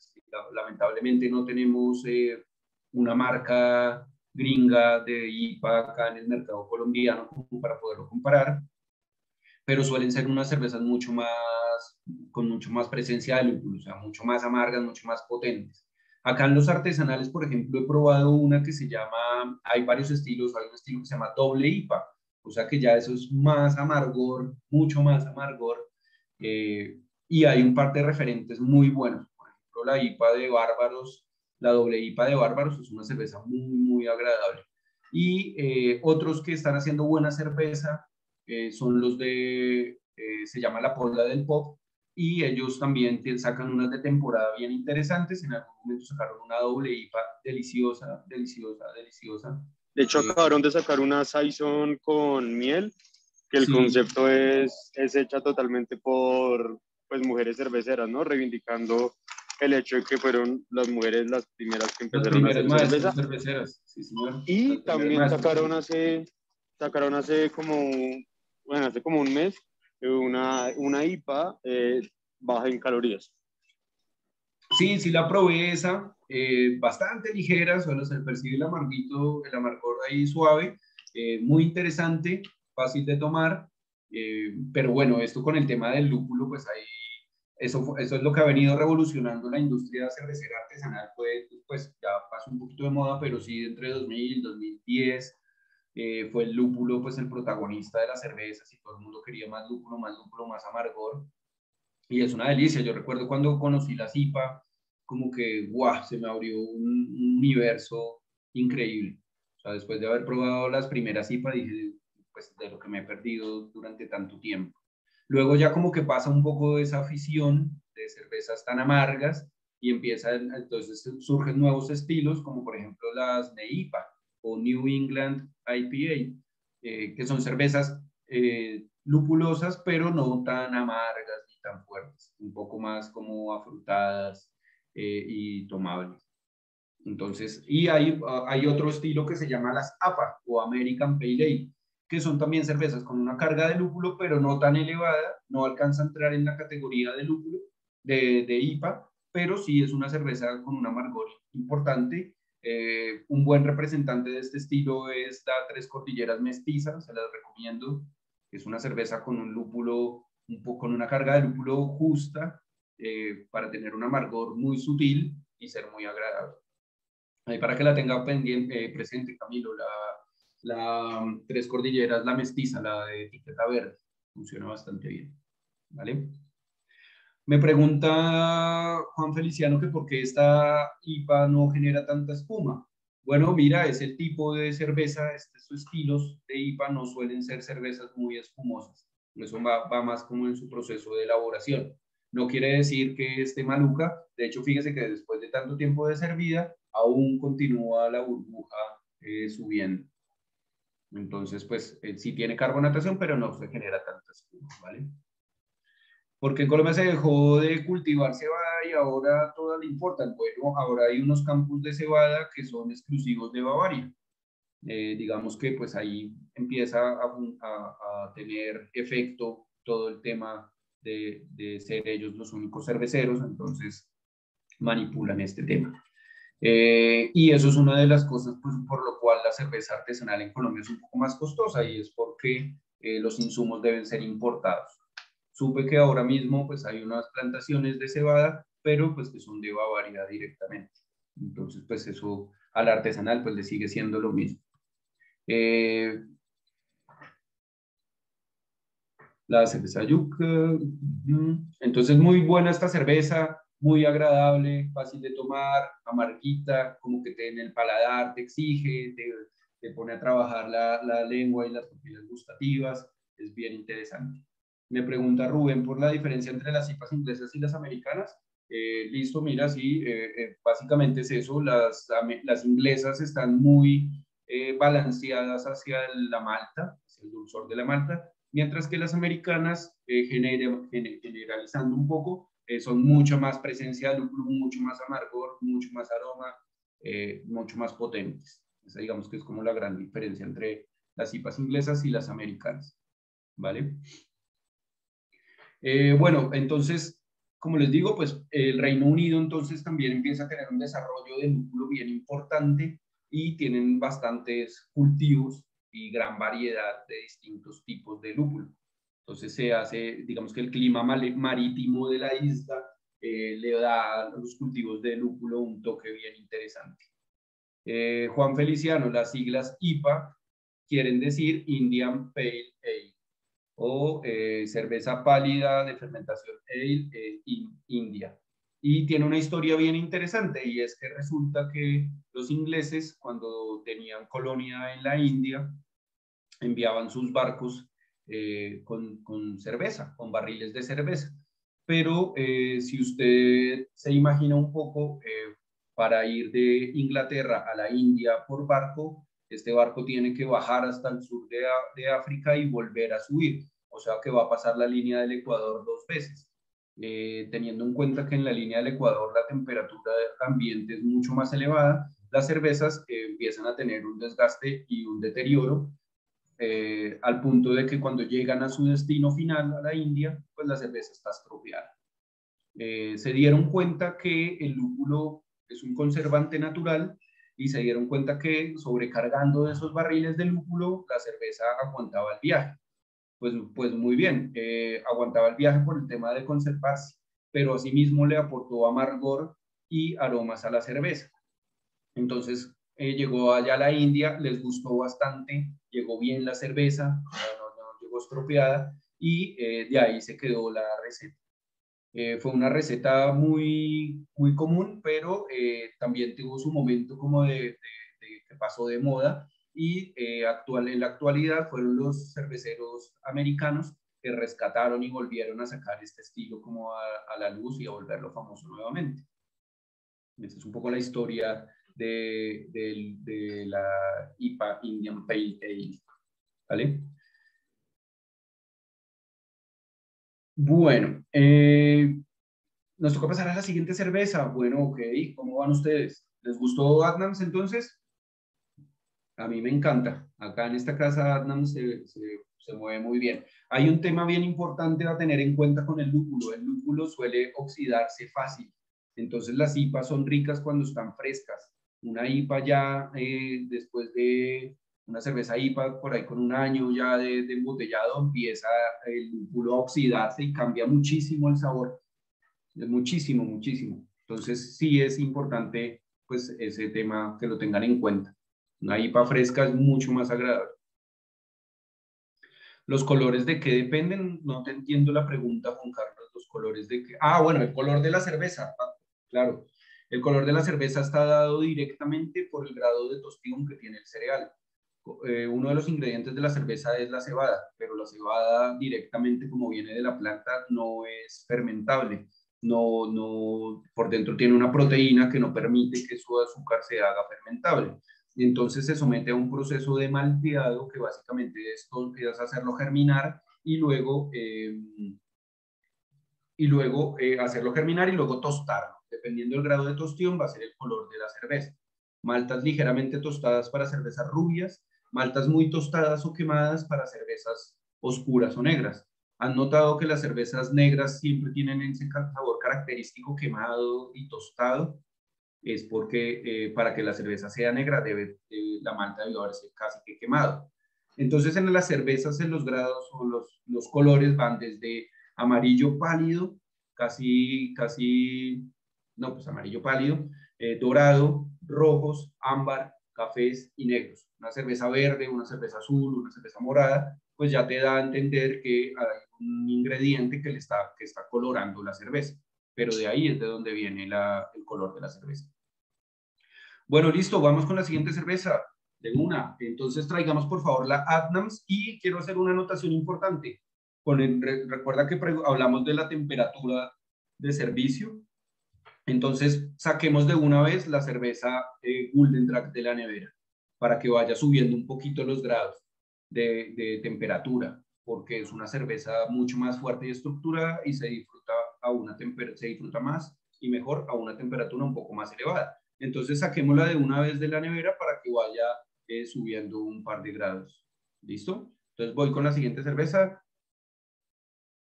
Speaker 1: lamentablemente no tenemos eh, una marca gringa de IPA acá en el mercado colombiano para poderlo comparar, pero suelen ser unas cervezas mucho más, con mucho más presencia de lúpulo, o sea, mucho más amargas, mucho más potentes. Acá en los artesanales, por ejemplo, he probado una que se llama, hay varios estilos, hay un estilo que se llama doble IPA, o sea que ya eso es más amargor, mucho más amargor, eh, y hay un par de referentes muy buenos. La IPA de Bárbaros, la doble IPA de Bárbaros es una cerveza muy, muy agradable. Y eh, otros que están haciendo buena cerveza eh, son los de, eh, se llama La Pola del Pop, y ellos también sacan unas de temporada bien interesantes. En algún momento sacaron una doble IPA deliciosa, deliciosa, deliciosa.
Speaker 3: De hecho, acabaron de sacar una Saison con miel, que el concepto es, es hecha totalmente por pues, mujeres cerveceras, ¿no? Reivindicando el hecho de que fueron las mujeres las primeras que empezaron a hacer cerveza. Sí, señor. Y también sacaron hace, sacaron hace como, bueno, hace como un mes una, una IPA eh, baja en calorías.
Speaker 1: Sí, sí la probé esa, eh, bastante ligera, solo se percibe el amarguito, el amargor ahí suave, eh, muy interesante, fácil de tomar, pero bueno, esto con el tema del lúpulo, pues ahí eso, eso es lo que ha venido revolucionando la industria cervecera artesanal, fue, pues ya pasó un poquito de moda, pero sí entre 2000 y 2010 eh, fue el lúpulo pues el protagonista de las cervezas y todo el mundo quería más lúpulo, más lúpulo, más amargor. Y es una delicia, yo recuerdo cuando conocí la CIPA, como que, guau, se me abrió un, un universo increíble. O sea, después de haber probado las primeras IPA, dije, pues de lo que me he perdido durante tanto tiempo. Luego ya como que pasa un poco de esa afición de cervezas tan amargas y empieza, entonces surgen nuevos estilos como por ejemplo las NEIPA o New England IPA, eh, que son cervezas eh, lupulosas pero no tan amargas ni tan fuertes, un poco más como afrutadas eh, y tomables. Entonces, y hay, hay otro estilo que se llama las APA o American Pale Ale, que son también cervezas con una carga de lúpulo, pero no tan elevada, no alcanza a entrar en la categoría de lúpulo, de, de IPA, pero sí es una cerveza con un amargor importante. Eh, un buen representante de este estilo es la Tres Cordilleras Mestiza, se las recomiendo. Es una cerveza con un lúpulo, un poco, con una carga de lúpulo justa, eh, para tener un amargor muy sutil y ser muy agradable. Ahí para que la tenga pendiente, eh, presente, Camilo, la la Tres Cordilleras, la mestiza, la de etiqueta verde, funciona bastante bien. ¿Vale? Me pregunta Juan Feliciano que por qué esta IPA no genera tanta espuma. Bueno, mira, es el tipo de cerveza, estos estilos de IPA no suelen ser cervezas muy espumosas. Eso va, va más como en su proceso de elaboración. No quiere decir que esté maluca. De hecho, fíjese que después de tanto tiempo de servida, aún continúa la burbuja eh, subiendo Entonces, pues eh, sí tiene carbonatación, pero no se genera tanta espuma, ¿vale? Porque en Colombia se dejó de cultivar cebada y ahora todo le importa. Bueno, ahora hay unos campos de cebada que son exclusivos de Bavaria. Eh, digamos que pues ahí empieza a, tener efecto todo el tema de, de, ser ellos los únicos cerveceros, entonces manipulan este tema. Eh, y eso es una de las cosas pues, por lo cual la cerveza artesanal en Colombia es un poco más costosa y es porque eh, los insumos deben ser importados. Supe que ahora mismo pues hay unas plantaciones de cebada, pero pues que son de Bavaria directamente. Entonces pues eso al artesanal pues le sigue siendo lo mismo. Eh, la cerveza yuca. Entonces muy buena esta cerveza, muy agradable, fácil de tomar, amarguita, como que te en el paladar, te exige, te, te pone a trabajar la, la, lengua y las papilas gustativas, es bien interesante. Me pregunta Rubén por la diferencia entre las IPAs inglesas y las americanas. Eh, listo, mira, sí, eh, eh, básicamente es eso, las, las inglesas están muy balanceadas hacia la malta, hacia el dulzor de la malta, mientras que las americanas, generalizando un poco, son mucho más presencia de lúpulo, mucho más amargor, mucho más aroma, mucho más potentes. Esa digamos que es como la gran diferencia entre las IPAs inglesas y las americanas. ¿Vale? Eh, bueno, entonces, como les digo, pues el Reino Unido entonces también empieza a tener un desarrollo de lúpulo bien importante y tienen bastantes cultivos y gran variedad de distintos tipos de lúpulo. Entonces se hace, digamos que el clima marítimo de la isla eh, le da a los cultivos de lúpulo un toque bien interesante. Eh, Juan Feliciano, las siglas IPA quieren decir Indian Pale Ale o eh, cerveza pálida de fermentación ale eh, India. Y tiene una historia bien interesante y es que resulta que los ingleses cuando tenían colonia en la India enviaban sus barcos eh, con, con, cerveza, con barriles de cerveza. Pero si usted se imagina un poco, para ir de Inglaterra a la India por barco, este barco tiene que bajar hasta el sur de, África y volver a subir, o sea que va a pasar la línea del Ecuador dos veces. Eh, teniendo en cuenta que en la línea del Ecuador la temperatura ambiente es mucho más elevada, las cervezas eh, empiezan a tener un desgaste y un deterioro eh, al punto de que cuando llegan a su destino final, a la India, pues la cerveza está estropeada. se dieron cuenta que el lúpulo es un conservante natural y se dieron cuenta que sobrecargando de esos barriles de lúpulo, la cerveza aguantaba el viaje. Pues, pues muy bien, eh, aguantaba el viaje por el tema de conservarse, pero asimismo le aportó amargor y aromas a la cerveza. Entonces eh, llegó allá a la India, les gustó bastante, llegó bien la cerveza, no, llegó estropeada y eh, de ahí se quedó la receta. Eh, fue una receta muy, muy común, pero también tuvo su momento como de, que pasó de moda y actual, en la actualidad fueron los cerveceros americanos que rescataron y volvieron a sacar este estilo como a, la luz y a volverlo famoso nuevamente. Esa es un poco la historia de, la IPA Indian Pale Ale. ¿Vale? Bueno, eh, nos toca pasar a la siguiente cerveza. Bueno, ok, ¿cómo van ustedes? ¿Les gustó Adnams entonces? A mí me encanta. Acá en esta casa Adnams se, se, mueve muy bien. Hay un tema bien importante a tener en cuenta con el lúpulo. El lúpulo suele oxidarse fácil. Entonces las IPAs son ricas cuando están frescas. Una IPA ya eh, después de una cerveza IPA por ahí con un año ya de, embotellado empieza el lúpulo a oxidarse y cambia muchísimo el sabor. Muchísimo, muchísimo. Entonces sí es importante pues ese tema que lo tengan en cuenta. Una IPA fresca es mucho más agradable. ¿Los colores de qué dependen? No te entiendo la pregunta, Juan Carlos. ¿Los colores de qué? Ah, bueno, el color de la cerveza. Ah, claro. El color de la cerveza está dado directamente por el grado de tostión que tiene el cereal. Eh, uno de los ingredientes de la cerveza es la cebada, pero la cebada directamente como viene de la planta no es fermentable. No, no, por dentro tiene una proteína que no permite que su azúcar se haga fermentable. entonces se somete a un proceso de malteado que básicamente esto es hacerlo germinar y luego, eh, y luego eh, hacerlo germinar y luego tostarlo. Dependiendo del grado de tostión va a ser el color de la cerveza. Maltas ligeramente tostadas para cervezas rubias, maltas muy tostadas o quemadas para cervezas oscuras o negras. Han notado que las cervezas negras siempre tienen ese sabor característico quemado y tostado es porque eh, para que la cerveza sea negra debe, la malta debe haberse casi que quemado. Entonces en las cervezas en los grados o los, los colores van desde amarillo pálido, casi, casi, no, pues amarillo pálido, eh, dorado, rojos, ámbar, cafés y negros. Una cerveza verde, una cerveza azul, una cerveza morada, pues ya te da a entender que hay un ingrediente que le está, que está colorando la cerveza. Pero de ahí es de donde viene el color de la cerveza. Bueno, listo, vamos con la siguiente cerveza. De una. Entonces traigamos por favor la Adnams y quiero hacer una anotación importante. Con recuerda que hablamos de la temperatura de servicio. Entonces saquemos de una vez la cerveza eh, Golden de la nevera para que vaya subiendo un poquito los grados de, temperatura, porque es una cerveza mucho más fuerte y estructurada y se disfruta a una se disfruta más y mejor a una temperatura un poco más elevada. Entonces saquémosla de una vez de la nevera para que vaya eh, subiendo un par de grados. ¿Listo? Entonces voy con la siguiente cerveza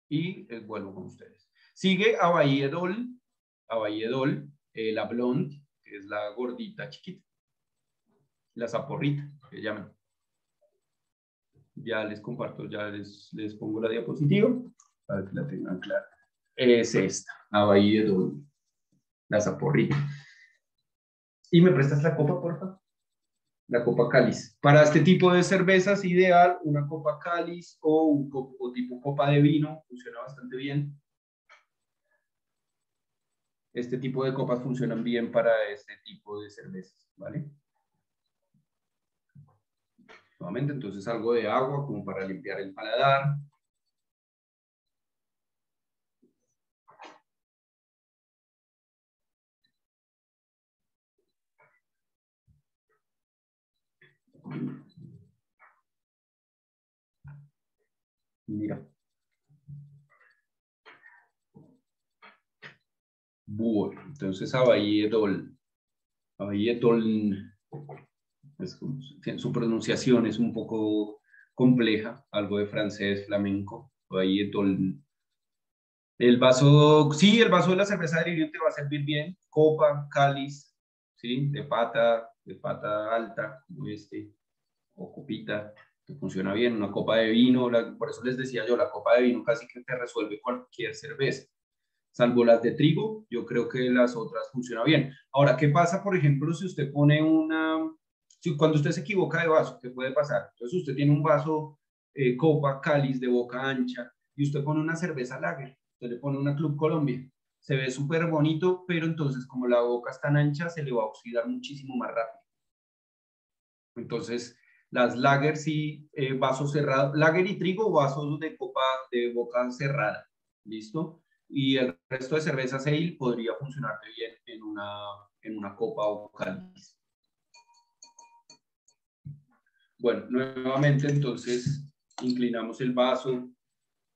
Speaker 1: y eh, vuelvo con ustedes. Sigue Abayedol, Abayedol, eh, la blonde, que es la gordita chiquita. La zaporrita, que llaman. Ya les comparto, ya les, pongo la diapositiva para que la tengan clara. Es esta, Abayedol, la zaporrita. ¿Y me prestas la copa, por favor? La copa cáliz. Para este tipo de cervezas, ideal una copa cáliz o un o tipo copa de vino. Funciona bastante bien. Este tipo de copas funcionan bien para este tipo de cervezas, ¿vale? Nuevamente, entonces algo de agua como para limpiar el paladar. Mira. Entonces Abayedol. Abayedol, su pronunciación es un poco compleja, algo de francés, flamenco. Abayedol. El vaso, sí, el vaso de la cerveza de te va a servir bien. Copa, cáliz, ¿sí? De pata, de pata alta, este, o copita, que funciona bien, una copa de vino, por eso les decía yo, la copa de vino casi que te resuelve cualquier cerveza, salvo las de trigo, yo creo que las otras funcionan bien. Ahora, ¿qué pasa, por ejemplo, si usted pone una, si, cuando usted se equivoca de vaso, ¿qué puede pasar? Entonces usted tiene un vaso eh, copa, cáliz de boca ancha, y usted pone una cerveza lager, usted le pone una Club Colombia, se ve súper bonito, pero entonces como la boca es tan ancha, se le va a oxidar muchísimo más rápido. Entonces, las lager sí, eh, vasos cerrados, lager y trigo, vasos de copa de boca cerrada, ¿listo? Y el resto de cervezas ale podría funcionarte bien en una, en una copa o cáliz. Bueno, nuevamente entonces inclinamos el vaso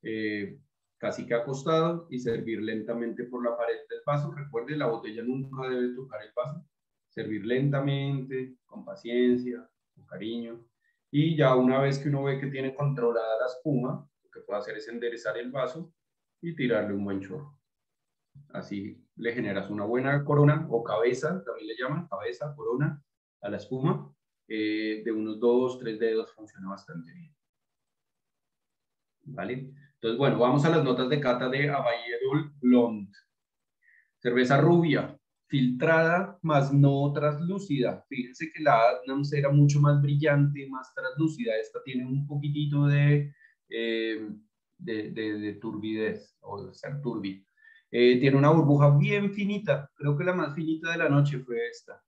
Speaker 1: eh, casi que acostado y servir lentamente por la pared del vaso. Recuerde, la botella nunca debe tocar el vaso. Servir lentamente, con paciencia, con cariño. Y ya una vez que uno ve que tiene controlada la espuma, lo que puede hacer es enderezar el vaso y tirarle un buen chorro. Así le generas una buena corona o cabeza, también le llaman cabeza, corona, a la espuma. Eh, de unos dos, tres dedos funciona bastante bien. ¿Vale? Entonces, bueno, vamos a las notas de cata de Abayedol Blonde. Cerveza rubia, filtrada, más no translúcida. Fíjense que la Adnams era mucho más brillante, más translúcida. Esta tiene un poquitito de, eh, de, turbidez, o de ser turbia. Eh, tiene una burbuja bien finita, creo que la más finita de la noche fue esta.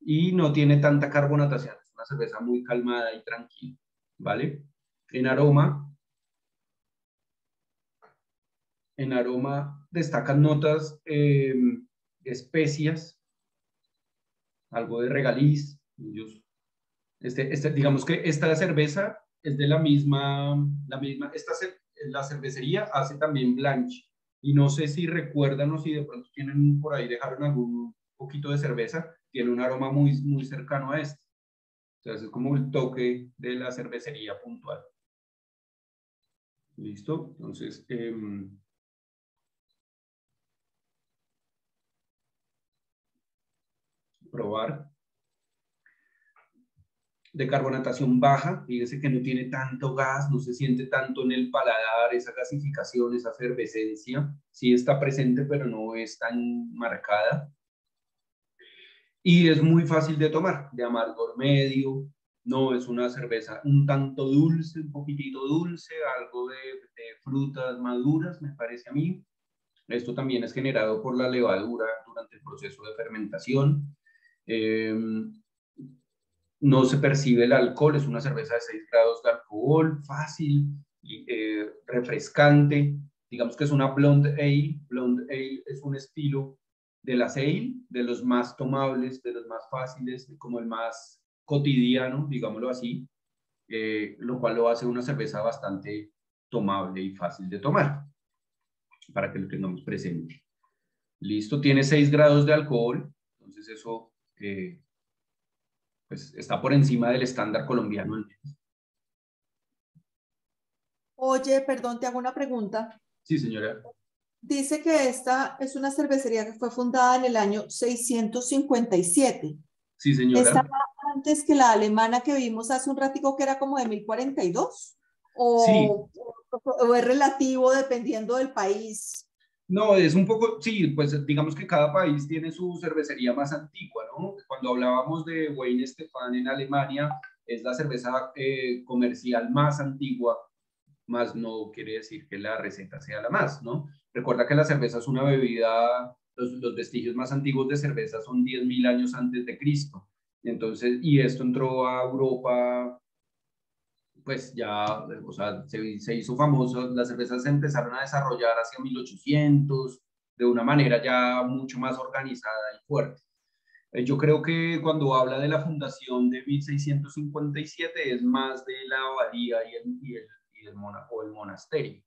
Speaker 1: Y no tiene tanta carbonatación, es una cerveza muy calmada y tranquila, ¿vale? En aroma, en aroma destacan notas eh, especias, algo de regaliz, Este, este, digamos que esta cerveza es de la misma, la misma, esta la cervecería hace también Blanche. Y no sé si recuerdan o si de pronto tienen por ahí, dejaron algún poquito de cerveza, tiene un aroma muy, muy cercano a este. Entonces es como el toque de la cervecería puntual. ¿Listo? Entonces, em, probar. De carbonatación baja, fíjese que no tiene tanto gas, no se siente tanto en el paladar, esa gasificación, esa efervescencia, sí está presente, pero no es tan marcada. Y es muy fácil de tomar, de amargor medio, no es una cerveza un tanto dulce, un poquitito dulce, algo de, frutas maduras, me parece a mí. Esto también es generado por la levadura durante el proceso de fermentación. Em, no se percibe el alcohol, es una cerveza de 6 grados de alcohol, fácil, eh, refrescante. Digamos que es una blonde ale. Blonde ale es un estilo de la ale, de los más tomables, de los más fáciles, como el más cotidiano, digámoslo así, eh, lo cual lo hace una cerveza bastante tomable y fácil de tomar, para que lo tengamos presente. Listo, tiene 6 grados de alcohol, entonces eso eh, pues está por encima del estándar colombiano.
Speaker 4: Oye, perdón, te hago una pregunta.
Speaker 1: Sí, señora.
Speaker 4: Dice que esta es una cervecería que fue fundada en el año 657.
Speaker 1: Sí, señora.
Speaker 4: ¿Estaba antes que la alemana que vimos hace un ratico que era como de 1042? ¿O, o es relativo dependiendo del país?
Speaker 1: No, es un poco, sí, pues digamos que cada país tiene su cervecería más antigua, ¿no? Cuando hablábamos de Wayne Stefan en Alemania, es la cerveza eh, comercial más antigua, más no quiere decir que la receta sea la más, ¿no? Recuerda que la cerveza es una bebida, los, los vestigios más antiguos de cerveza son 10.000 años antes de Cristo. Entonces, y esto entró a Europa pues ya, o sea, se, se, hizo famoso, las cervezas se empezaron a desarrollar hacia 1800 de una manera ya mucho más organizada y fuerte. Eh, yo creo que cuando habla de la fundación de 1657 es más de la abadía y el, y el, y el, o el monasterio.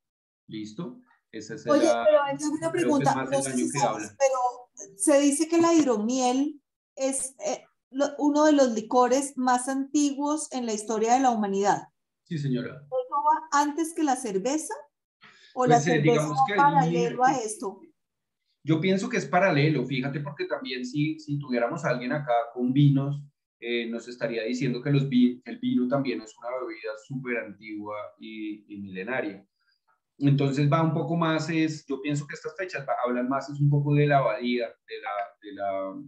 Speaker 1: ¿Listo?
Speaker 4: Esa es Oye, pero es una pregunta, no sé si sabes, pero se dice que la hidromiel es eh, uno de los licores más antiguos en la historia de la humanidad.
Speaker 1: Sí, señora.
Speaker 4: va antes que la cerveza? ¿O la pues, eh, cerveza que paralelo a esto?
Speaker 1: Yo pienso que es paralelo, fíjate, porque también si, si tuviéramos a alguien acá con vinos, eh, nos estaría diciendo que los el vino también es una bebida súper antigua y, milenaria. Entonces va un poco más, es, yo pienso que estas fechas hablan más, es un poco de la abadía, de la, de la,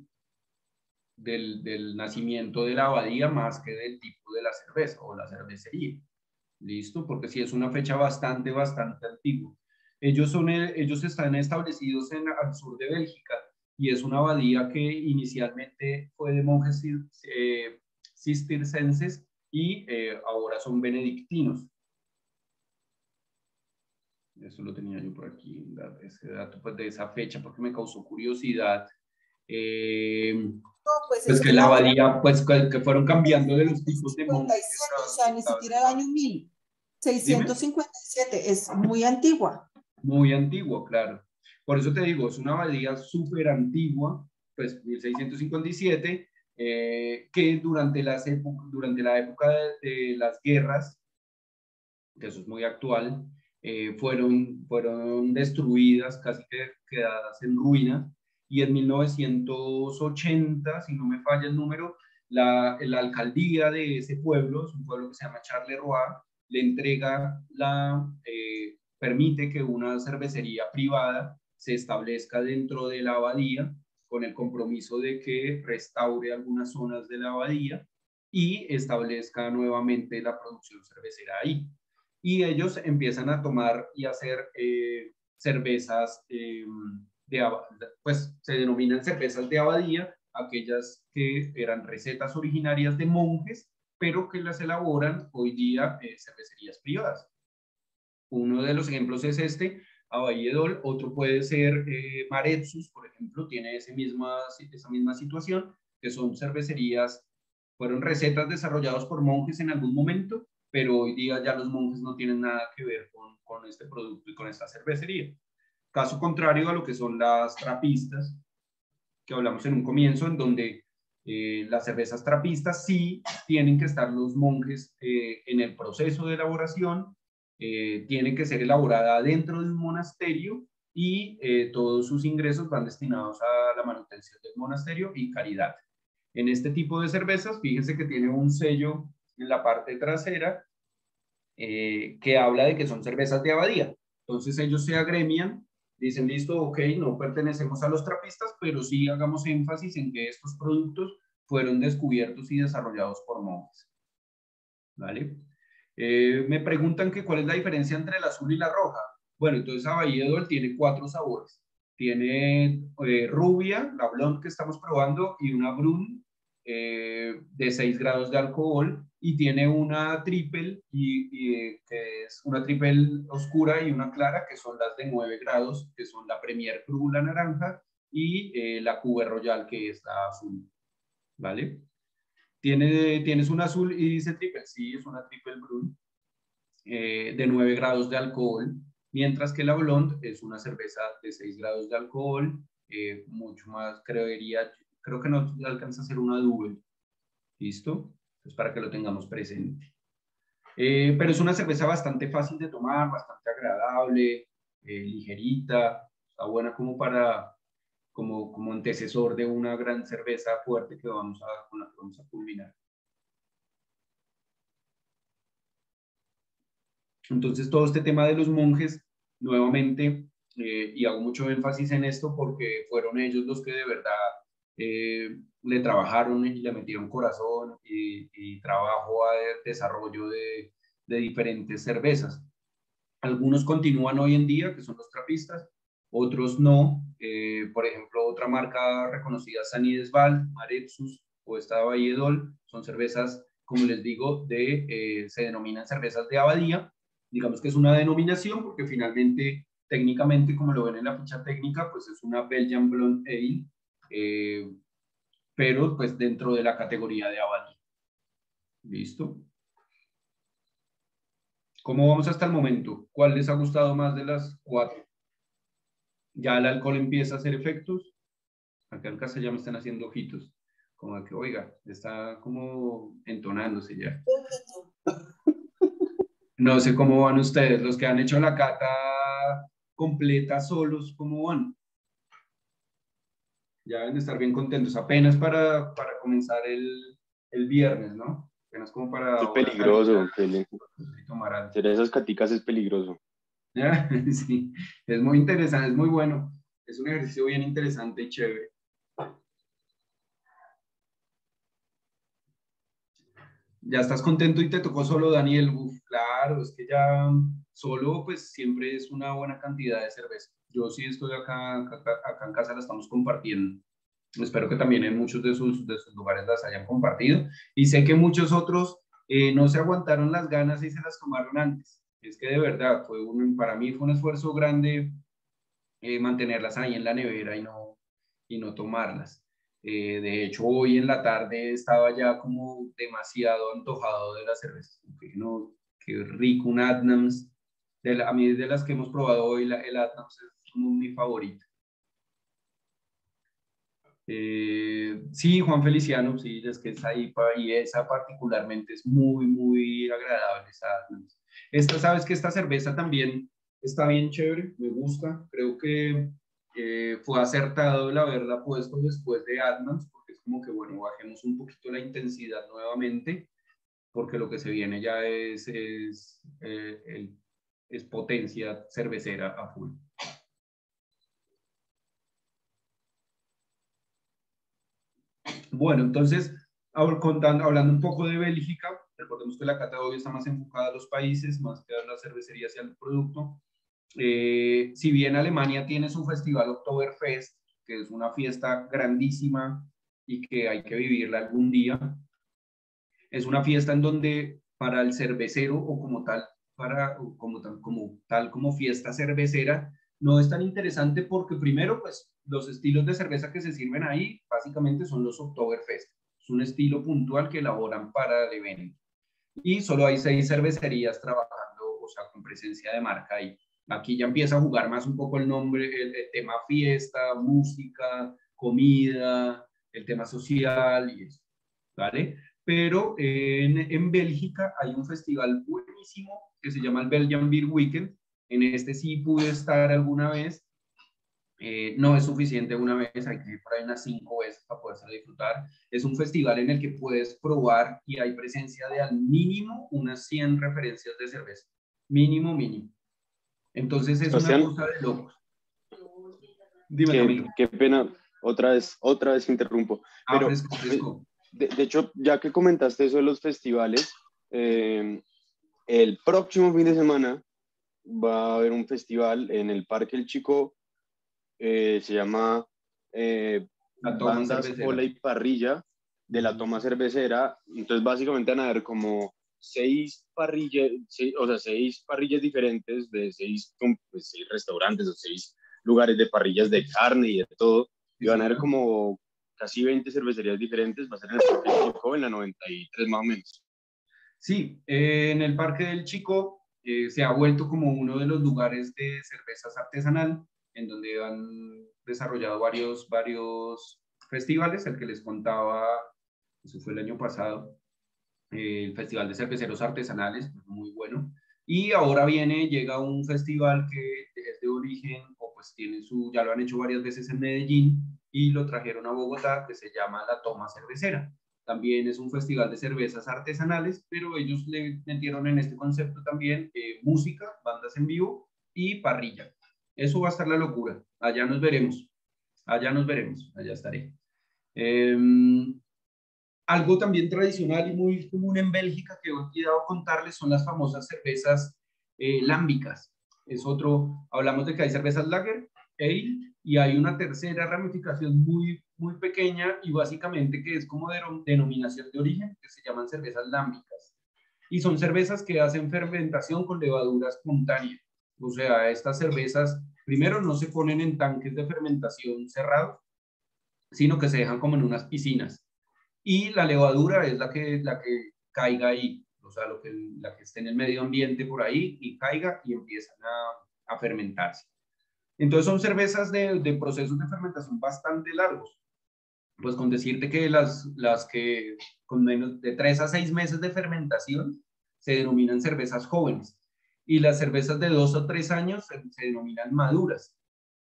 Speaker 1: del, del, nacimiento de la abadía más que del tipo de la cerveza o la cervecería. ¿Listo? Porque sí es una fecha bastante, bastante antigua. Ellos, son, ellos están establecidos en, al sur de Bélgica y es una abadía que inicialmente fue de monjes eh, cistercenses y eh, ahora son benedictinos. Eso lo tenía yo por aquí, ese dato pues, de esa fecha porque me causó curiosidad. Eh, pues, pues que la abadía, pues que, fueron cambiando de los tipos de monjes.
Speaker 4: O sea, ni siquiera el año 1657, es muy antigua.
Speaker 1: Muy antigua, claro. Por eso te digo, es una abadía súper antigua, pues 1657, eh, que durante, las durante la época de, las guerras, que eso es muy actual, eh, fueron, fueron destruidas, casi que quedadas en ruinas, y en 1980, si no me falla el número, la, la alcaldía de ese pueblo, es un pueblo que se llama Charleroi, le entrega la, eh, permite que una cervecería privada se establezca dentro de la abadía con el compromiso de que restaure algunas zonas de la abadía y establezca nuevamente la producción cervecera ahí. Y ellos empiezan a tomar y hacer eh, cervezas eh, pues se denominan cervezas de abadía, aquellas que eran recetas originarias de monjes, pero que las elaboran hoy día eh, cervecerías privadas. Uno de los ejemplos es este, Abayedol, otro puede ser eh, Maretsus, por ejemplo, tiene esa misma situación, que son cervecerías fueron recetas desarrolladas por monjes en algún momento, pero hoy día ya los monjes no tienen nada que ver con, con este producto y con esta cervecería. Caso contrario a lo que son las trapistas, que hablamos en un comienzo, en donde eh, las cervezas trapistas sí tienen que estar los monjes eh, en el proceso de elaboración, eh, tienen que ser elaborada dentro de un monasterio y todos sus ingresos van destinados a la manutención del monasterio y caridad. En este tipo de cervezas, fíjense que tiene un sello en la parte trasera que habla de que son cervezas de abadía. Entonces ellos se agremian dicen, listo, ok, no pertenecemos a los trapistas, pero sí hagamos énfasis en que estos productos fueron descubiertos y desarrollados por monjes. ¿Vale? Eh, me preguntan que cuál es la diferencia entre el azul y la roja. Bueno, entonces Abayedol tiene cuatro sabores. Tiene eh, rubia, la blonde que estamos probando, y una brun eh, de 6 grados de alcohol y tiene una triple, y, que es una triple oscura y una clara, que son las de 9 grados, que son la Premier Cru, la naranja, y la Cube Royal, que es la azul. ¿Vale? Tiene, tienes un azul y dice triple, sí, es una triple brun de 9 grados de alcohol, mientras que la blonde es una cerveza de 6 grados de alcohol, mucho más, creería, creo que no alcanza a ser una double. ¿Listo? Entonces, para que lo tengamos presente. Eh, pero es una cerveza bastante fácil de tomar, bastante agradable, eh, ligerita, está buena como para, como, como antecesor de una gran cerveza fuerte que vamos a, con la que vamos a culminar. Entonces, todo este tema de los monjes, nuevamente, eh, y hago mucho énfasis en esto porque fueron ellos los que de verdad eh, le trabajaron y le metieron corazón y, trabajo a desarrollo de, diferentes cervezas. Algunos continúan hoy en día, que son los trapistas, otros no. Eh, por ejemplo, otra marca reconocida, Sanidesval, Marexus o esta Valledol, son cervezas, como les digo, de, eh, se denominan cervezas de abadía. Digamos que es una denominación porque finalmente, técnicamente, como lo ven en la ficha técnica, pues es una Belgian Blonde Ale eh, pero pues dentro de la categoría de abadía. ¿Listo? ¿Cómo vamos hasta el momento? ¿Cuál les ha gustado más de las cuatro? Ya el alcohol empieza a hacer efectos. Acá en casa ya me están haciendo ojitos. Como que, oiga, está como entonándose ya. No sé cómo van ustedes, los que han hecho la cata completa solos, ¿cómo van? ya deben de estar bien contentos, apenas para, para comenzar el, el, viernes, ¿no? Apenas como para...
Speaker 3: Es peligroso, hacer esas caticas es peligroso. *laughs*
Speaker 1: sí, es muy interesante, es muy bueno, es un ejercicio bien interesante y chévere. Ya estás contento y te tocó solo, Daniel. Uf, claro, es que ya solo pues siempre es una buena cantidad de cerveza. Yo sí estoy acá, acá, en casa, la estamos compartiendo. Espero que también en muchos de sus, de sus lugares las hayan compartido. Y sé que muchos otros eh, no se aguantaron las ganas y se las tomaron antes. Es que de verdad, fue un, para mí fue un esfuerzo grande eh, mantenerlas ahí en la nevera y no, y no tomarlas. Eh, de hecho, hoy en la tarde estaba ya como demasiado antojado de la cerveza. no, qué rico, un Adnams. De a mí de las que hemos probado hoy, la, el Adnams es como mi favorito. Eh, sí, Juan Feliciano, sí, es que esa IPA y esa particularmente es muy, muy agradable. Esa, esta, sabes que esta cerveza también está bien chévere, me gusta. Creo que fue acertado el haberla puesto después de Adnams, porque es como que, bueno, bajemos un poquito la intensidad nuevamente, porque lo que se viene ya es, es, eh, es potencia cervecera a full. Bueno, entonces, hablando un poco de Bélgica, recordemos que la cata hoy está más enfocada a los países, más que a la cervecería hacia el producto. Eh, si bien Alemania tiene su festival Oktoberfest, que es una fiesta grandísima y que hay que vivirla algún día, es una fiesta en donde para el cervecero o como tal, para, como, tal, como tal como fiesta cervecera, no es tan interesante porque primero, pues los estilos de cerveza que se sirven ahí básicamente son los Oktoberfest. Es un estilo puntual que elaboran para el evento. Y solo hay seis cervecerías trabajando, o sea, con presencia de marca ahí. Aquí ya empieza a jugar más un poco el nombre, el, tema fiesta, música, comida, el tema social y eso, ¿vale? Pero en, en Bélgica hay un festival buenísimo que se llama el Belgian Beer Weekend. En este sí pude estar alguna vez eh, no es suficiente una vez, hay que ir por ahí unas cinco veces para poder disfrutar. Es un festival en el que puedes probar y hay presencia de al mínimo unas 100 referencias de cerveza. Mínimo, mínimo. Entonces es una cosa de locos.
Speaker 3: Dime, qué, pena, otra vez, otra vez interrumpo. Ah, Pero, De, hecho, ya que comentaste eso de los festivales, eh, el próximo fin de semana va a haber un festival en el Parque El Chico eh, se llama eh, Bandas, Ola y Parrilla de la toma cervecera. Entonces, básicamente van a haber como seis parrillas, o sea, seis parrillas diferentes de seis, pues, seis restaurantes o seis lugares de parrillas de carne y de todo. Y van a haber como casi 20 cervecerías diferentes. Va a ser en el Parque del Chico, en la 93 más o menos.
Speaker 1: Sí, eh, en el Parque del Chico eh, se ha vuelto como uno de los lugares de cervezas artesanal en donde han desarrollado varios, varios festivales, el que les contaba, eso fue el año pasado, el Festival de Cerveceros Artesanales, muy bueno. Y ahora viene, llega un festival que es de origen, o pues tiene su, ya lo han hecho varias veces en Medellín, y lo trajeron a Bogotá, que se llama La Toma Cervecera. También es un festival de cervezas artesanales, pero ellos le metieron en este concepto también eh, música, bandas en vivo y parrilla. Eso va a estar la locura. Allá nos veremos. Allá nos veremos. Allá estaré. Em, algo también tradicional y muy común en Bélgica que he olvidado contarles son las famosas cervezas eh, lámbicas. Es otro, hablamos de que hay cervezas lager, ale, y hay una tercera ramificación muy, muy pequeña y básicamente que es como de denominación de origen, que se llaman cervezas lámbicas. Y son cervezas que hacen fermentación con levadura espontánea. O sea, estas cervezas primero no se ponen en tanques de fermentación cerrados, sino que se dejan como en unas piscinas. Y la levadura es la que, la que caiga ahí, o sea, lo que, la que esté en el medio ambiente por ahí y caiga y empiezan a, a fermentarse. Entonces son cervezas de, de, procesos de fermentación bastante largos. Pues con decirte que las, las que con menos de 3 a 6 meses de fermentación se denominan cervezas jóvenes y las cervezas de dos o tres años se, denominan maduras.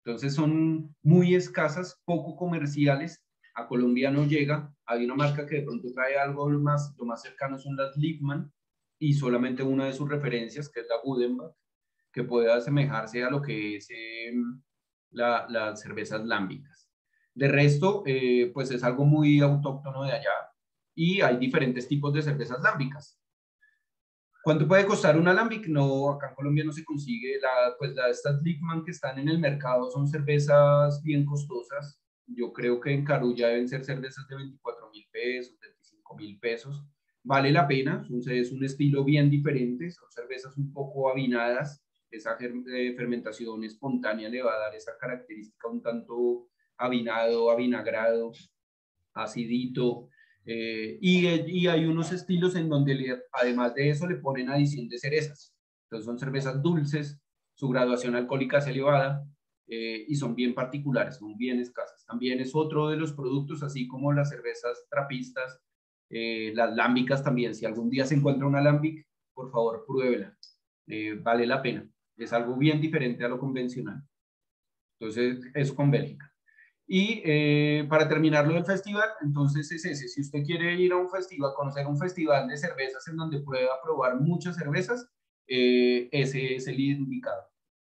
Speaker 1: Entonces son muy escasas, poco comerciales. A Colombia no llega. Hay una marca que de pronto trae algo más, lo más cercano son las Lippmann y solamente una de sus referencias, que es la Budenbach, que puede asemejarse a lo que es em, la, las cervezas lámbicas. De resto, eh, pues es algo muy autóctono de allá y hay diferentes tipos de cervezas lámbicas. ¿Cuánto puede costar un alambic? No, acá en Colombia no se consigue. La, pues la, estas Lickman que están en el mercado son cervezas bien costosas. Yo creo que en Carulla deben ser cervezas de 24 mil pesos, 25 mil pesos. Vale la pena, es un estilo bien diferente, son cervezas un poco avinadas. Esa eh, fermentación espontánea le va a dar esa característica un tanto avinado, avinagrado, acidito. Eh, y, hay unos estilos en donde además de eso le ponen adición de cerezas. Entonces son cervezas dulces, su graduación alcohólica es elevada eh, y son bien particulares, son bien escasas. También es otro de los productos, así como las cervezas trapistas, eh, las lámbicas también. Si algún día se encuentra una lámbic, por favor, pruébela. vale la pena. Es algo bien diferente a lo convencional. Entonces, eso con Bélgica. Y eh, para terminar lo del festival, entonces es ese. Si usted quiere ir a un festival, conocer un festival de cervezas en donde pueda probar muchas cervezas, eh, ese es el indicado.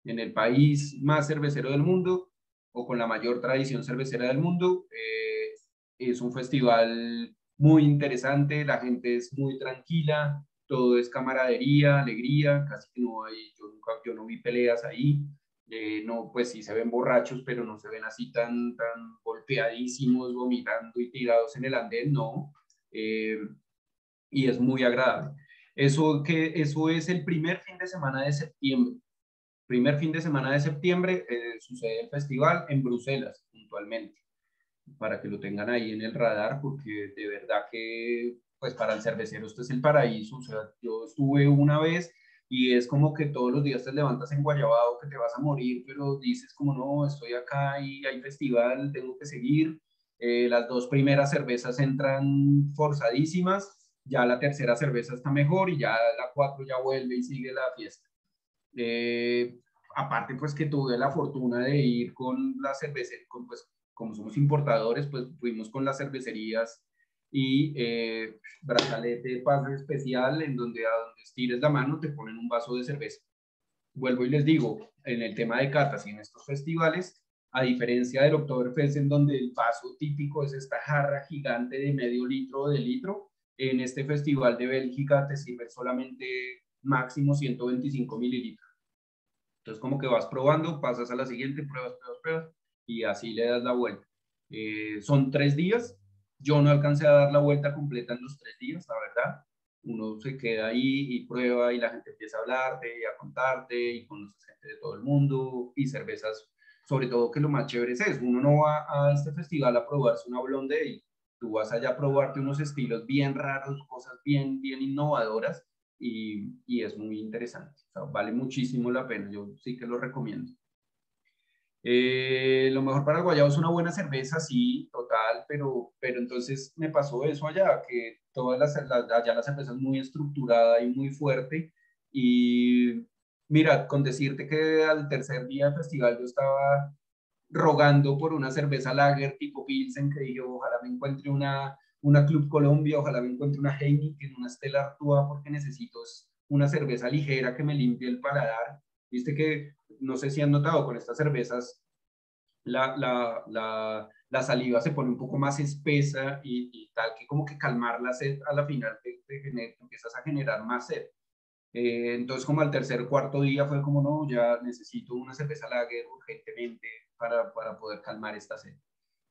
Speaker 1: En el país más cervecero del mundo o con la mayor tradición cervecera del mundo, eh, es un festival muy interesante, la gente es muy tranquila, todo es camaradería, alegría, casi que no hay, yo, nunca, yo no vi peleas ahí. Eh, no, pues sí se ven borrachos, pero no se ven así tan, tan golpeadísimos, vomitando y tirados en el andén, no. Eh, y es muy agradable. Eso, que, eso es el primer fin de semana de septiembre. Primer fin de semana de septiembre eh, sucede el festival en Bruselas, puntualmente. para que lo tengan ahí en el radar, porque de verdad que, pues para el cervecero esto es el paraíso. O sea, yo estuve una vez y es como que todos los días te levantas en Guayabado, que te vas a morir, pero dices como no, estoy acá y hay festival, tengo que seguir. Eh, las dos primeras cervezas entran forzadísimas, ya la tercera cerveza está mejor y ya la cuatro ya vuelve y sigue la fiesta. Eh, aparte, pues que tuve la fortuna de ir con la cervecería, pues como somos importadores, pues fuimos con las cervecerías y eh, brazalete pase especial en donde a donde estires la mano te ponen un vaso de cerveza. Vuelvo y les digo, en el tema de catas y en estos festivales, a diferencia del Oktoberfest en donde el vaso típico es esta jarra gigante de medio litro o de litro, en este festival de Bélgica te sirve solamente máximo 125 mililitros. Entonces como que vas probando, pasas a la siguiente, pruebas, pruebas, pruebas y así le das la vuelta. Eh, son tres días, yo no alcancé a dar la vuelta completa en los tres días, la verdad. Uno se queda ahí y prueba y la gente empieza a hablarte a contarte y conoces gente de todo el mundo y cervezas, sobre todo que lo más chévere es. Uno no va a este festival a probarse una blonde y tú vas allá a probarte unos estilos bien raros, cosas bien, bien innovadoras y, y es muy interesante. vale muchísimo la pena, yo sí que lo recomiendo. Eh, lo mejor para el es una buena cerveza, sí, total, pero, pero entonces me pasó eso allá, que todas las, allá la cerveza es muy estructurada y muy fuerte. Y mira, con decirte que al tercer día del festival yo estaba rogando por una cerveza lager tipo Pilsen, que dije, ojalá me encuentre una, una Club Colombia, ojalá me encuentre una Heineken, una Stella Artois, porque necesito una cerveza ligera que me limpie el paladar. Viste que no sé si han notado con estas cervezas, la, la, la, la saliva se pone un poco más espesa y, tal, que como que calmar la sed a la final te, empiezas a generar más sed. Eh, entonces como al tercer cuarto día fue como, no, ya necesito una cerveza lager urgentemente para, para poder calmar esta sed.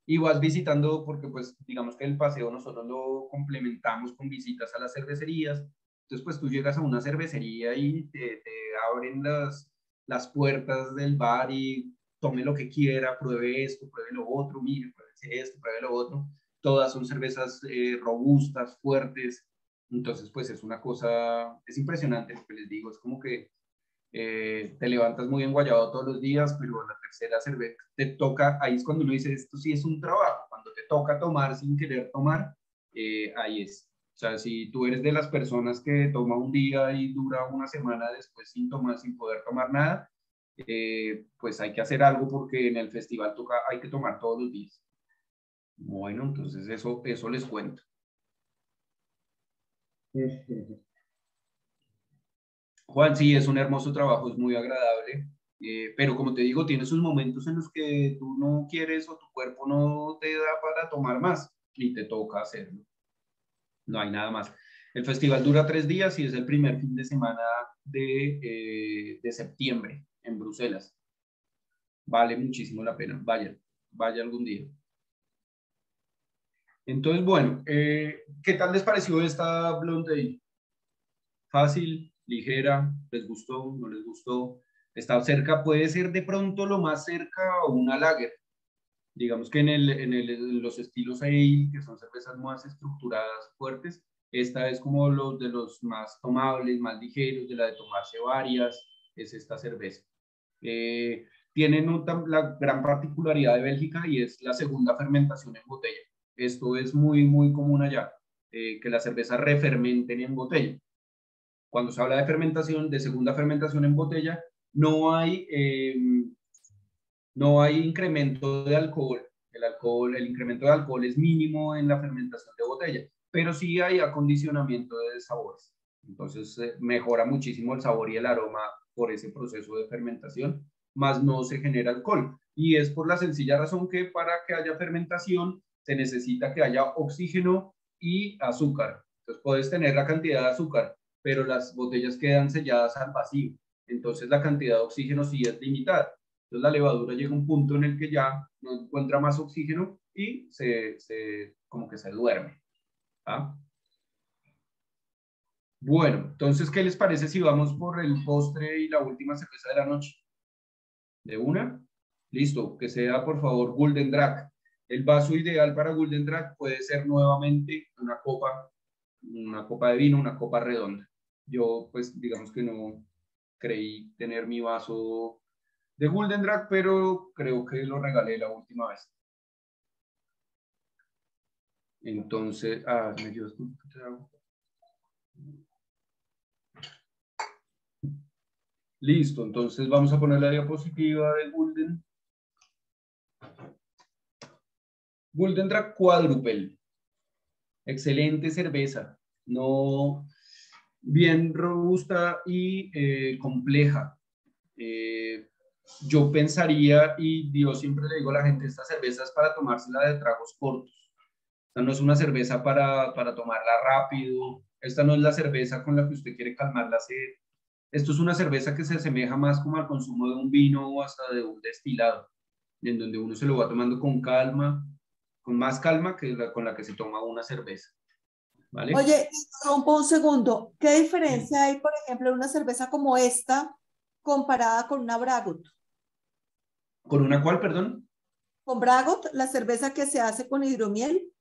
Speaker 1: Y vas visitando, porque pues digamos que el paseo nosotros lo complementamos con visitas a las cervecerías. Entonces pues tú llegas a una cervecería y te, te abren las, las puertas del bar y tome lo que quiera, pruebe esto, pruebe lo otro, mire, pruebe esto, pruebe lo otro. Todas son cervezas eh, robustas, fuertes. Entonces, pues es una cosa, es impresionante lo que les digo, es como que eh, te levantas muy enguayado todos los días, pero la tercera cerveza te toca, ahí es cuando uno dice, esto sí es un trabajo, cuando te toca tomar sin querer tomar, eh, ahí es. O sea, si tú eres de las personas que toma un día y dura una semana después sin tomar, sin poder tomar nada, eh, pues hay que hacer algo porque en el festival toca, hay que tomar todos los días. Bueno, entonces eso, eso les cuento. Juan, sí, es un hermoso trabajo, es muy agradable, eh, pero como te digo, tiene sus momentos en los que tú no quieres o tu cuerpo no te da para tomar más y te toca hacerlo no hay nada más. El festival dura tres días y es el primer fin de semana de, eh, de septiembre en Bruselas. Vale muchísimo la pena. Vaya, vaya algún día. Entonces, bueno, eh, ¿qué tal les pareció esta Blonde Fácil, ligera, ¿les gustó? ¿No les gustó? Está cerca, puede ser de pronto lo más cerca a una lager. Digamos que en, el, en, el, en los estilos ale, que son cervezas más estructuradas, fuertes, esta es como los de los más tomables, más ligeros, de la de tomarse varias, es esta cerveza. Eh, tienen la gran particularidad de Bélgica y es la segunda fermentación en botella. Esto es muy, muy común allá, eh, que la cerveza refermenten en botella. Cuando se habla de fermentación, de segunda fermentación en botella, no hay eh, no hay incremento de alcohol. El alcohol, el incremento de alcohol es mínimo en la fermentación de botella, pero sí hay acondicionamiento de sabores. Entonces eh, mejora muchísimo el sabor y el aroma por ese proceso de fermentación, más no se genera alcohol. Y es por la sencilla razón que para que haya fermentación se necesita que haya oxígeno y azúcar. Entonces puedes tener la cantidad de azúcar, pero las botellas quedan selladas al vacío. Entonces la cantidad de oxígeno sí es limitada. Entonces la levadura llega a un punto en el que ya no encuentra más oxígeno y se, como que se duerme. ¿ah? Bueno, entonces, ¿qué les parece si vamos por el postre y la última cerveza de la noche? ¿De una? Listo, que sea por favor Golden Drag. el vaso ideal para Golden Drag puede ser nuevamente una copa, una copa de vino, una copa redonda. Yo, pues, digamos que no creí tener mi vaso de Golden Drag, pero creo que lo regalé la última vez. Entonces, ah, me ayudas con Listo, entonces vamos a poner la diapositiva de Golden. Golden Quadruple. Excelente cerveza. No bien robusta y eh, compleja. Eh, yo pensaría, y Dios siempre le digo a la gente, esta cerveza es para tomársela de tragos cortos. Esta no es una cerveza para, para tomarla rápido. Esta no es la cerveza con la que usted quiere calmar la sed. Esto es una cerveza que se asemeja más como al consumo de un vino o hasta de un destilado, en donde uno se lo va tomando con calma, con más calma que la, con la que se toma una cerveza. ¿Vale?
Speaker 4: Oye, rompo un segundo. ¿Qué diferencia hay, por ejemplo, en una cerveza como esta comparada con una Bragot?
Speaker 1: ¿Con una cuál, perdón?
Speaker 4: Con Bragot, la cerveza que se hace con hidromiel.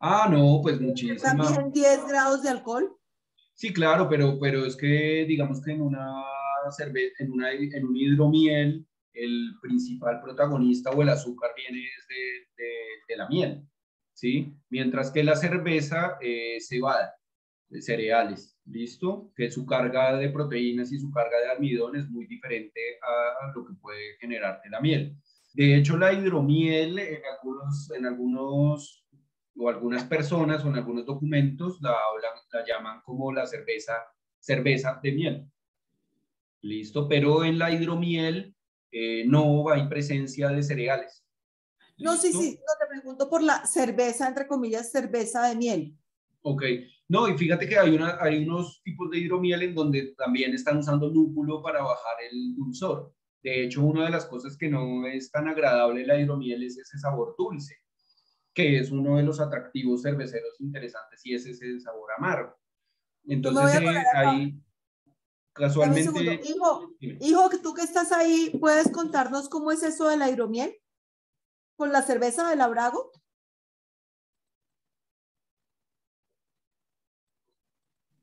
Speaker 1: Ah, no, pues muchísimo.
Speaker 4: ¿También 10 grados de alcohol?
Speaker 1: Sí, claro, pero, pero es que digamos que en una cerveza, en, una, en un hidromiel, el principal protagonista o el azúcar viene de, de, la miel, ¿sí? Mientras que la cerveza eh, cebada, de cereales, ¿listo? Que su carga de proteínas y su carga de almidón es muy diferente a lo que puede generarte la miel. De hecho, la hidromiel en algunos, en algunos o algunas personas o en algunos documentos la, la llaman como la cerveza, cerveza de miel. ¿Listo? Pero en la hidromiel eh, no hay presencia de cereales.
Speaker 4: No, sí, sí, no te pregunto por la cerveza, entre comillas, cerveza de miel.
Speaker 1: Ok, no, y fíjate que hay, una, hay unos tipos de hidromiel en donde también están usando lúpulo para bajar el dulzor. De hecho, una de las cosas que no es tan agradable la hidromiel es ese sabor dulce, que es uno de los atractivos cerveceros interesantes y es ese sabor amargo. Entonces, eh, ahí, casualmente...
Speaker 4: Hijo, hijo, tú que estás ahí, ¿puedes contarnos cómo es eso de la hidromiel? ¿Con la cerveza de Labrago?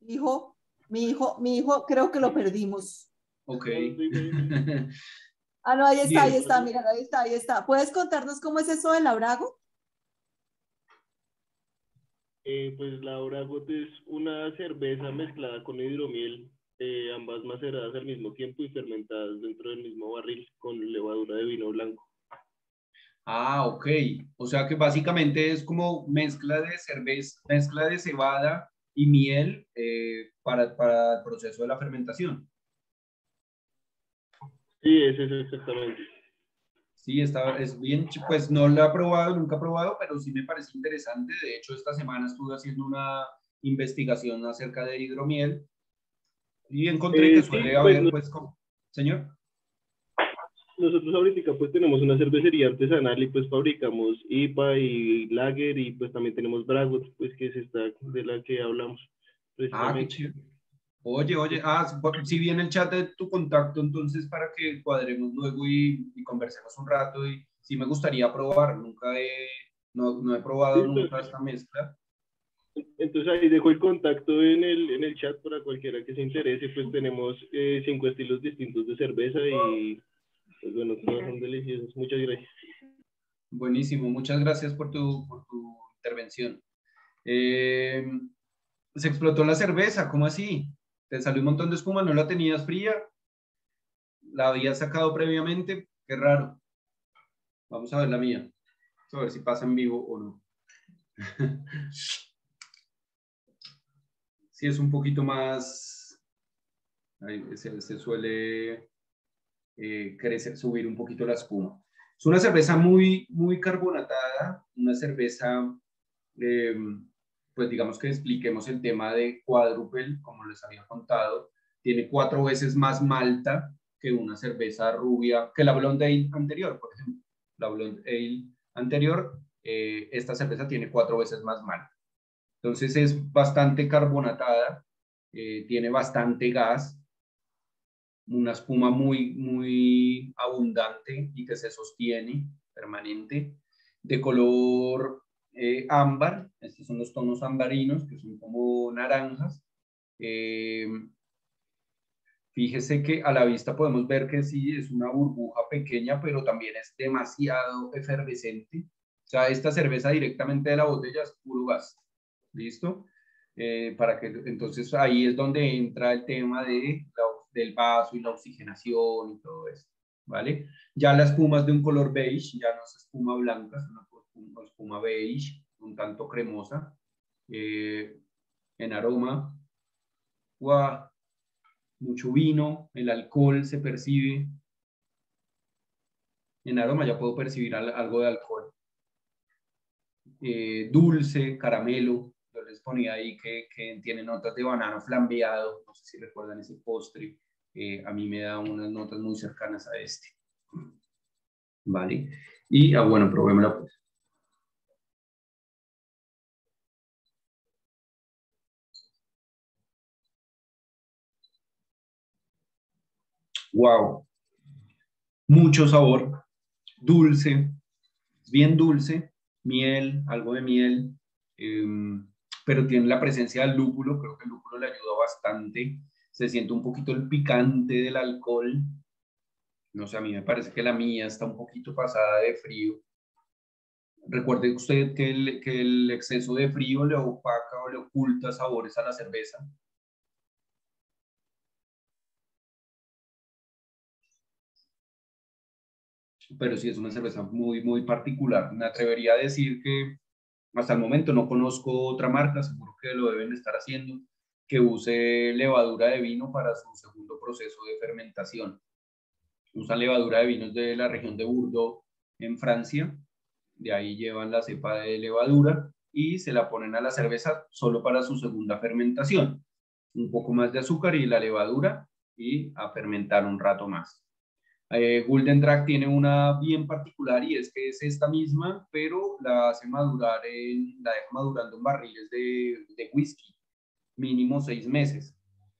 Speaker 4: Hijo, mi hijo, mi hijo, creo que lo perdimos.
Speaker 1: Ok. *laughs*
Speaker 4: ah, no, ahí está, ahí está, mira, ahí está, ahí está. ¿Puedes contarnos cómo es eso de Labrago?
Speaker 7: Eh, pues la Bragot es una cerveza mezclada con hidromiel eh, ambas maceradas al mismo tiempo y fermentadas dentro del mismo barril con levadura de vino blanco.
Speaker 1: Ah, ok. O sea que básicamente es como mezcla de cerveza, mezcla de cebada y miel eh, para, para, el proceso de la fermentación.
Speaker 7: Sí, eso es exactamente.
Speaker 1: Sí, está, es bien, pues no lo he probado, nunca he probado, pero sí me parece interesante. De hecho, esta semana estuve haciendo una investigación acerca de hidromiel y encontré que eh, suele pues, haber, pues, señor.
Speaker 7: Nosotros ahorita pues tenemos una cervecería artesanal y pues fabricamos IPA y Lager y pues también tenemos Bragot, pues que es esta de la que hablamos.
Speaker 1: Ah, qué chido. Oye, oye, ah, si viene el chat de tu contacto, entonces para que cuadremos luego y, conversemos un rato y sí me gustaría probar, nunca he, no, no he probado nunca esta mezcla
Speaker 7: entonces ahí dejo el contacto en el, en el chat para cualquiera que se interese, pues tenemos eh, cinco estilos distintos de cerveza y pues bueno, son deliciosos. Muchas gracias.
Speaker 1: Buenísimo, muchas gracias por tu, por tu intervención. Eh, se explotó la cerveza, ¿cómo así? Te salió un montón de espuma, no la tenías fría, la habías sacado previamente, qué raro. Vamos a ver la mía, a ver si pasa en vivo o no. *laughs* sí es un poquito más, se, suele eh, subir un poquito la espuma. Es una cerveza muy, muy carbonatada, una cerveza, em, pues digamos que expliquemos el tema de cuádruple, como les había contado, tiene cuatro veces más malta que una cerveza rubia, que la Blonde Ale anterior, por ejemplo. La Blonde Ale anterior, eh, esta cerveza tiene cuatro veces más malta. Entonces es bastante carbonatada, eh, tiene bastante gas, una espuma muy, muy abundante y que se sostiene permanente. de color eh, ámbar, estos son los tonos ambarinos, que son como naranjas. Eh, fíjese que a la vista podemos ver que sí, es una burbuja pequeña, pero también es demasiado efervescente. O sea, esta cerveza directamente de la botella es puro gas. ¿Listo? Eh, para que entonces ahí es donde entra el tema de del vaso y la oxigenación y todo eso, ¿vale? Ya las espumas de un color beige, ya no es espuma blanca, es una espuma, beige, un tanto cremosa, eh, en aroma, wow, mucho vino, el alcohol se percibe, en aroma ya puedo percibir algo de alcohol, eh, dulce, caramelo, yo les ponía ahí que, que, tiene notas de banano flambeado, no sé si recuerdan ese postre, eh, a mí me da unas notas muy cercanas a este. ¿Vale? Y, ah, bueno, probémosla pues. Wow. Mucho sabor, dulce, bien dulce, miel, algo de miel, em, pero tiene la presencia del lúpulo, creo que el lúpulo le ayuda bastante se siente un poquito el picante del alcohol. No sé, a mí me parece que la mía está un poquito pasada de frío. Recuerde usted que el, que el exceso de frío le opaca o le oculta sabores a la cerveza. Pero sí es una cerveza muy, muy particular. Me atrevería a decir que hasta el momento no conozco otra marca, seguro que lo deben estar haciendo, que use levadura de vino para su segundo proceso de fermentación. Usan levadura de vinos de la región de Bordeaux en Francia, de ahí llevan la cepa de levadura y se la ponen a la cerveza solo para su segunda fermentación. Un poco más de azúcar y la levadura y a fermentar un rato más. Eh, Golden Drag tiene una bien particular y es que es esta misma, pero la hace madurar en, la deja madurando en barriles de, de whisky mínimo seis meses.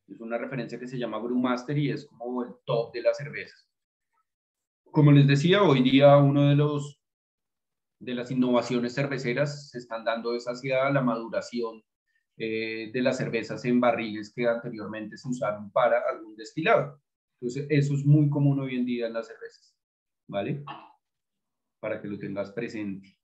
Speaker 1: Es una referencia que se llama Brewmaster y es como el top de las cervezas. Como les decía, hoy día uno de los de las innovaciones cerveceras se están dando es hacia la maduración eh, de las cervezas en barriles que anteriormente se usaron para algún destilado. Entonces, eso es muy común hoy en día en las cervezas, ¿vale? Para que lo tengas presente.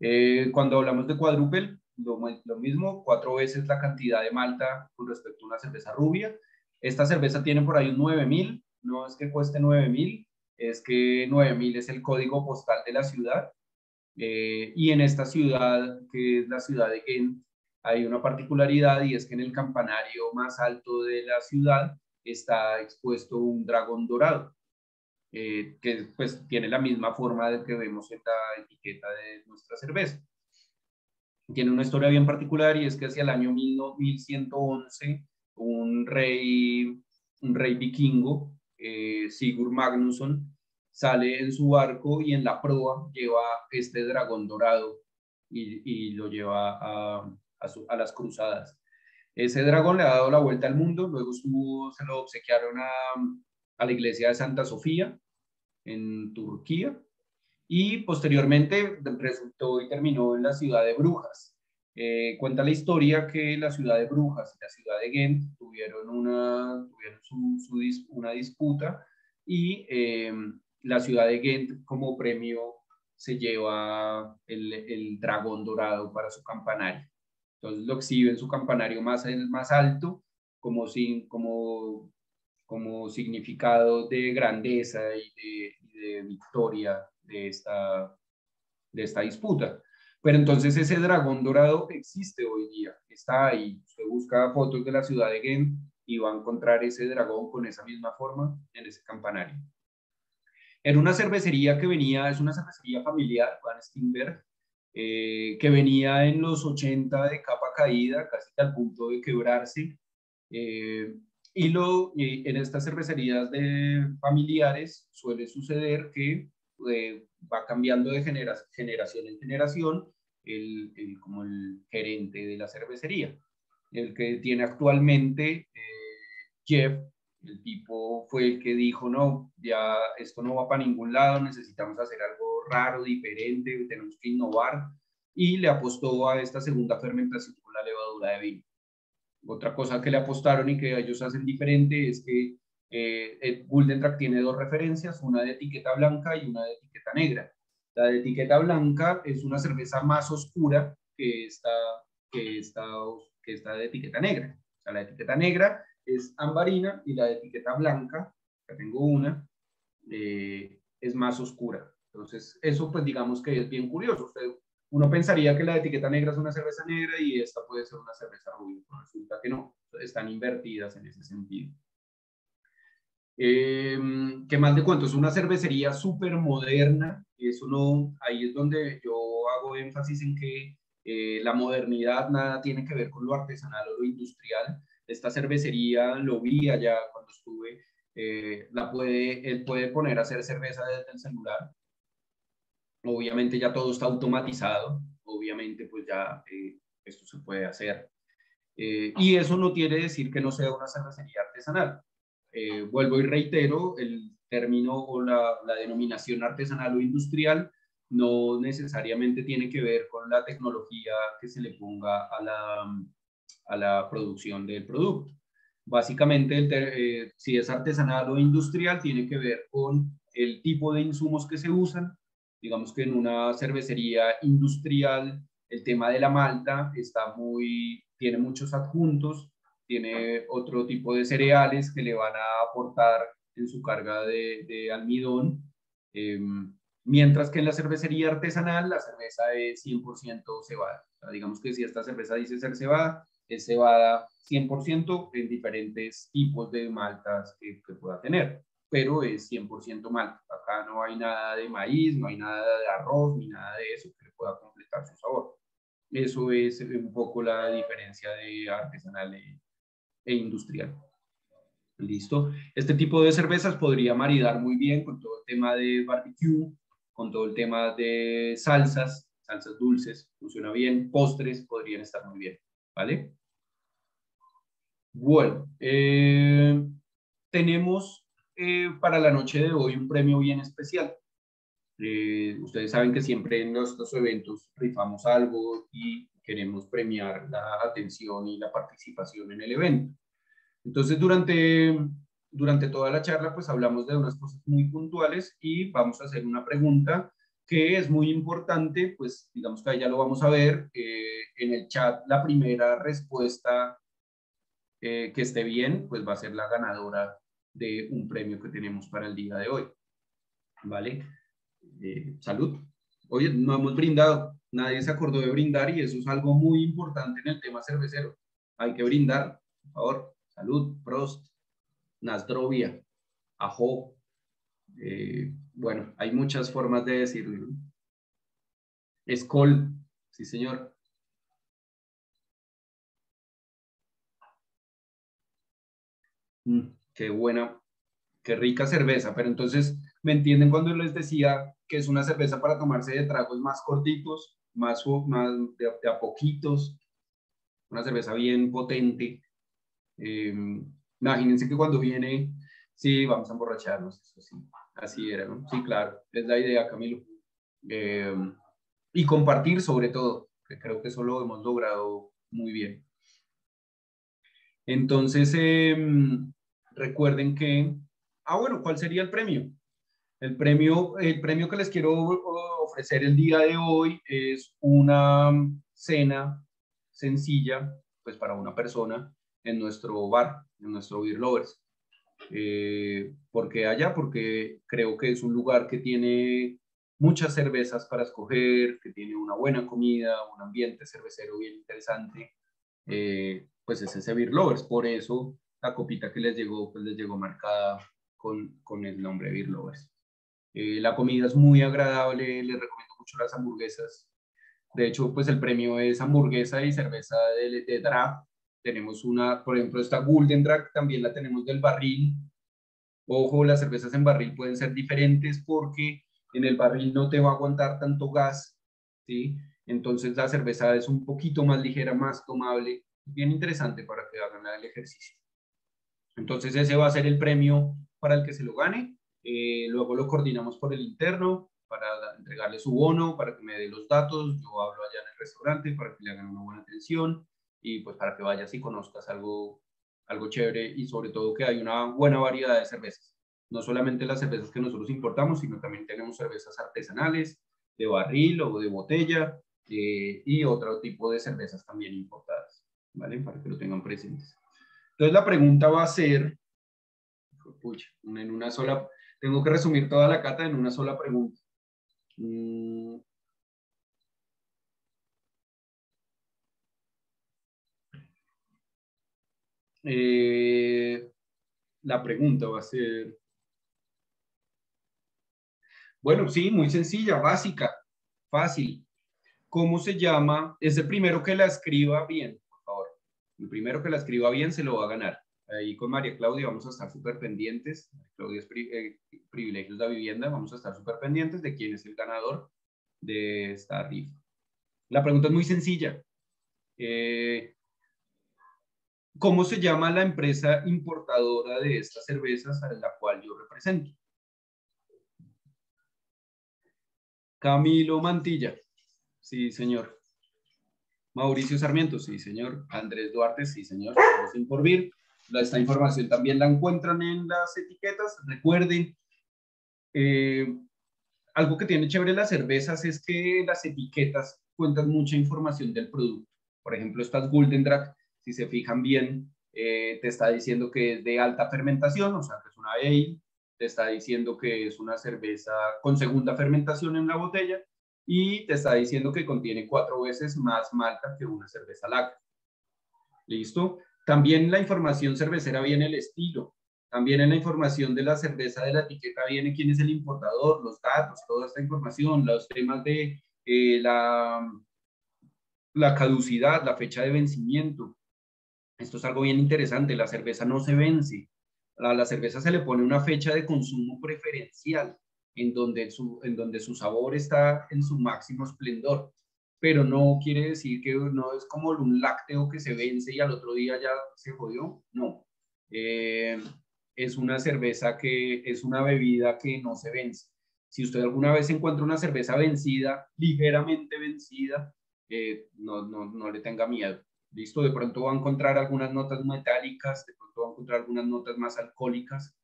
Speaker 1: Eh, cuando hablamos de cuádruple, lo, mismo, cuatro veces la cantidad de malta con respecto a una cerveza rubia. Esta cerveza tiene por ahí un 9000, no es que cueste 9000, es que 9000 es el código postal de la ciudad. Eh, y en esta ciudad, que es la ciudad de Ghent, hay una particularidad y es que en el campanario más alto de la ciudad está expuesto un dragón dorado, eh, que pues tiene la misma forma de que vemos en la etiqueta de nuestra cerveza tiene una historia bien particular y es que hacia el año 1111 un rey, un rey vikingo, eh, Sigurd Magnusson, sale en su barco y en la proa lleva este dragón dorado y, lo lleva a, a, las cruzadas. Ese dragón le ha dado la vuelta al mundo, luego se lo obsequiaron a, a la iglesia de Santa Sofía en Turquía y posteriormente resultó y terminó en la ciudad de Brujas. Eh, cuenta la historia que la ciudad de Brujas y la ciudad de Ghent tuvieron una, tuvieron su, una disputa y eh, la ciudad de Ghent como premio se lleva el, el, dragón dorado para su campanario. Entonces lo exhibe en su campanario más, más alto como, sin, como, como significado de grandeza y y de victoria de esta, de esta disputa. Pero entonces ese dragón dorado existe hoy día, está ahí. Usted busca fotos de la ciudad de Ghent y va a encontrar ese dragón con esa misma forma en ese campanario. Era una cervecería que venía, es una cervecería familiar, Van Steinberg, eh, que venía en los 80 de capa caída, casi al punto de quebrarse. Eh, y lo, eh, en estas cervecerías de familiares suele suceder que eh, va cambiando de generación en generación el, como el gerente de la cervecería. El que tiene actualmente eh, Jeff El tipo fue el que dijo, no, ya esto no va para ningún lado, necesitamos hacer algo raro, diferente, tenemos que innovar. Y le apostó a esta segunda fermentación con la levadura de vino. Otra cosa que le apostaron y que ellos hacen diferente es que eh, Golden Track tiene dos referencias, una de etiqueta blanca y una de etiqueta negra. La de etiqueta blanca es una cerveza más oscura que esta, que esta, que esta de etiqueta negra. O sea, la etiqueta negra es ambarina y la de etiqueta blanca, que tengo una, eh, es más oscura. Entonces, eso pues digamos que es bien curioso. Uno pensaría que la etiqueta negra es una cerveza negra y esta puede ser una cerveza rubia, pero resulta que no, están invertidas en ese sentido. Eh, ¿Qué más de cuento? Es una cervecería súper moderna. Eso no, ahí es donde yo hago énfasis en que eh, la modernidad nada tiene que ver con lo artesanal o lo industrial. Esta cervecería lo vi allá cuando estuve. Eh, la puede, él puede poner a hacer cerveza desde el celular. Obviamente ya todo está automatizado. Obviamente pues ya esto se puede hacer. y eso no quiere decir que no sea una cervecería artesanal eh, vuelvo y reitero, el término o la, denominación artesanal o industrial no necesariamente tiene que ver con la tecnología que se le ponga a la, a la producción del producto. Básicamente, eh, si es artesanal o industrial, tiene que ver con el tipo de insumos que se usan. Digamos que en una cervecería industrial, el tema de la malta está muy, tiene muchos adjuntos, tiene otro tipo de cereales que le van a aportar en su carga de, almidón, em, mientras que en la cervecería artesanal la cerveza es 100% cebada. digamos que si esta cerveza dice ser cebada, es cebada 100% en diferentes tipos de maltas que, que pueda tener, pero es 100% malta. Acá no hay nada de maíz, no hay nada de arroz, ni nada de eso que le pueda completar su sabor. Eso es un poco la diferencia de artesanal e industrial. Listo. Este tipo de cervezas podría maridar muy bien con todo el tema de barbecue, con todo el tema de salsas, salsas dulces, funciona bien. Postres podrían estar muy bien, ¿vale? Bueno, eh, tenemos eh, para la noche de hoy un premio bien especial. Eh, ustedes saben que siempre en nuestros eventos rifamos algo y queremos premiar la atención y la participación en el evento. Entonces, durante, durante toda la charla, pues hablamos de unas cosas muy puntuales y vamos a hacer una pregunta que es muy importante, pues digamos que ahí ya lo vamos a ver eh, en el chat. La primera respuesta eh, que esté bien, pues va a ser la ganadora de un premio que tenemos para el día de hoy. ¿Vale? Eh, salud. Oye, no hemos brindado, nadie se acordó de brindar y eso es algo muy importante en el tema cervecero. Hay que brindar, por favor. Salud, Prost, Nasdrovia, Ajo. Eh, bueno, hay muchas formas de decirlo. Escol, sí señor. Mm, qué buena, qué rica cerveza, pero entonces, ¿me entienden cuando les decía que es una cerveza para tomarse de tragos más cortitos, más, más de, a poquitos, una cerveza bien potente. Em, imagínense que cuando viene, sí, vamos a emborracharnos, sí, así era, ¿no? Sí, claro, es la idea, Camilo. Em, y compartir sobre todo, que creo que eso lo hemos logrado muy bien. Entonces, em, recuerden que, ah, bueno, ¿cuál sería el premio? El premio, el premio que les quiero ofrecer el día de hoy es una cena sencilla, pues para una persona en nuestro bar, en nuestro Beer Lovers. Eh, ¿Por qué allá? Porque creo que es un lugar que tiene muchas cervezas para escoger, que tiene una buena comida, un ambiente cervecero bien interesante. Eh, pues es ese Beer Lovers. Por eso la copita que les llegó, pues les llegó marcada con, con el nombre Beer Lovers. Eh, la comida es muy agradable, les recomiendo mucho las hamburguesas. De hecho, pues el premio es hamburguesa y cerveza de, de tenemos una, por ejemplo, esta Golden Drag también la tenemos del barril. Ojo, las cervezas en barril pueden ser diferentes porque en el barril no te va a aguantar tanto gas, ¿sí? Entonces la cerveza es un poquito más ligera, más tomable. Bien interesante para que hagan el ejercicio. Entonces ese va a ser el premio para el que se lo gane. Eh, luego lo coordinamos por el interno para entregarle su bono, para que me dé los datos. Yo hablo allá en el restaurante para que le hagan una buena atención y pues para que vayas y conozcas algo, algo chévere y sobre todo que hay una buena variedad de cervezas. No solamente las cervezas que nosotros importamos, sino también tenemos cervezas artesanales, de barril o de botella eh, y otro tipo de cervezas también importadas, ¿vale? Para que lo tengan presentes. Entonces la pregunta va a ser, pucha, en una sola, tengo que resumir toda la cata en una sola pregunta. Mm. Eh, la pregunta va a ser, bueno, sí, muy sencilla, básica, fácil. ¿Cómo se llama? Es el primero que la escriba bien, por favor. El primero que la escriba bien se lo va a ganar. Ahí con María Claudia vamos a estar súper pendientes. Claudia es eh, Privilegios de Vivienda. Vamos a estar súper pendientes de quién es el ganador de esta rifa. La pregunta es muy sencilla. Eh, ¿Cómo se llama la empresa importadora de estas cervezas a la cual yo represento? Camilo Mantilla. Sí, señor. Mauricio Sarmiento. Sí, señor. Andrés Duarte. Sí, señor. Por. Esta información también la encuentran en las etiquetas. Recuerden, eh, algo que tiene chévere las cervezas es que las etiquetas cuentan mucha información del producto. Por ejemplo, estas Golden Drag, si se fijan bien, eh, te está diciendo que es de alta fermentación, o sea, que es una ale, te está diciendo que es una cerveza con segunda fermentación en la botella y te está diciendo que contiene cuatro veces más malta que una cerveza láctea. ¿Listo? También la información cervecera viene el estilo. También en la información de la cerveza de la etiqueta viene quién es el importador, los datos, toda esta información, los temas de eh, la, la caducidad, la fecha de vencimiento. Esto es algo bien interesante. La cerveza no se vence. A la cerveza se le pone una fecha de consumo preferencial, en donde su, en donde su sabor está en su máximo esplendor. Pero no quiere decir que no es como un lácteo que se vence y al otro día ya se jodió. No. Eh, es una cerveza que es una bebida que no se vence. Si usted alguna vez encuentra una cerveza vencida, ligeramente vencida, eh, no, no, no le tenga miedo. Listo, de pronto va a encontrar algunas notas metálicas, de pronto va a encontrar algunas notas más alcohólicas.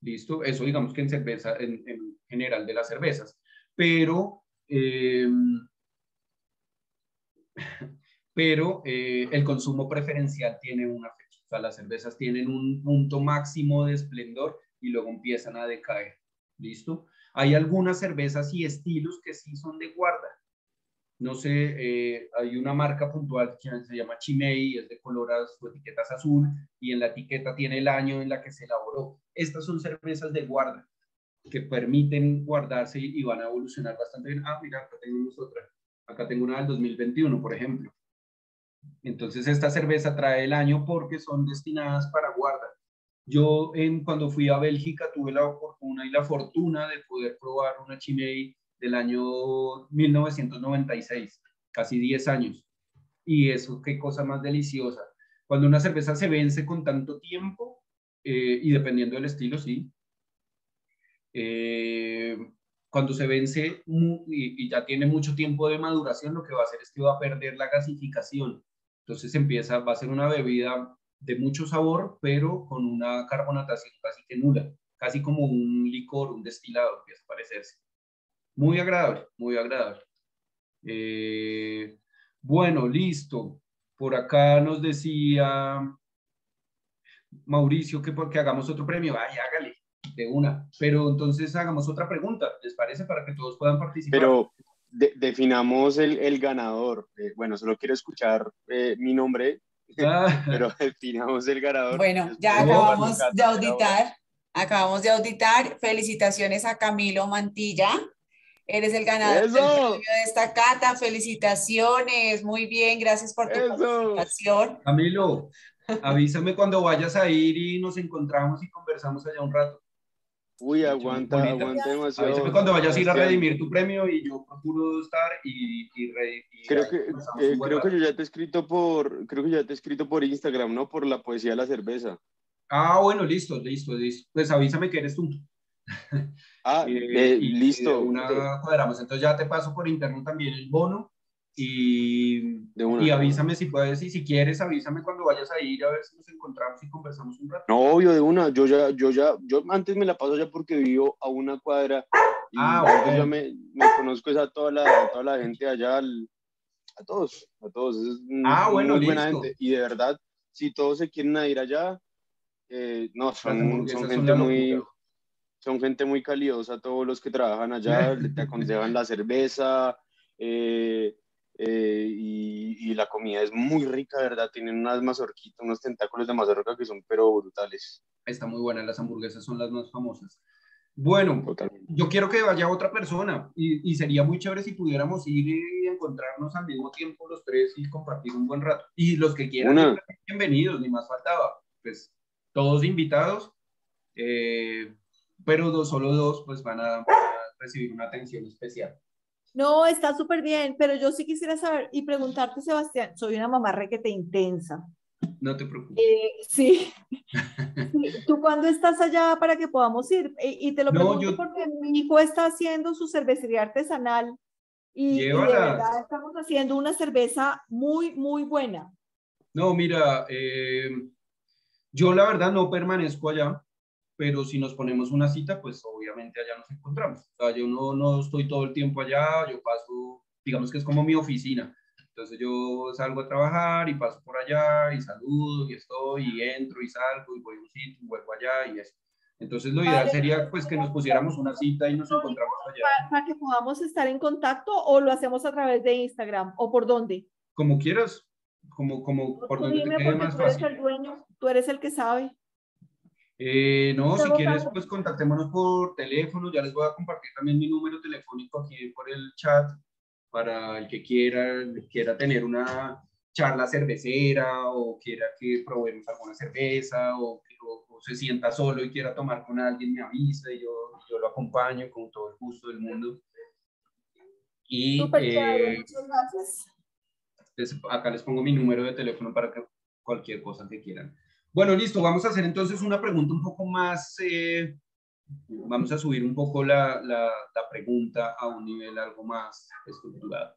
Speaker 1: Listo, eso digamos que en cerveza, en, general de las cervezas. Pero, eh, *laughs* pero eh, el consumo preferencial tiene una fecha. O sea, las cervezas tienen un punto máximo de esplendor y luego empiezan a decaer. ¿Listo? Hay algunas cervezas y estilos que sí son de guarda no sé, eh, hay una marca puntual que se llama Chimay, es de color, su etiqueta es azul y en la etiqueta tiene el año en la que se elaboró. Estas son cervezas de guarda que permiten guardarse y van a evolucionar bastante bien. Ah, mira, acá tenemos otra. Acá tengo una del 2021, por ejemplo. Entonces, esta cerveza trae el año porque son destinadas para guarda. Yo, en, cuando fui a Bélgica, tuve la fortuna y la fortuna de poder probar una Chimay del año 1996, casi 10 años. Y eso, qué cosa más deliciosa. Cuando una cerveza se vence con tanto tiempo, eh, y dependiendo del estilo, sí, eh, cuando se vence y, ya tiene mucho tiempo de maduración, lo que va a hacer es que va a perder la gasificación. Entonces empieza, va a ser una bebida de mucho sabor, pero con una carbonatación casi que nula, casi como un licor, un destilado, empieza a parecerse. Muy agradable, muy agradable. Eh, bueno, listo. Por acá nos decía Mauricio que porque hagamos otro premio. Ay, hágale, de una. Pero entonces hagamos otra pregunta, ¿les parece? Para que todos puedan participar.
Speaker 3: Pero definamos el, el ganador. Eh, bueno, solo quiero escuchar eh, mi nombre, ah. *laughs* pero definamos el ganador.
Speaker 5: Bueno, ya acabamos de auditar. Acabamos de auditar. Felicitaciones a Camilo Mantilla. Eres el ganador de esta cata. Felicitaciones. Muy bien, gracias por tu participación.
Speaker 1: Camilo, avísame cuando vayas a ir y nos encontramos y conversamos allá un rato.
Speaker 3: Uy, aguanta, aguanta demasiado.
Speaker 1: Avísame cuando vayas a ir a redimir tu premio y yo procuro estar y, y,
Speaker 3: creo que eh, creo que yo ya te he escrito por creo que ya te he escrito por Instagram, ¿no? Por la poesía de la cerveza.
Speaker 1: Ah, bueno, listo, listo, listo. Pues avísame que eres tú.
Speaker 3: Ah, *laughs* eh, listo.
Speaker 1: una cuadramos. Entonces ya te paso por interno también el bono y, y avísame si puedes y si quieres avísame cuando vayas a ir a ver si nos encontramos y conversamos un rato.
Speaker 3: No, obvio, de una. Yo ya, yo ya, yo antes me la paso ya porque vivo a una cuadra y ah, bueno. yo me, me, conozco a toda la, toda la gente allá, a todos, a todos. Es
Speaker 1: ah, bueno, muy buena
Speaker 3: gente. Y de verdad, si todos se quieren ir allá, eh, no, son, son gente muy son gente muy calidosa, todos los que trabajan *laughs* allá, te aconsejan la cerveza, eh, eh, y, y, la comida es muy rica, ¿verdad? Tienen unas mazorquitas, unos tentáculos de mazorca que son pero brutales.
Speaker 1: Está muy buena, las hamburguesas son las más famosas. Bueno, yo quiero que vaya otra persona y, y, sería muy chévere si pudiéramos ir y encontrarnos al mismo tiempo los tres y compartir un buen rato. Y los que quieran, bienvenidos, ni más faltaba. Pues todos invitados, eh, pero dos, solo dos pues van a, recibir una atención especial.
Speaker 4: No, está súper bien, pero yo sí quisiera saber y preguntarte, Sebastián, soy una mamá requete intensa.
Speaker 1: No te preocupes.
Speaker 4: Eh, sí. *laughs* ¿Tú cuándo estás allá para que podamos ir? Y, te lo pregunto porque mi hijo está haciendo su cervecería artesanal y, y, de verdad estamos haciendo una cerveza muy, muy buena.
Speaker 1: No, mira, eh, yo la verdad no permanezco allá pero si nos ponemos una cita, pues obviamente allá nos encontramos. O sea, yo no, no estoy todo el tiempo allá, yo paso, digamos que es como mi oficina. Entonces yo salgo a trabajar y paso por allá y saludo y estoy y entro y salgo y voy a un sitio y vuelvo allá y eso. Entonces lo ideal sería pues que nos pusiéramos una cita y nos encontramos allá.
Speaker 4: Para, que podamos estar en contacto o lo hacemos a través de Instagram o por dónde?
Speaker 1: Como quieras, como, como por donde te quede más
Speaker 4: tú eres el dueño, tú eres el que sabe.
Speaker 1: Eh, no, si quieres, pues contactémonos por teléfono. Ya les voy a compartir también mi número telefónico aquí por el chat para el que quiera, quiera tener una charla cervecera o quiera que probemos alguna cerveza o, o, se sienta solo y quiera tomar con alguien, me avisa y yo, yo lo acompaño con todo el gusto del mundo. Y eh, muchas gracias. acá les pongo mi número de teléfono para que cualquier cosa que quieran. Bueno, listo, vamos a hacer entonces una pregunta un poco más, eh, vamos a subir un poco la, la, pregunta a un nivel algo más estructurado.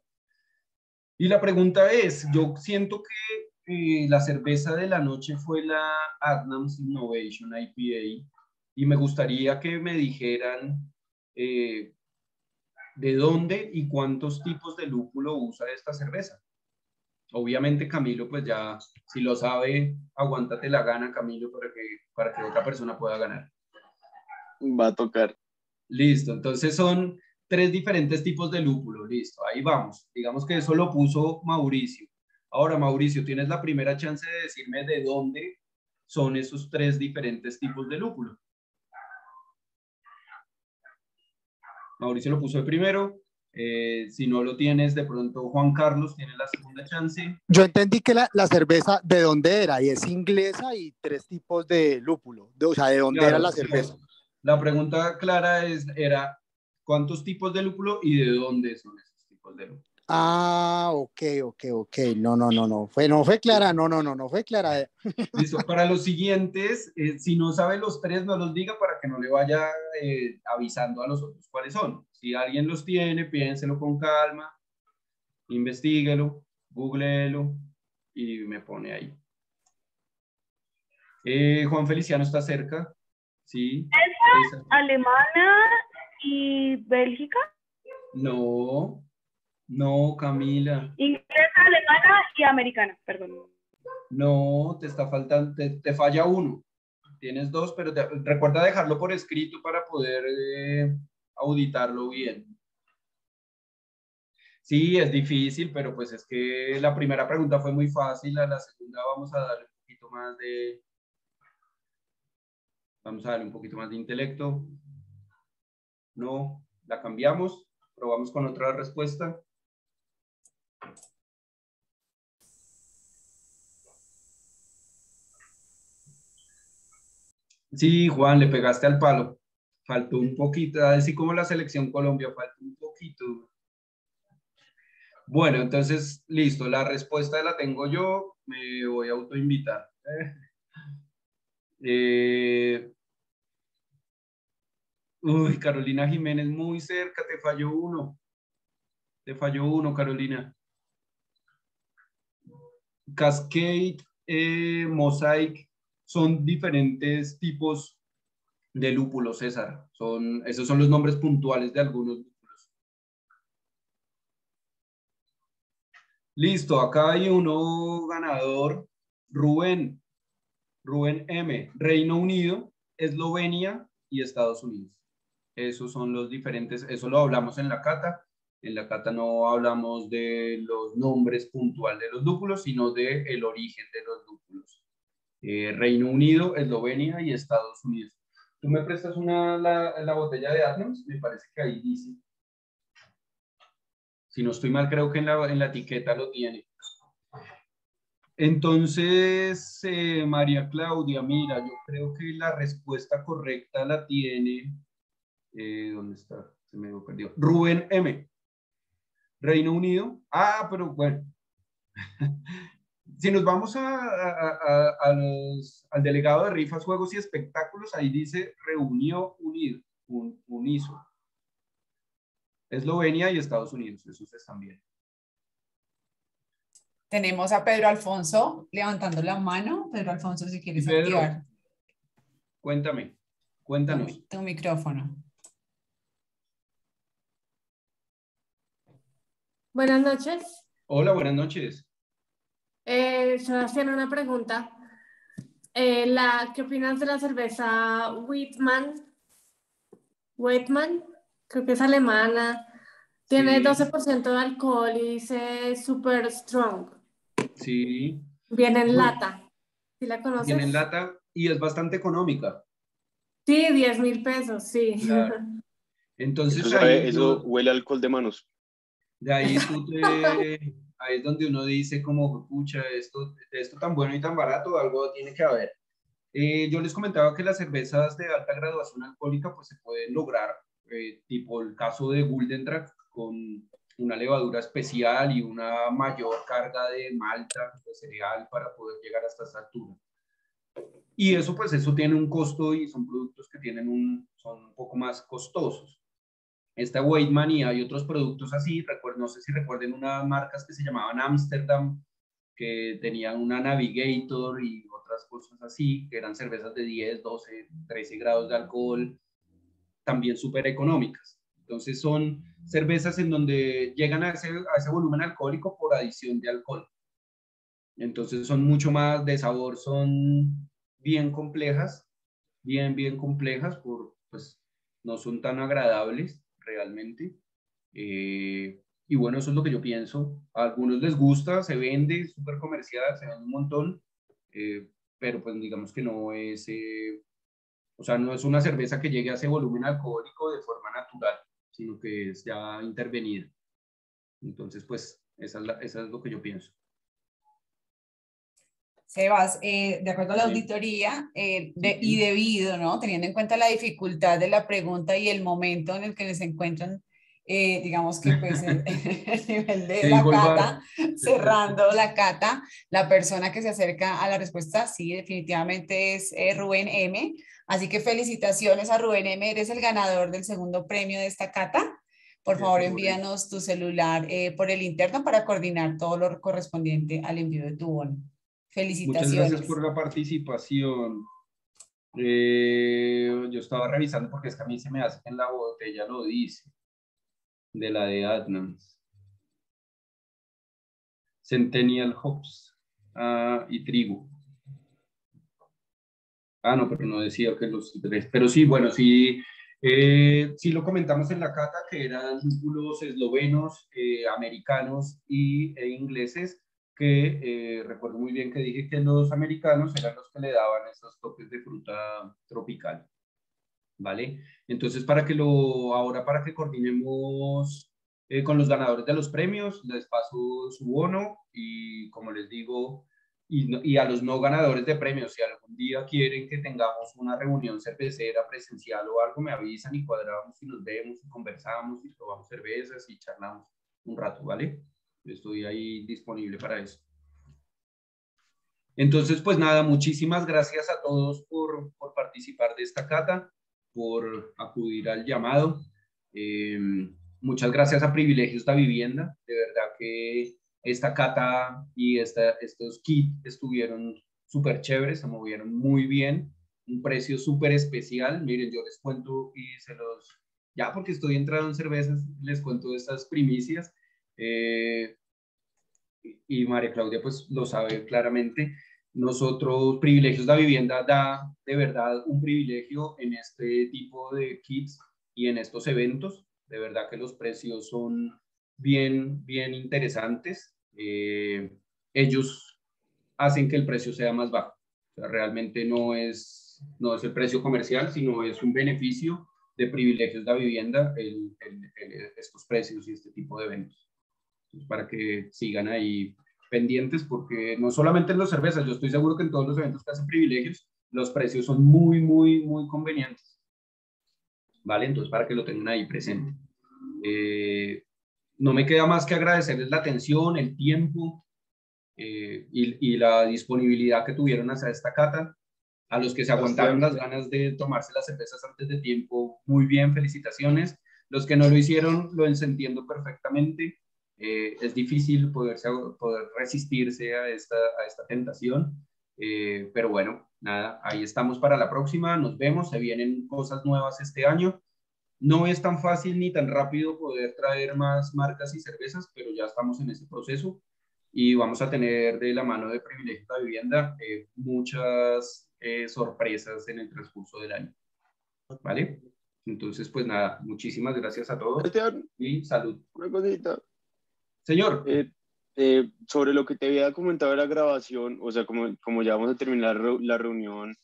Speaker 1: Y la pregunta es, yo siento que eh, la cerveza de la noche fue la Adnams Innovation IPA y me gustaría que me dijeran eh, de dónde y cuántos tipos de lúpulo usa esta cerveza. Obviamente Camilo, pues ya, si lo sabe, aguántate la gana, Camilo, para que, para que otra persona pueda ganar.
Speaker 3: Va a tocar.
Speaker 1: Listo, entonces son tres diferentes tipos de lúpulo, listo, ahí vamos. Digamos que eso lo puso Mauricio. Ahora, Mauricio, tienes la primera chance de decirme de dónde son esos tres diferentes tipos de lúpulo. Mauricio lo puso el primero, eh, si no lo tienes, de pronto Juan Carlos tiene la segunda chance.
Speaker 2: Yo entendí que la, la, cerveza, ¿de dónde era? Y es inglesa y tres tipos de lúpulo. o sea, ¿de dónde era la cerveza?
Speaker 1: La pregunta clara es, era, ¿cuántos tipos de lúpulo y de dónde son esos tipos de lúpulo?
Speaker 2: Ah, ok, ok, ok. No, no, no, no. Fue, no fue clara, no, no, no, no fue clara. *laughs*
Speaker 1: Listo. Para los siguientes, eh, si no sabe los tres, no los diga para que no le vaya eh, avisando a los otros cuáles son. Si alguien los tiene, piénselo con calma, investiguelo, googlelo y me pone ahí. Eh, Juan Feliciano está cerca. Sí.
Speaker 8: Alemana y Bélgica?
Speaker 1: No, no, Camila.
Speaker 8: Inglesa, alemana y americana, perdón.
Speaker 1: No, te está faltando, te, falla uno. Tienes dos, pero recuerda dejarlo por escrito para poder eh, auditarlo bien. Sí, es difícil, pero pues es que la primera pregunta fue muy fácil, a la segunda vamos a darle un poquito más de... Vamos a darle un poquito más de intelecto. No, la cambiamos, probamos con otra respuesta. Sí, Juan, le pegaste al palo. Faltó un poquito, así como la selección Colombia, faltó un poquito. Bueno, entonces, listo, la respuesta la tengo yo, me voy a autoinvitar. Eh, uy, Carolina Jiménez, muy cerca, te falló uno. Te falló uno, Carolina. Cascade, eh, Mosaic, son diferentes tipos de lúpulos, César. Son, esos son los nombres puntuales de algunos lúpulos. Listo, acá hay uno ganador, Rubén. Rubén M. Reino Unido, Eslovenia y Estados Unidos. Esos son los diferentes, eso lo hablamos en la cata. En la cata no hablamos de los nombres puntuales de los lúpulos, sino de el origen de los lúpulos. Eh, Reino Unido, Eslovenia y Estados Unidos. ¿Tú me prestas una, la, la botella de Adams? Me parece que ahí dice. Si no estoy mal, creo que en la, en la etiqueta lo tiene. Entonces, eh, María Claudia, mira, yo creo que la respuesta correcta la tiene. Eh, ¿Dónde está? Se me perdió. Rubén M. Reino Unido. Ah, pero bueno. Si nos vamos a, al delegado de rifas, juegos y espectáculos, ahí dice reunió unido, un, uniso. Eslovenia y Estados Unidos, esos están bien.
Speaker 5: Tenemos a Pedro Alfonso levantando la mano. Pedro Alfonso, si quieres activar.
Speaker 1: Cuéntame, cuéntanos.
Speaker 5: tu micrófono.
Speaker 9: Buenas noches.
Speaker 1: Hola, buenas noches.
Speaker 9: Eh, Sebastián, una pregunta. Eh, la, ¿Qué opinas de la cerveza Whitman? Whitman, creo que es alemana. Tiene 12% de alcohol y dice super strong.
Speaker 1: Sí.
Speaker 9: Viene en lata. ¿Sí la conoces?
Speaker 1: Viene en lata y es bastante económica.
Speaker 9: Sí, 10 mil pesos, sí. *laughs*
Speaker 1: Entonces,
Speaker 3: eso huele alcohol de manos.
Speaker 1: De ahí tú te, *laughs* ahí es donde uno dice como, pucha, esto, esto tan bueno y tan barato, algo tiene que haber. Eh, yo les comentaba que las cervezas de alta graduación alcohólica pues se pueden lograr, eh, tipo el caso de Guldendrag, con una levadura especial y una mayor carga de malta, de cereal para poder llegar hasta esa altura. Y eso pues eso tiene un costo y son productos que tienen un, son un poco más costosos esta Weightman y hay otros productos así, no sé si recuerden unas marcas que se llamaban Amsterdam, que tenían una Navigator y otras cosas así, que eran cervezas de 10, 12, 13 grados de alcohol, también súper económicas. Entonces son cervezas en donde llegan a ese, a ese volumen alcohólico por adición de alcohol. Entonces son mucho más de sabor, son bien complejas, bien, bien complejas, por, pues no son tan agradables realmente. Eh, y bueno, eso es lo que yo pienso. A algunos les gusta, se vende, súper comercial, se vende un montón, eh, pero pues digamos que no es, eh, o sea, no es una cerveza que llegue a ese volumen alcohólico de forma natural, sino que es ya intervenida. Entonces, pues, esa es, esa es lo que yo pienso.
Speaker 5: Sebas, de acuerdo a la auditoría y debido, ¿no? Teniendo en cuenta la dificultad de la pregunta y el momento en el que se encuentran, eh, digamos que pues el, *laughs* nivel de la cata, cerrando la cata, la persona que se acerca a la respuesta, sí, definitivamente es eh, Rubén M. Así que felicitaciones a Rubén M. Eres el ganador del segundo premio de esta cata. Por favor, envíanos tu celular eh, por el interno para coordinar todo lo correspondiente al envío de tu bono. Felicitaciones.
Speaker 1: Muchas gracias por la participación. Eh, yo estaba revisando porque es que a mí se me hace que en la botella lo dice, de la de Adnams. Centennial Hops ah, y trigo. Ah, no, pero no decía que los tres. Pero sí, bueno, sí, eh, sí lo comentamos en la cata que eran lúpulos eslovenos, eh, americanos y, e ingleses que eh, recuerdo muy bien que dije que los americanos eran los que le daban esos toques de fruta tropical. ¿Vale? Entonces, para que lo, ahora para que coordinemos eh, con los ganadores de los premios, les paso su bono y como les digo, y, y, a los no ganadores de premios, si algún día quieren que tengamos una reunión cervecera presencial o algo, me avisan y cuadramos y nos vemos y conversamos y probamos cervezas y charlamos un rato, ¿vale? Estoy ahí disponible para eso. Entonces, pues nada, muchísimas gracias a todos por, por participar de esta cata, por acudir al llamado. Eh, muchas gracias a Privilegios de Vivienda. De verdad que esta cata y esta, estos kits estuvieron súper chéveres, se movieron muy bien. Un precio súper especial. Miren, yo les cuento y se los... Ya porque estoy entrado en cervezas, les cuento estas primicias. Eh, y María Claudia pues lo sabe claramente. Nosotros, Privilegios de Vivienda da de verdad un privilegio en este tipo de kits y en estos eventos. De verdad que los precios son bien, bien interesantes. Eh, ellos hacen que el precio sea más bajo. O sea, realmente no es, no es el precio comercial, sino es un beneficio de privilegios de vivienda el, estos precios y este tipo de eventos. Para que sigan ahí pendientes, porque no solamente en los cervezas, yo estoy seguro que en todos los eventos que hacen privilegios, los precios son muy, muy, muy convenientes. ¿vale? Entonces, para que lo tengan ahí presente. Eh, no me queda más que agradecerles la atención, el tiempo eh, y, la disponibilidad que tuvieron hacia esta cata. A los que se aguantaron las ganas de tomarse las cervezas antes de tiempo, muy bien, felicitaciones. Los que no lo hicieron, lo entiendo perfectamente. Eh, es difícil poderse, poder resistirse a esta, a esta tentación, pero bueno, nada, ahí estamos para la próxima, nos vemos, se vienen cosas nuevas este año. No es tan fácil ni tan rápido poder traer más marcas y cervezas, pero ya estamos en ese proceso y vamos a tener de la mano de Privilegio la Vivienda eh, muchas eh, sorpresas en el transcurso del año. ¿Vale? Entonces, pues nada, muchísimas gracias a todos y salud.
Speaker 3: Una cosita.
Speaker 1: Señor.
Speaker 3: Eh, eh, sobre lo que te había comentado de la grabación, o sea, como, como ya vamos a terminar la reunión,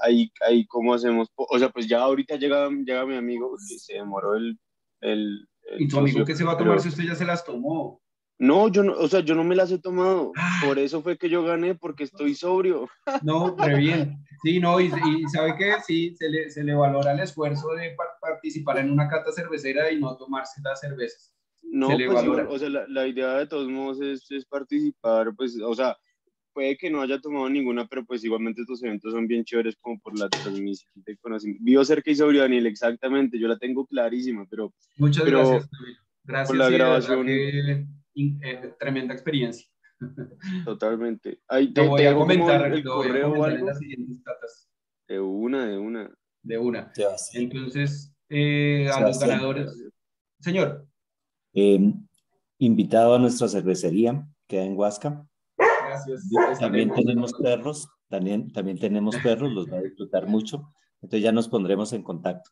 Speaker 3: ahí, ahí cómo hacemos, o sea, pues ya ahorita llega, llega mi amigo, se demoró el... el,
Speaker 1: ¿Y tu amigo qué se va a tomar si usted ya se las tomó?
Speaker 3: No, yo no, o sea, yo no me las he tomado. Ah. Por eso fue que yo gané, porque estoy sobrio.
Speaker 1: No, re bien. Sí, no, y, y sabe que sí, se le, se le, valora el esfuerzo de participar en una cata cervecera y no tomarse las cervezas.
Speaker 3: No, pues, o sea, la, la, idea de todos modos es, es, participar, pues, o sea, puede que no haya tomado ninguna, pero pues igualmente estos eventos son bien chéveres como por la transmisión de conocimiento. Vio cerca y sobre Daniel, exactamente, yo la tengo clarísima, pero...
Speaker 1: Muchas gracias, Gracias por la grabación. Eh, tremenda experiencia. *laughs*
Speaker 3: Totalmente. Ahí
Speaker 1: te, voy a comentar
Speaker 3: el correo o algo. De una, de una.
Speaker 1: De una. Entonces, eh, a los ganadores. Señor.
Speaker 6: Eh, invitado a nuestra cervecería, queda en Huasca.
Speaker 1: Gracias.
Speaker 6: También tenemos perros, también, también tenemos perros, los va a disfrutar mucho. Entonces ya nos pondremos en contacto.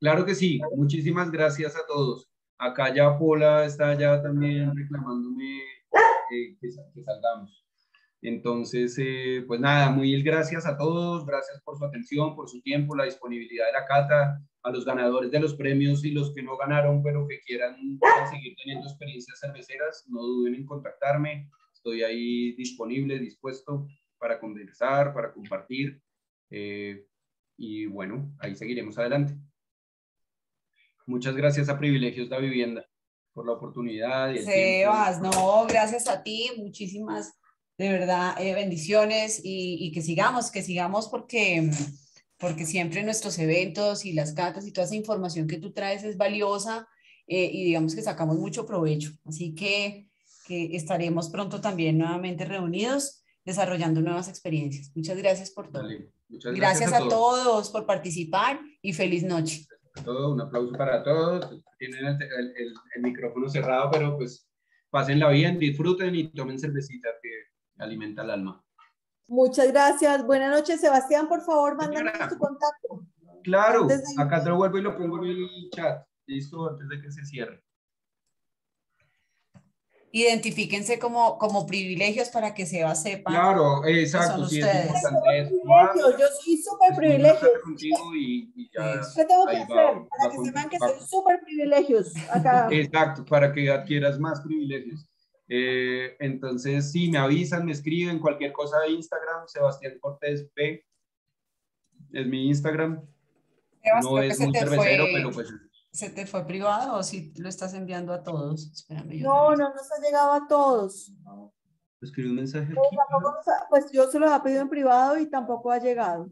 Speaker 1: Claro que sí. Muchísimas gracias a todos. Acá ya Pola está ya también reclamándome eh, que, salgamos. Entonces, eh, pues nada, muy gracias a todos, gracias por su atención, por su tiempo, la disponibilidad de la cata a los ganadores de los premios y los que no ganaron, pero que quieran seguir teniendo experiencias cerveceras, no duden en contactarme. Estoy ahí disponible, dispuesto para conversar, para compartir. Eh, y bueno, ahí seguiremos adelante. Muchas gracias a Privilegios de Vivienda por la oportunidad. Y
Speaker 5: Sebas, no, gracias a ti, muchísimas, de verdad, eh, bendiciones y, y, que sigamos, que sigamos porque porque siempre nuestros eventos y las cartas y toda esa información que tú traes es valiosa eh, y digamos que sacamos mucho provecho. Así que, que, estaremos pronto también nuevamente reunidos desarrollando nuevas experiencias. Muchas gracias por todo. muchas gracias, a, todos. por participar y feliz noche.
Speaker 1: Todo, un aplauso para todos. Tienen el, el, el, micrófono cerrado, pero pues pásenla bien, disfruten y tomen cervecita que alimenta el alma.
Speaker 4: Muchas gracias. Buenas noches, Sebastián. Por favor, mándanos tu contacto.
Speaker 1: Claro, acá te lo vuelvo y lo pongo en el chat. Listo, antes de que se cierre.
Speaker 5: Identifíquense como, como privilegios para que Seba sepa.
Speaker 1: Claro, exacto. Sí, es
Speaker 4: yo soy súper privilegio. ¿Qué tengo que hacer? para que sepan que soy súper privilegios acá.
Speaker 1: Exacto, para que adquieras más privilegios. Eh, entonces, si me avisan, me escriben cualquier cosa de Instagram, Sebastián Cortés P. Es mi Instagram. no es un cervecero, pero pues.
Speaker 5: ¿Se te fue privado o si lo estás enviando a todos?
Speaker 4: no, no, no, nos ha llegado a todos.
Speaker 1: Escribe un mensaje aquí.
Speaker 4: tampoco ha- pues yo se los ha pedido en privado y tampoco ha llegado.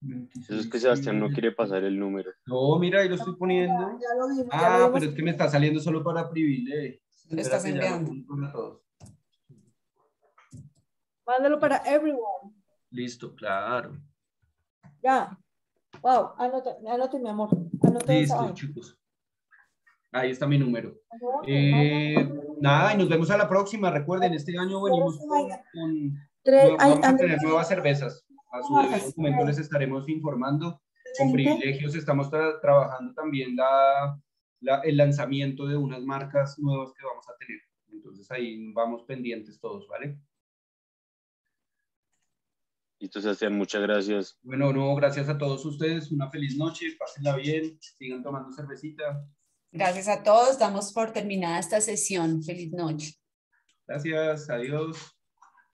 Speaker 3: Eso es que Sebastián no quiere pasar el número.
Speaker 1: No, mira, ahí lo estoy poniendo.
Speaker 4: Ya lo vimos. ya lo
Speaker 1: Ah,
Speaker 4: vimos.
Speaker 1: pero es que me está saliendo solo para privilegio.
Speaker 5: Lo estás
Speaker 1: lo
Speaker 5: enviando.
Speaker 1: todos.
Speaker 4: Mándalo para everyone.
Speaker 1: Listo, claro.
Speaker 4: Ya. Wow, anote, anote mi amor. Anote
Speaker 1: Listo, chicos. Ahí está mi número. Eh, nada, y nos vemos a la próxima. Recuerden, este año venimos con, con-
Speaker 4: Tres- ay,
Speaker 1: vamos a tener nuevas cervezas. A su momento les estaremos informando. Con privilegios estamos tra- trabajando también la, la- el lanzamiento de unas marcas nuevas que vamos a tener. Entonces ahí vamos pendientes todos, ¿vale?
Speaker 3: Listo, Sebastián, muchas gracias.
Speaker 1: Bueno, no, gracias a todos ustedes. Una feliz noche. Pásenla bien. Sigan tomando cervecita.
Speaker 5: Gracias a todos. Damos por terminada esta sesión. Feliz noche.
Speaker 1: Gracias. Adiós.